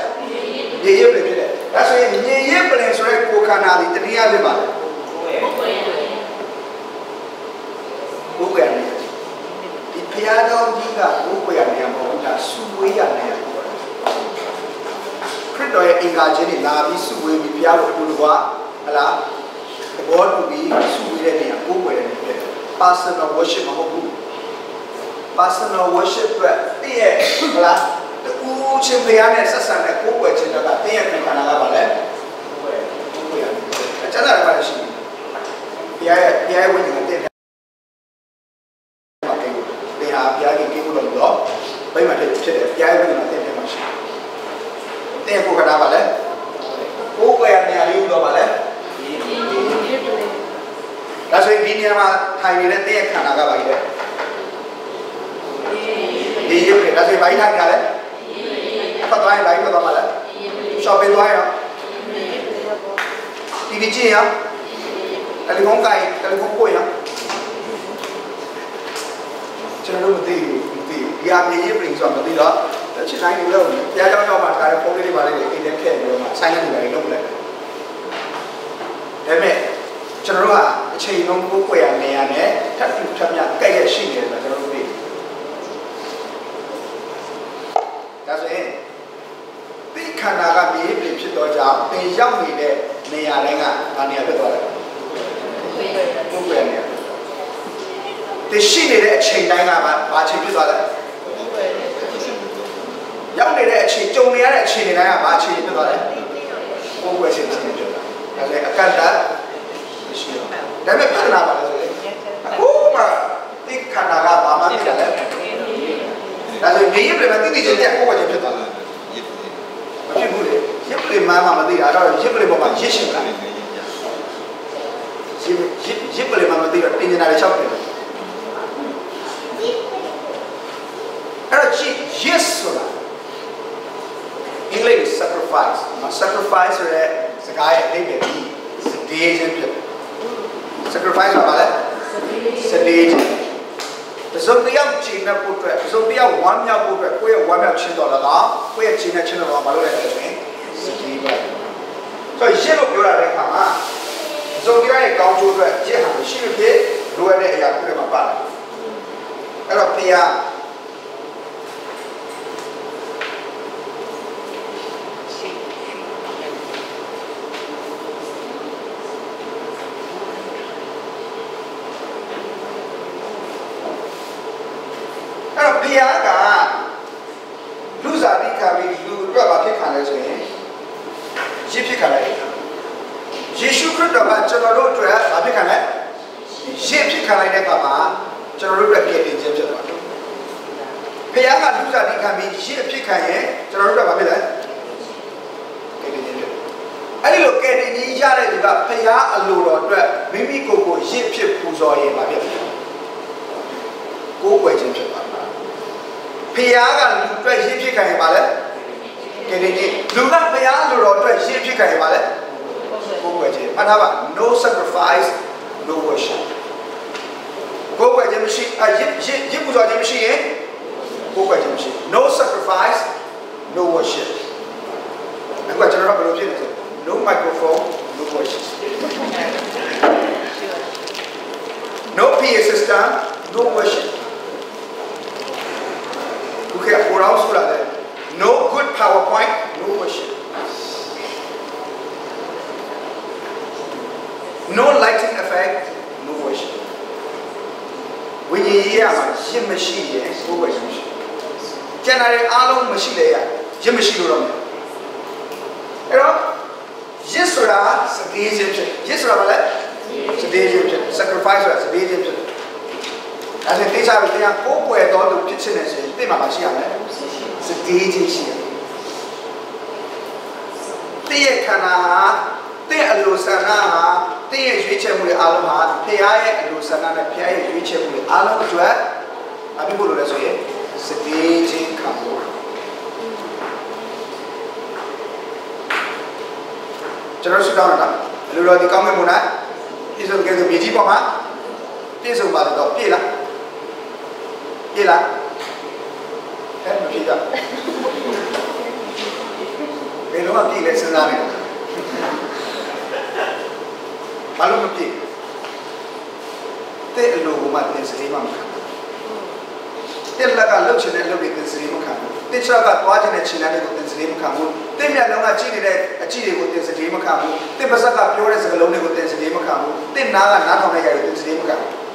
မြေရစ်ပလင်ဖြစ်တယ်ဒါဆိုရင်မြေရစ်ပလင်ဆိုတဲ့ကိုယ်ခန္ဓာဒီတနည်းအားဖြင့်ပါလဲကိုယ်ဝယ်မယ်ဒီဖျားတော်ကြီးကကိုယ်ဝယ်မယ်မဟုတ်ဘူးဒါစူဝေးရတယ်ခရစ်တော်ရဲ့အင်္ဂါချင်းတွေလာပြီးစုဝေးပြီးဘုရားကိုအတူတကွာဟလားသ ဘောတူပြီးစုဝေးတဲ့နေရာကိုယ်ဝယ်တယ်ဖြစ်တယ် personal worship မဟုတ်ဘူး personal worship အတွက်တည့်ရဲ့ဟလားတူချင်းဘုရားနဲ့ဆက်ဆံတဲ့ကိုယ်ဝယ်ခြင်းတွေကတည့်ရဲ့ခန္ဓာကပါလဲကိုယ်ဝယ်အကျဉ်းသားတွေပါရှိတယ်ဘုရားရဲ့ဘုရားရဲ့ဝိညာဉ်ကတည့်တယ်ဒီဟာဘုရားကြီးကိလို့တော့ဘိမဖြစ်ဖြစ်တယ်ဘုရားရဲ့ဝိညာဉ်ကတည့်တယ်မှာရှိတယ်တည့်ကိုယ်ခန္ဓာပါလဲကိုယ်ဝယ်နေရာလေးတော့ပါလဲ ဒါဆိုရင်ဒီနေရာမှာထိုင်နေတဲ့တည့်ရဲ့ခန္ဓာကပါကြီးလေဒီရုပ်တွေဒါဆိုရင်ဘာကြီးထိုင်ကြလဲဖတ်သွားရင်ဘာကြီးဖတ်သွားမှာလဲ shopping သွားရင် TV ကြည့်ရတယ်လီဖုန်းကိုင်တယ်လီဖုန်းကိုရကျွန်တော်တို့မသိဘူးမသိဘူးဒီအမေရေးပြင်ဆိုတော့မသိတော့ချစ်တိုင်းလို့တရားကြောင်းကြောင်းမှာဒါဖုန်းလေးတွေပါလေးတွေအိမ်ထဲထည့်ပြီးတော့မှဆိုင်နေတယ်လုပ်လိုက်ဒါပေမဲ့ ကျွန်တော်တို့ကအချိန်လုံးကိုကိုယ်ရနေရနဲ့ထပ်ထပ်မြတ်ကြိုက်ရရှိနေတယ်ဆိုတော့ကျွန်တော်တို့သိဒါဆိုရင်ဒီခန္ဓာကမြေပြင်ဖြစ်တော့ကြောင့်သင်ရောက်နေတဲ့နေရာတိုင်းကဘာနေရာဖြစ်သွားလဲကိုယ်ပဲနေရာသင်ရှိနေတဲ့အချိန်တိုင်းကဘာဘာချိန်ဖြစ်သွားလဲရောက်နေတဲ့အချိန်ကြုံနေရတဲ့အချိန်တွေတိုင်းကဘာအချိန်ဖြစ်သွားလဲကိုယ်ပဲချိန်ဖြစ်သွားဒါဆိုရင်အကန့်အသတ် မရှိတော့ဒါပေမဲ့ပြဿနာပါလဲဆိုရင်အခုမှဒီခန္ဓာကဘာမှဖြစ်တယ်လဲဒါဆိုရင်မြေရပြင်မှာတိတိကျကျကိုယ်ပဲချိန်ဖြစ်သွားလားမဖြစ်ဘူးလေရစ်ပလင်မှန်းမှမသိတာတော့ရစ်ပလင်ပေါ်မှာရစ်ရှင်လာရစ်ရစ်ရစ်ပလင်မှမသိတော့တင်နေတာတွေ၆တယ်အဲ့တော့ကြည့် yes ဆိုတာအင်္ဂလိပ် sacrifice နော် sacrifice ဆိုတဲ့စကားရဲ့အဓိပ္ပာယ်ဒီစတေးခြင်းဖြစ်တယ် sacrifice ဆိုတာဘာလဲစတေးခြင်းတစုံတယောက်ချိန်နဲ့ပို့အတွက်တစုံတယောက်ဝမ်းမြောက်ပို့အတွက်ကိုယ့်ရဲ့ဝမ်းမြောက်ခြင်းတော်လည်းကောင်းကိုယ့်ရဲ့ချိန်နဲ့ခြင်းတော်ကမလုပ်ရတဲ့ဆိုရင်စတီးပါဆိုရစ်လို့ပြောရတဲ့အခါမှာတစုံတယောက်ရဲ့ကောင်းကျိုးအတွက်ရစ်ဟာရှိလို့ဖြစ်လိုရတဲ့အရာတစ်ခုမှာပါတယ်အဲ့တော့ဖခင်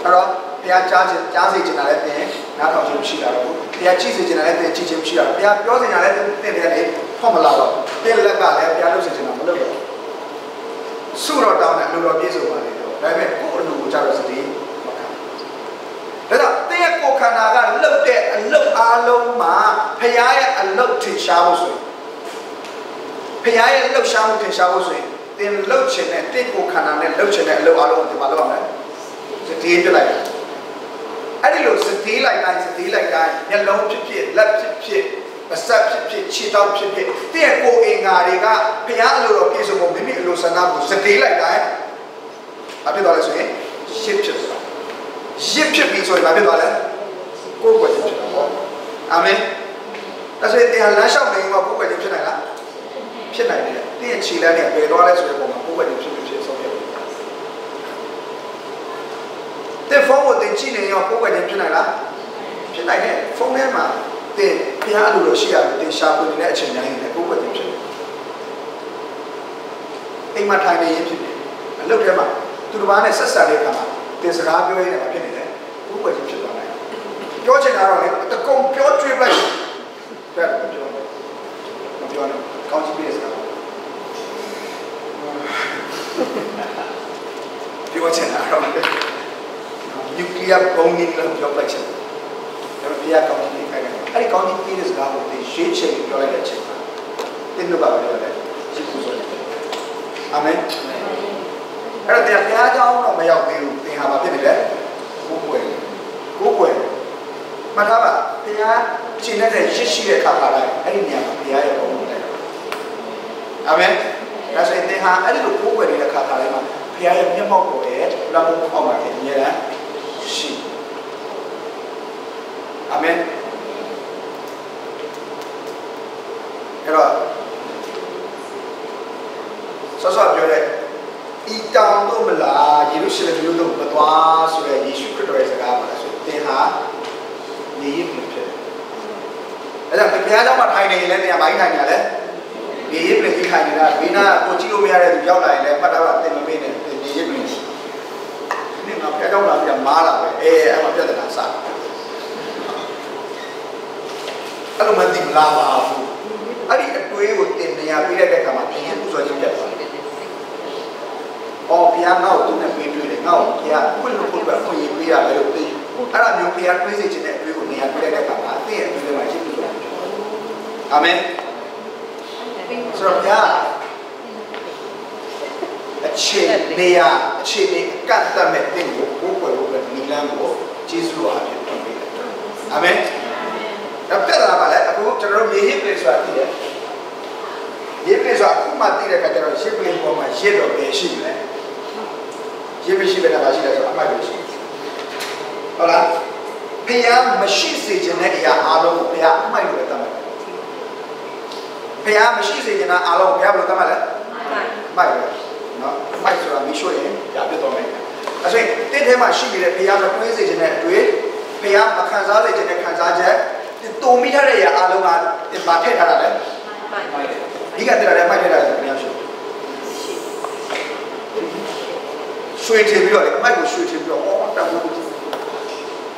အဲ့တော့ဘုရားကြားချင်ကြားစေချင်တာလည်းတင်နားထောင်ခြင်းမရှိတာတော့ဘူးဘုရားကြည့်စေချင်တာလည်းတင်ကြည့်ခြင်းမရှိတာဘုရားပြောစေချင်တာလည်းတင်တယ်လေဖောက်မလာတော့တစ်လက်ကလည်းဘုရားလုပ်စေချင်တာမလုပ်တော့ဆုတော်တောင်းတဲ့အလိုတော်ပြည့်စုံပါလေတော့ဒါပေမဲ့ကိုယ့်အလိုကိုကြတော့စတိမခံဒါကြောင့်တဲ့ကိုယ်ခန္ဓာကလှုပ်တဲ့အလုတ်အားလုံးမှာဖခင်ရဲ့အလုတ်ထင်ရှားဖို့ဆိုရင်ဖခင်ရဲ့လှုပ်ရှားမှုထင်ရှားဖို့ဆိုရင်သင်လှုပ်ချင်တဲ့တဲ့ကိုယ်ခန္ဓာနဲ့လှုပ်ချင်တဲ့အလုတ်အားလုံးကိုဒီမှာလုပ်ရမယ် စတိပြလိုက်အဲ့ဒီလိုစတိလိုက်တိုင်းစတိလိုက်တိုင်းမျက်လုံးဖြစ်ဖြစ်လက်ဖြစ်ဖြစ်အဆက်ဖြစ်ဖြစ်ခြေတောက်ဖြစ်ဖြစ်တဲ့ကိုယ်အင်္ဂါတွေကဘုရားအလိုတော်ပြည့်စုံဖို့မိမိအလိုဆန္ဒကိုစတေးလိုက်တိုင်းအဖြစ်သွားလဲဆိုရင်ရှစ်ဖြစ်သွားရစ်ဖြစ်ပြီးဆိုရင်ဘာဖြစ်သွားလဲကိုယ်ွယ်ခြင်းဖြစ်တာပေါ့အာမင်ဒါဆိုရင်တရားလမ်းလျှောက်နေမှာကိုယ်ွယ်ခြင်းဖြစ်နိုင်လားဖြစ်နိုင်တယ်တင့်ရဲ့ခြေလမ်းနဲ့ဘယ်သွားလဲဆိုတဲ့ပုံမှာကိုယ်ွယ်ခြင်းဖြစ်ဖြစ်ဆုံးဖြတ် တဲ့ဖုန်းကိုတင်ကြည့်နေရောကိုယ်ွယ်ခြင်းဖြစ်နိုင်လားဖြစ်နိုင်တယ်ဖုန်းထဲမှာတင်ဖျားလို့လို့ရှိရတယ်တင်ရှာဖွေနေတဲ့အချိန်တိုင်းနဲ့ကိုယ်ွယ်ခြင်းဖြစ်တယ်အိမ်မှာထိုင်နေရင်ဖြစ်တယ်အလုပ်ထဲမှာသူတစ်ပါးနဲ့ဆက်ဆံတဲ့အခါမှာတင်စကားပြောရင်းနဲ့ဖြစ်နေတယ်ကိုယ်ွယ်ခြင်းဖြစ်သွားတယ်ပြောချင်တာတော့လေတကုံပြောထွေးလိုက်တဲ့ပြောမပြောနဲ့ကောင်းချီးပေးတဲ့စကားပြောချင်တာတော့ နျူကလ িয়ার ဘုံကြီးလည်းပြောလိုက်ချင်တယ်ဒါပေမဲ့ဘုရားကောင်းချီးပေးခိုင်းတယ်အဲ့ဒီကောင်းချီးပေးတဲ့စကားကိုသင်ရှင်းချင်ပြောလိုက်တဲ့အချိန်မှာသင်တို့ကပြောတယ်ရှိဖို့ဆိုတယ်အာမင်အဲ့တော့တရားဘုရားကြောင်းတော့မရောက်သေးဘူးသင်ဟာဘာဖြစ်နေလဲကိုယ်ွယ်ကိုယ်ွယ်မှတ်ထားပါဘုရားရှင်းတဲ့ရရှိတဲ့အခါခါတိုင်းအဲ့ဒီနေရာမှာဘုရားရဲ့ဘုံကိုလိုက်အာမင်ဒါဆိုရင်သင်ဟာအဲ့ဒီလိုကိုယ်ွယ်နေတဲ့အခါခါတိုင်းမှာဘုရားရဲ့မျက်မှောက်ကိုရဲ့လက်မှုအောက်မှာဖြစ်နေရ ရှိအာမင်အဲ့တော့ဆောဆောပြောတဲ့ဤတောင်တို့မလားယေရုရှလင်မြို့တို့မသွားဆိုတဲ့ယေရှုခရစ်တော်ရဲ့စကားပါလားဆိုသင်ဟာနေရဖြစ်ဖြစ်အဲ့ဒါဘုရားကျောင်းမှာထိုင်နေရင်လည်းနေရာပိုင်းထိုင်နေရလဲနေရပြင်ကြီးထိုင်နေတာဘေးနာကိုကြည့်လို့မရတဲ့သူရောက်လာရင်လည်းဖတ်တာကသင်မမေ့နဲ့နေရပြင်ဒီ မှာဘုရားကျောင်းလာပြီးမားလာပဲအဲအဲ့မှာပြဿနာစတာအဲ့လိုမှသိမလားပါဘူးအဲ့ဒီအတွေးကိုတင်နေရပေးလိုက်တဲ့အခါမှာပြင်ပူဇော်ခြင်းပြတ်သွားတယ်။အော်ဘုရားငါ့ကိုသူနဲ့ပေးတွေ့တယ်ငါ့ကိုဘုရားခွင့်လို့ဖို့အတွက်ခွင့်ရပေးရတယ်လို့သိအဲ့ဒါမျိုးဘုရားတွေးစေခြင်းတဲ့အတွေးကိုနေရာပေးလိုက်တဲ့အခါမှာအသိရဲ့အတွေးတွေမှာရှိပြီလို့အာမင်ဆိုတော့ဘုရား အခြေနေရအခြေနေကတ်တမဲ့တဲ့ကိုကိုယ်ကိုယ်ကိုနီလန်းကိုကျေးဇူးအားဖြင့်ပြုပေးတယ်အာမင်တော့ပြတ်လာပါလေအခုကျွန်တော်တို့မြေဟိပလေဆိုတာသိတယ်မြေပလေဆိုတာအခုမှသိတဲ့အခါကျတော့ရှစ်ပလေပေါ်မှာရစ်တော့ပဲရှိတယ်ရစ်မရှိဘဲနဲ့ပါရှိတယ်ဆိုတော့အမှတ်ပဲရှိဟုတ်လားဖျားမရှိစေခြင်းတဲ့အရာအားလုံးကိုဖျားအမှတ်လို့ပဲသတ်မှတ်ဖျားမရှိစေခြင်းအားလုံးကိုဖျားဘယ်လိုသတ်မှတ်လဲမိုက်ပဲ နော်မိုက်ဆိုတာမရှိရင်ဒါပြတ်တော့မယ်အဲဆိုရင်တင်းထဲမှာရှိနေတဲ့ဖျားမတွေးစေခြင်းတဲ့အတွေ့ဖျားမခံစားစေခြင်းတဲ့ခံစားချက်တုံမိထားတဲ့အရာအားလုံးကတင်ပါထည့်ထားတာလေဒီကတည်းကလည်းမိုက်ထည့်တာလည်းဘယ်လိုရှိရွှေထည့်ပြီးတော့လေအမိုက်ကိုရွှေထည့်ပြီးတော့ဟောတက်ဖို့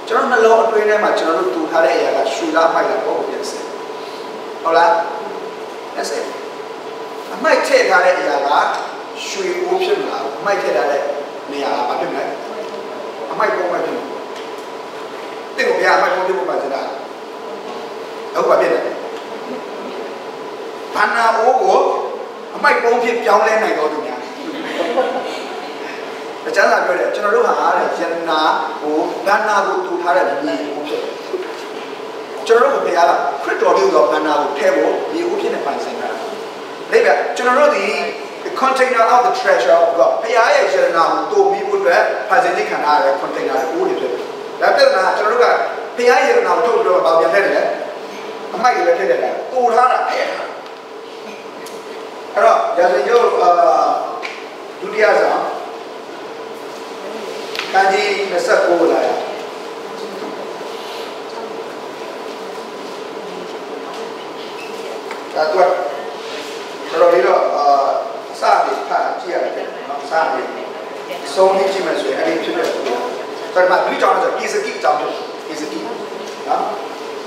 ကျွန်တော်နှလုံးအတွင်းထဲမှာကျွန်တော်တို့တူထားတဲ့အရာကရွှေလားမိုက်လားပေါ့ပြန်စဟုတ်လားအဲ့စအမိုက်ထည့်ထားတဲ့အရာက ရွှေအိုးဖြစ်မလားအမိုက်ထည့်ထားတဲ့နေရာကဘာဖြစ်မလဲအမိုက်ပုံမှန်ဖြစ်တဲ့ကိုဘုရားအမိုက်ပုံဖြစ်ဖို့ပါစတာဟုတ်ပါပြည့်တယ်ဘာနာအိုးကိုအမိုက်ပုံဖြစ်ပြောင်းလဲနိုင်တော့သူများအကျမ်းစာပြောတယ်ကျွန်တော်တို့ဟာတဲ့ယန္နာကိုဘာနာကိုတူထားတဲ့မြေအိုးဖြစ်ကျွန်တော်တို့ကဘုရားကခရစ်တော်ပြုသောဘာနာကိုထဲဖို့မြေအိုးဖြစ်နေပိုင်ဆိုင်တာလေဗျကျွန်တော်တို့ဒီ the container of the treasure of God ဘုရားရဲ့ယန္နာကိုတူပြီးဖို့အတွက်ဖန်ဆင်းခံထားရတဲ့ container အိုးတွေဖြစ်တယ်ဒါပြဿနာကျွန်တော်တို့ကဘုရားယန္နာကိုထုတ်ပြီးတော့ဗာပြန်ထည့်တယ်အမိုက်တွေလည်းထည့်တယ်တူထားတာထည့်တာအဲ့တော့ရာဇဝင်ကျိုးအာဒုတိယဆောင်ခန်းကြီး29လာရဒါတော့တော်တော်လေးတော့အာ စပြီးဖတ်ကြည့်ရတယ်နော်စပြီးဆုံးနေကြည့်မယ်ဆိုရင်အဲ့ဒီဖြစ်တဲ့ဆိုတော့ဒါမှဒီကြောင့်ဆိုကိစကိကြောင့်ကိစကိနော်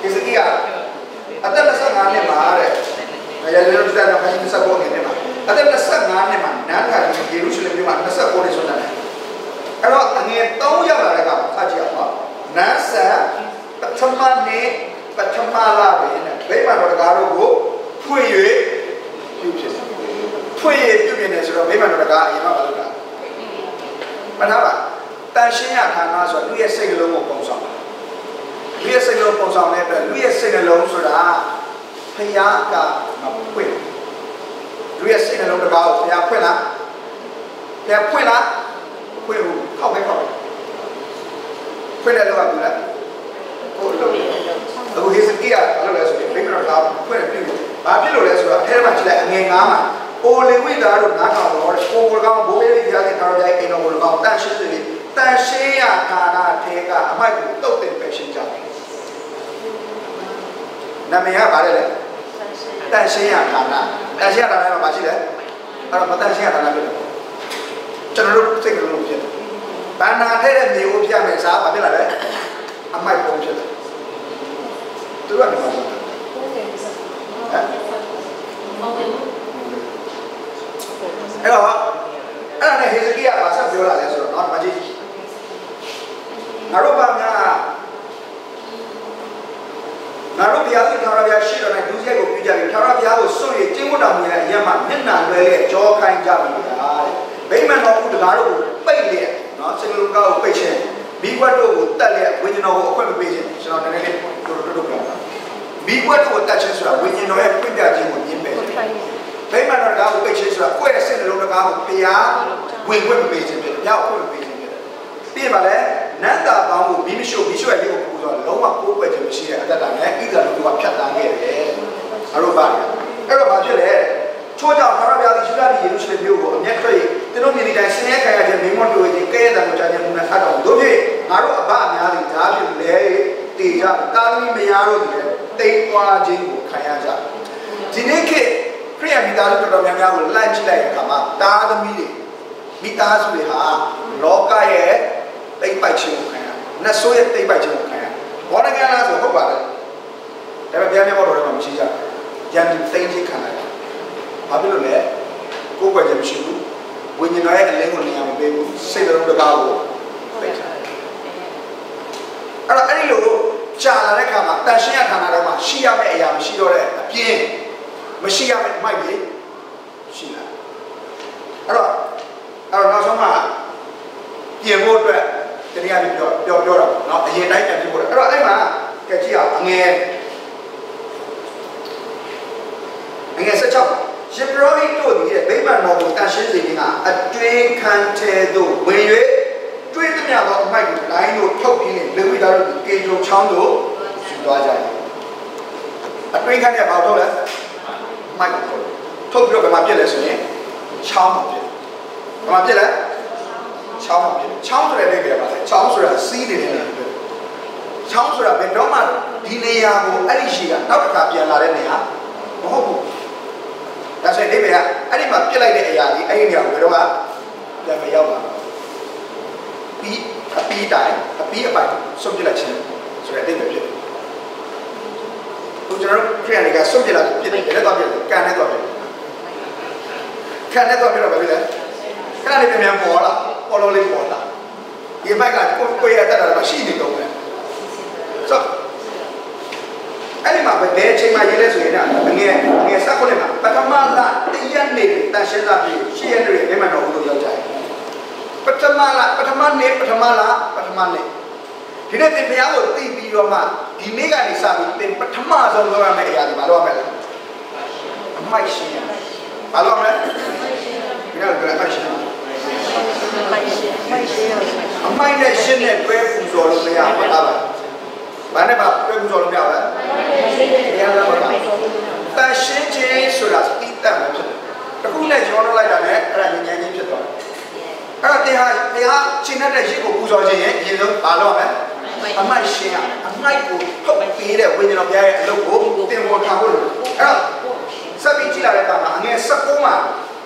ကိစကိကအသက်25နှစ်မှာတဲ့ရရရတဲ့တော့ခန်းကြီး29နှစ်မှာအသက်25နှစ်မှာနားခါကြီးယေရုရှလင်မြို့မှာ29နှစ်ဆိုတာလေအဲ့တော့အငယ်3ရောက်လာတဲ့ကစကြည့်အောင်ပါနန်းဆန်ပထမနေ့ပထမလာပဲနဲ့ဗိမာန်တော်တကားတို့ကိုဖွင့်၍ပြုဖြစ်တ ယ်ဖွင့်၍ပြုပြင်တယ်ဆိုတော့ဗိမာန်တော်တကားအရင်ကမလုပ်တာမနာပါတန်ရှင်းရခန္ဓာဆိုတော့လူရဲ့စိတ်ကလေးကိုပုံဆောင်လူရဲ့စိတ်လုံးပုံဆောင်တဲ့အတွက်လူရဲ့စိတ်နှလုံးဆိုတာဖယားကမဖွင့်လူရဲ့စိတ်နှလုံးတကားကိုဖယားဖွင့်လားဖယားဖွင့်လားဖွင့်ဘူးခောက်ပဲခောက်ဖွင့်တယ်လို့ကဘူးလားဟုတ်လို့အခုဟေစကီယာဘာလို့လဲဆိုရင်ဘိမရတာဖွင့်ပြပြီဘာဖြစ်လို့လဲဆိုတော့အဲထဲမှာကြည့်လိုက်အငယ်ငါးမှာ အိုလေဝိတာတို့နားထောင်တော့ကိုကိုကောင်ဘိုးလေးကြီးရဲ့ထားရတဲ့အိမ်တော်ကိုကောင်တန့်ရှင်းစေတန့်ရှင်းရကာနာထဲကအမိုက်ကိုတုတ်တင်ပဲရှင်းကြတယ်နာမည်ကဘာလဲလဲတန့်ရှင်းရကာနာတန့်ရှင်းရကာနာမှာဘာရှိလဲအဲ့တော့မတန့်ရှင်းရကာနာဖြစ်တယ်ကျွန်တော်တို့စိတ်ကလေးဖြစ်တယ်။ဘာနာထဲတဲ့မြေကိုပြမယ်စားဘာဖြစ်လာလဲ။အမိုက်ပုံဖြစ်တယ်။သူကဒီမှာဟမ် အဲ့တော့အဲ့ဒါနဲ့ဟေဇကိယဘာဆက်ပြောလာလဲဆိုတော့နော်မကြည့်ငါတို့ဘာများငါတို့ဘုရားသခင်ထာဝရဘုရားရှိတော်၌ဒုစရိုက်ကိုပြုကြပြီးထာဝရဘုရားကိုစွန့်ရကျင့်ဝတ်တော်မူတဲ့အရာမှာမျက်နှာလွဲလျက်ကြောခိုင်းကြပြီလားတဲ့ဗိမာန်တော်ဦးတကားတို့ကိုပိတ်လျက်နော်စင်လူကားကိုပိတ်ခြင်းမိကွက်တို့ကိုတတ်လျက်ဝိညာဉ်တော်ကိုအခွင့်မပေးခြင်းကျွန်တော်နည်းနည်းလေးတို့တို့တို့ပြောတာမိကွက်တို့ကိုတတ်ခြင်းဆိုတာဝိညာဉ်တော်ရဲ့ဖွင့်ပြခြင်းကိုညှင်းပယ်ခြင်း ဗိမာန်တော်တကားကိုပိတ်ခြင်းဆိုတာကိုယ့်ရဲ့စင်လူတကားကိုဘုရားဝင်ခွင့်မပေးခြင်းဖြစ်တယ်ဘုရားအခွင့်မပေးခြင်းဖြစ်တယ်ပြီးပါလေနတ်တာပေါင်းကိုမိမရှို့မိရှို့ရဲ့လေးကိုပူဆိုလုံးဝကိုးကွယ်ခြင်းမရှိတဲ့အတ္တတာနဲ့ဣဒရာလူကဖြတ်တန်းခဲ့တယ်အရုပ်ပါအဲ့တော့ဘာဖြစ်လဲချိုးကြောင့်ဖာရဗျာသည်ယူဒာပြည်ယေရုရှလင်မြို့ကိုအမျက်ထွက်၍သူတို့မြင်တိုင်းဆင်းရဲခံရခြင်းမိမွတ်တို့ခြင်းကဲ့ရဲ့တံကိုကြားခြင်းမူနဲ့အတော်တို့ဖြင့်ငါတို့အဘအများသည်ဓာဖြင့်လဲတေကြတာသမီမယားတို့သည်တိမ်ပွားခြင်းကိုခံရကြဒီနေ့ခေတ်ခ ရိယမိသားစုတော်တော်များများကိုလန့်ကြည့်လိုက်တဲ့အခါမှာတာသမီးတွေမိသားစုတွေဟာလောကရဲ့တိမ်ပိုက်ခြင်းကိုခံရနတ်ဆိုးရဲ့တိမ်ပိုက်ခြင်းကိုခံရဘောနကန်လားဆိုဟုတ်ပါလားတဒါပေမဲ့ဘုရားမျက်မှောက်တော်ထဲမှာမရှိကြရန်သူသိမ်းခြင်းခံလိုက်တာဘာဖြစ်လို့လဲကိုယ်ွယ်ချက်မရှိဘူးဝိညာဉ်တော်ရဲ့အလင်းကိုနေရာမပေးဘူးစိတ်တော်တစ်ပါးကိုပိတ်ထားအဲ့တော့အဲ့ဒီလိုကြာလာတဲ့ခါမှာတန်ရှင်းရဌာနထဲမှာရှိရမယ့်အရာမရှိတော့တဲ့အပြင် မရှိရမယ့်မိုက်ကြီးရှိလာအဲ့တော့အဲ့တော့နောက်ဆုံးမှာပြင်ဖို့အတွက်တရားပြီးပြောပြောပြောတာเนาะအရင်တိုင်းပြန်ပြဖို့အဲ့တော့အဲ့မှာကြည့်ကြည့်အောင်အငယ်အငယ်16ယေဘရဟိတို့သည်ဗိမာန်တော်ကိုတန်ရှင်းစေခြင်းကအတွေ့ခံတဲ့သို့ဝင်၍တွေ့သမျှသောအမိုက်ကိုလိုင်းတို့ထုတ်ပြီးလေဝိသားတို့ကေဂျုံချောင်းတို့ယူသွားကြတယ်အတွင်းခန်းတဲ့ဘာထုတ်လဲ မိုက်ကိုထုတ်ထုတ်ပြီးတော့ဘယ်မှာပြစ်လဲဆိုရင်ချောင်းမှာပြစ်ဘယ်မှာပြစ်လဲချောင်းမှာပြစ်ချောင်းဆိုတဲ့အိဗယ်ပါလေချောင်းဆိုတာစီးနေတဲ့နေရာပဲချောင်းဆိုတာဘယ်တော့မှဒီနေရာကိုအဲ့ဒီရှိကနောက်တစ်ခါပြန်လာတဲ့နေရာမဟုတ်ဘူးဒါဆိုရင်အိဗယ်ကအဲ့ဒီမှာပြစ်လိုက်တဲ့အရာကြီးအဲ့ဒီနေရာကိုဘယ်တော့မှပြန်မရောက်ပါဘူးပြီးအပီးတိုင်းအပီးအပိုင်ဆွတ်ပြလိုက်ခြင်းဆိုတဲ့အတိတ်ပဲဖြစ်တယ် ခုကျွန်တော်တို့ခရီးတွေကဆွတ်ပြလာပြစ်တယ်ဘယ်နဲ့တော့ပြစ်တယ်ကန်နဲ့တော့ပြစ်တယ်ကန်နဲ့တော့ပြစ်တော့ပဲလေခဏလေးပြန်ပြန်ပေါ်လာပေါ်လို့လေးပေါ်လာဒီဘက်ကကိုကိုရတက်တာမရှိနေတော့ဘူးဆိုအဲ့ဒီမှာဘယ်အချိန်မှရေးလဲဆိုရင်တော့ငယ်ငယ်ဆက်ခုနဲ့မှာပထမလတရက်နေတန်ရှင်းစာပြီးရှေ့ရက်တွေဘယ်မှာတော့ဘုလို့ရောက်ကြတယ်ပထမလပထမနေ့ပထမလပထမနေ့ ဒီနေ့သင်ဘုရားကိုသိပြီးတော့မှဒီနေ့ကနေစပြီးသင်ပထမဆုံးလုပ်ရမယ့်အရာတွေမလုပ်ရမယ်လားအမိုက်ရှင်းရမလုပ်ရမယ်ဒီနေ့ကအမိုက်ရှင်းအမိုက်နဲ့ရှင်းတဲ့တွဲပူဇော်လို့မရဘူးလားဘာနဲ့ပါတွဲပူဇော်လို့မရဘူးလားဘုရားလည်းမပါတန်ရှင်းခြင်းဆိုတာတိတတ်မှာဖြစ်တယ်တခုနဲ့ကြောင်းလိုက်တာနဲ့အဲ့ဒါဉာဏ်ချင်းဖြစ်သွားတယ်အဲ့တော့တရားတရားချိန်တဲ့ရစ်ကိုပူဇော်ခြင်းရင်အရင်ဆုံးဘာလုပ်ရမလဲ အမိုက်ရှင်းရအမိုက်ကိုထုတ်ပေးတဲ့ဝိညာဉ်တော်ဘုရားရဲ့အလုပ်ကိုသင်ပေါ်ထားဖို့လိုအဲ့တော့ဆက်ပြီးကြည့်လာတဲ့အခါမှာအငယ်16မှာ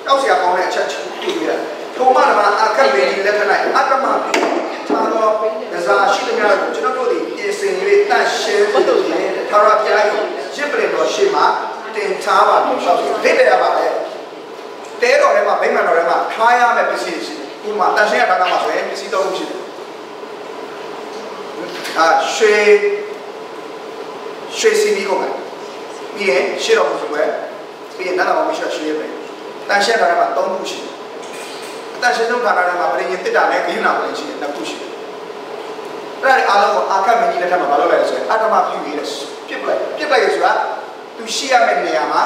တောက်ဆရာကောင်းတဲ့အချက်ချက်တွေ့ရတယ်ထိုမှတပါအကမေဒီလက်ထ၌အတ္တမပိသာတော်ဒဇာရှိသမျှကိုကျွန်တော်တို့သည်ပြင်ဆင်၍တန့်ရှင်းဖို့တို့လည်းသာရဘုရား၏ရစ်ပရင်တော်ရှိမှတင်ထားပါလို့ဆိုပြီးလက်တယ်ရပါလေတဲတော်ထဲမှာဗိမာန်တော်ထဲမှာထားရမယ့်ပစ္စည်းရှိတယ်ဥပမာတန့်ရှင်းရတာကမှဆိုရင်ပစ္စည်းသုံးခုရှိတယ် အာရွှေရွှေစီမီကုန်တယ်ပြီးရင်ရှေ့တော်ကိုဆိုပဲပြီးရင်နားတော်မရှိရွှေရပဲတန်ရှင်းထားတာမှာသုံးခုရှိတယ်အတန်ရှင်းဆုံးခါတာမှာပရိညတစ်တာနဲ့ဂိယူနာပရိရှိတယ်နှစ်ခုရှိတယ်အဲ့ဒါအားလုံးကိုအာခတ်မင်းကြီးလက်ထက်မှာမလုပ်လိုက်ရဆိုရင်အတ္တမပြုပြီးတယ်ပြစ်ပလိုက်ပြစ်လိုက်ရဆိုတာသူရှိရမယ့်နေရာမှာ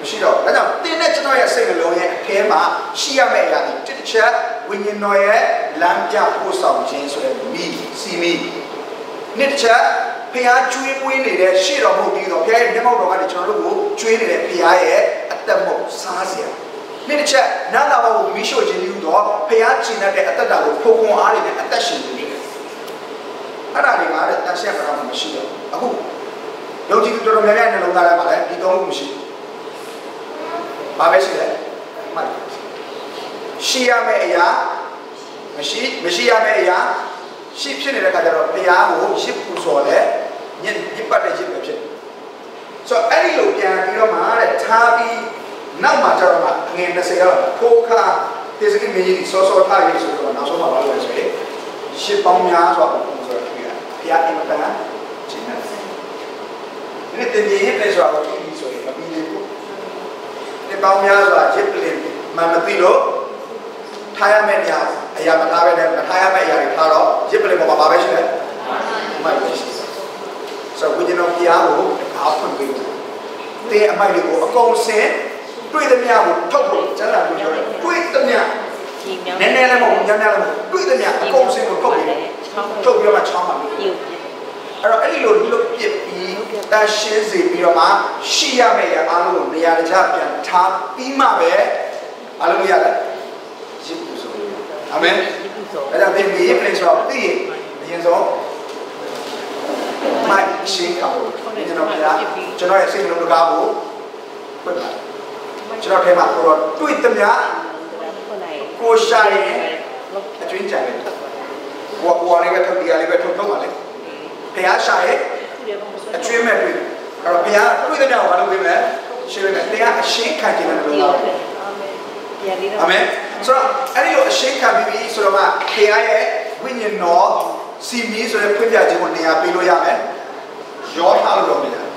မရှိတော့ဒါကြောင့်တင်းနဲ့ကျွန်တော်ရဲ့စိတ်နှလုံးရဲ့အထဲမှာရှိရမယ့်အရာဒီတစ်ချက်ဝိညာဉ်တော်ရဲ့လမ်းပြပို့ဆောင်ခြင်းဆိုတဲ့မိစီမီနှစ်ချက်ဖះကျွေးမွေးနေတဲ့ရှေ့တော်မဟုတ်ပြီးတော့ဖះရဲ့မျက်မှောက်တော်ကနေကျွန်တော်တို့ကိုကျွေးနေတဲ့ဖះရဲ့အသက်မဟုတ်စားစရာနှစ်တစ်ချက်နာနာဘကိုမိရှို့ခြင်းလို့တော့ဖះကျင်တဲ့အသက်တာကိုဖုံဖုံအားတွေနဲ့အသက်ရှင်နေတယ်အဲ့ဒါတွေကလည်းတန်ရှင်းကတော့မရှိတော့အခုယုံကြည်သူတော်တော်များများနှလုံးသားထဲမှာလည်းဒီသုံးခုမရှိဘူး ဘာပဲရှိလဲမှတ်ရှိရမယ့်အရာမရှိမရှိရမယ့်အရာရှိဖြစ်နေတဲ့အခါကျတော့တရားကိုရှစ်ပူစော်လဲညစ်ညစ်ပတ်တဲ့ရှစ်ပဲဖြစ်တယ်ဆိုတော့အဲ့ဒီလိုပြန်ပြီးတော့မှတဲ့ထားပြီးနောက်မှာကျတော့မှငွေ20ရောက်ခိုးခါတေစကိမင်းကြီးစောစောထားရေးဆိုတော့နောက်ဆုံးမှာဘာလို့လဲဆိုရင်ရှစ်ပေါင်းများစွာပူဆိုတော့ဒီကဘုရားအိမ်တန်ရှင်းတယ်ဒီတင်ရင်ပြန်ဆိုတာကိုပြီးဆိုရင်မပြီးသေးဘူးဒီ ပေါင်းများစွာရစ်ပလင်မှမသိလို့ထားရမယ့်နေရာအရာမထားပဲနဲ့မထားရမယ့်အရာတွေထားတော့ရစ်ပလင်ပေါ်မှာဘာပဲရှိလဲမိုက်ပဲရှိတယ်ဆိုတော့ဝိညာဉ်တော်တရားကိုအားဖွင့်ပေးတယ်တဲ့အမိုက်တွေကိုအကုန်စင်တွေ့သမျှကိုထုတ်ဖို့ကျန်တာကိုပြောတယ်တွေ့သမျှနည်းနည်းလည်းမဟုတ်ညံ့ညံ့လည်းမဟုတ်တွေ့သမျှအကုန်စင်ကိုထုတ်ပြီးထုတ်ပြီးတော့မှချောင်းပါ အဲ့တော့အဲ့ဒီလိုလွတ်ပြစ်ပြီးတန်ရှင်းစေပြီးတော့မှရှိရမယ့်ရအားလုံးကိုနေရာတခြားပြန်ထားပြီးမှပဲအားလုံးရလဲရစ်ပူဆိုအာမင်အဲ့ဒါပြင်ပြီးပြင်ဆိုတော့ပြီးအရင်ဆုံးမိုက်ရှင်းကောကျွန်တော်ပြကျွန်တော်ရဲ့စိတ်နှလုံးသားကိုဖွင့်လာကျွန်တော်ထဲမှာကိုတော့တွေ့သမျှကိုရှာရင်အကျွင်းကြံတယ်ကိုကကိုကလည်းထုတ်ပြရလေးပဲထုတ်ထုတ်ပါလေ ဖះရှာရဲ့အကျွင်းမဲ့တွေ့အဲ့တော့ဘုရားတွေ့တဲ့ကြောင်ဘာလုပ်ပေးမလဲရှင်းပေးမယ်တရားအရှင်းခံခြင်းနဲ့လို့ဒီပြောဟုတ်တယ်တယ်အာမင်ပြန်ပြီးတော့အာမင်ဆိုတော့အဲ့ဒီကိုအရှင်းခံပြီးပြီဆိုတော့မှဘုရားရဲ့ဝိညာဉ်တော်စီမီဆိုတဲ့ဖွင့်ပြခြင်းကိုနေရာပေးလို့ရမယ်ရောထားလို့တော့မရဘူး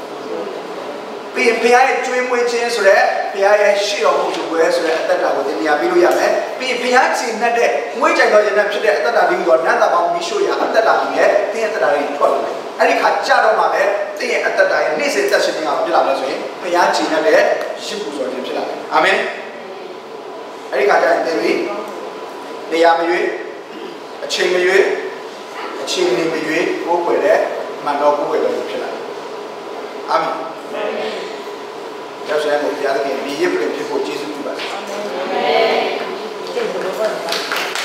ပြီးရင်ဘုရားရဲ့ကျွေးမွေးခြင်းဆိုတဲ့ဘုရားရဲ့ရှေ့တော်မူသူပွဲဆိုတဲ့အသက်တာကိုတင်ပြပေးလို့ရမယ်ပြီးရင်ဘုရားချီနှက်တဲ့ငွေကြိုင်တော်ရည်နဲ့ဖြစ်တဲ့အသက်တာပြီးတော့နတ်တာပေါင်းပြီးရှို့ရအသက်တာကြီးနဲ့တင်းရဲ့အသက်တာတွေထွက်လာတယ်အဲ့ဒီခါကြတော့မှပဲတင်းရဲ့အသက်တာရဲ့နေ့စဉ်သက်ရှင်ခြင်းကဖြစ်လာမယ်ဆိုရင်ဘုရားချီနှက်တဲ့ရှစ်ပူဇော်ခြင်းဖြစ်လာတယ်အာမင်အဲ့ဒီခါကျရင်တင်ပြီးတရားမရွေးအချိန်မရွေးအချိန်နေမရွေးကိုယ်ွယ်တဲ့မန်တော်ကိုယ်ွယ်တဲ့ဖြစ်လာတယ်အာမင် 要是然我们家的脸皮也不能去过，接受不了。这么？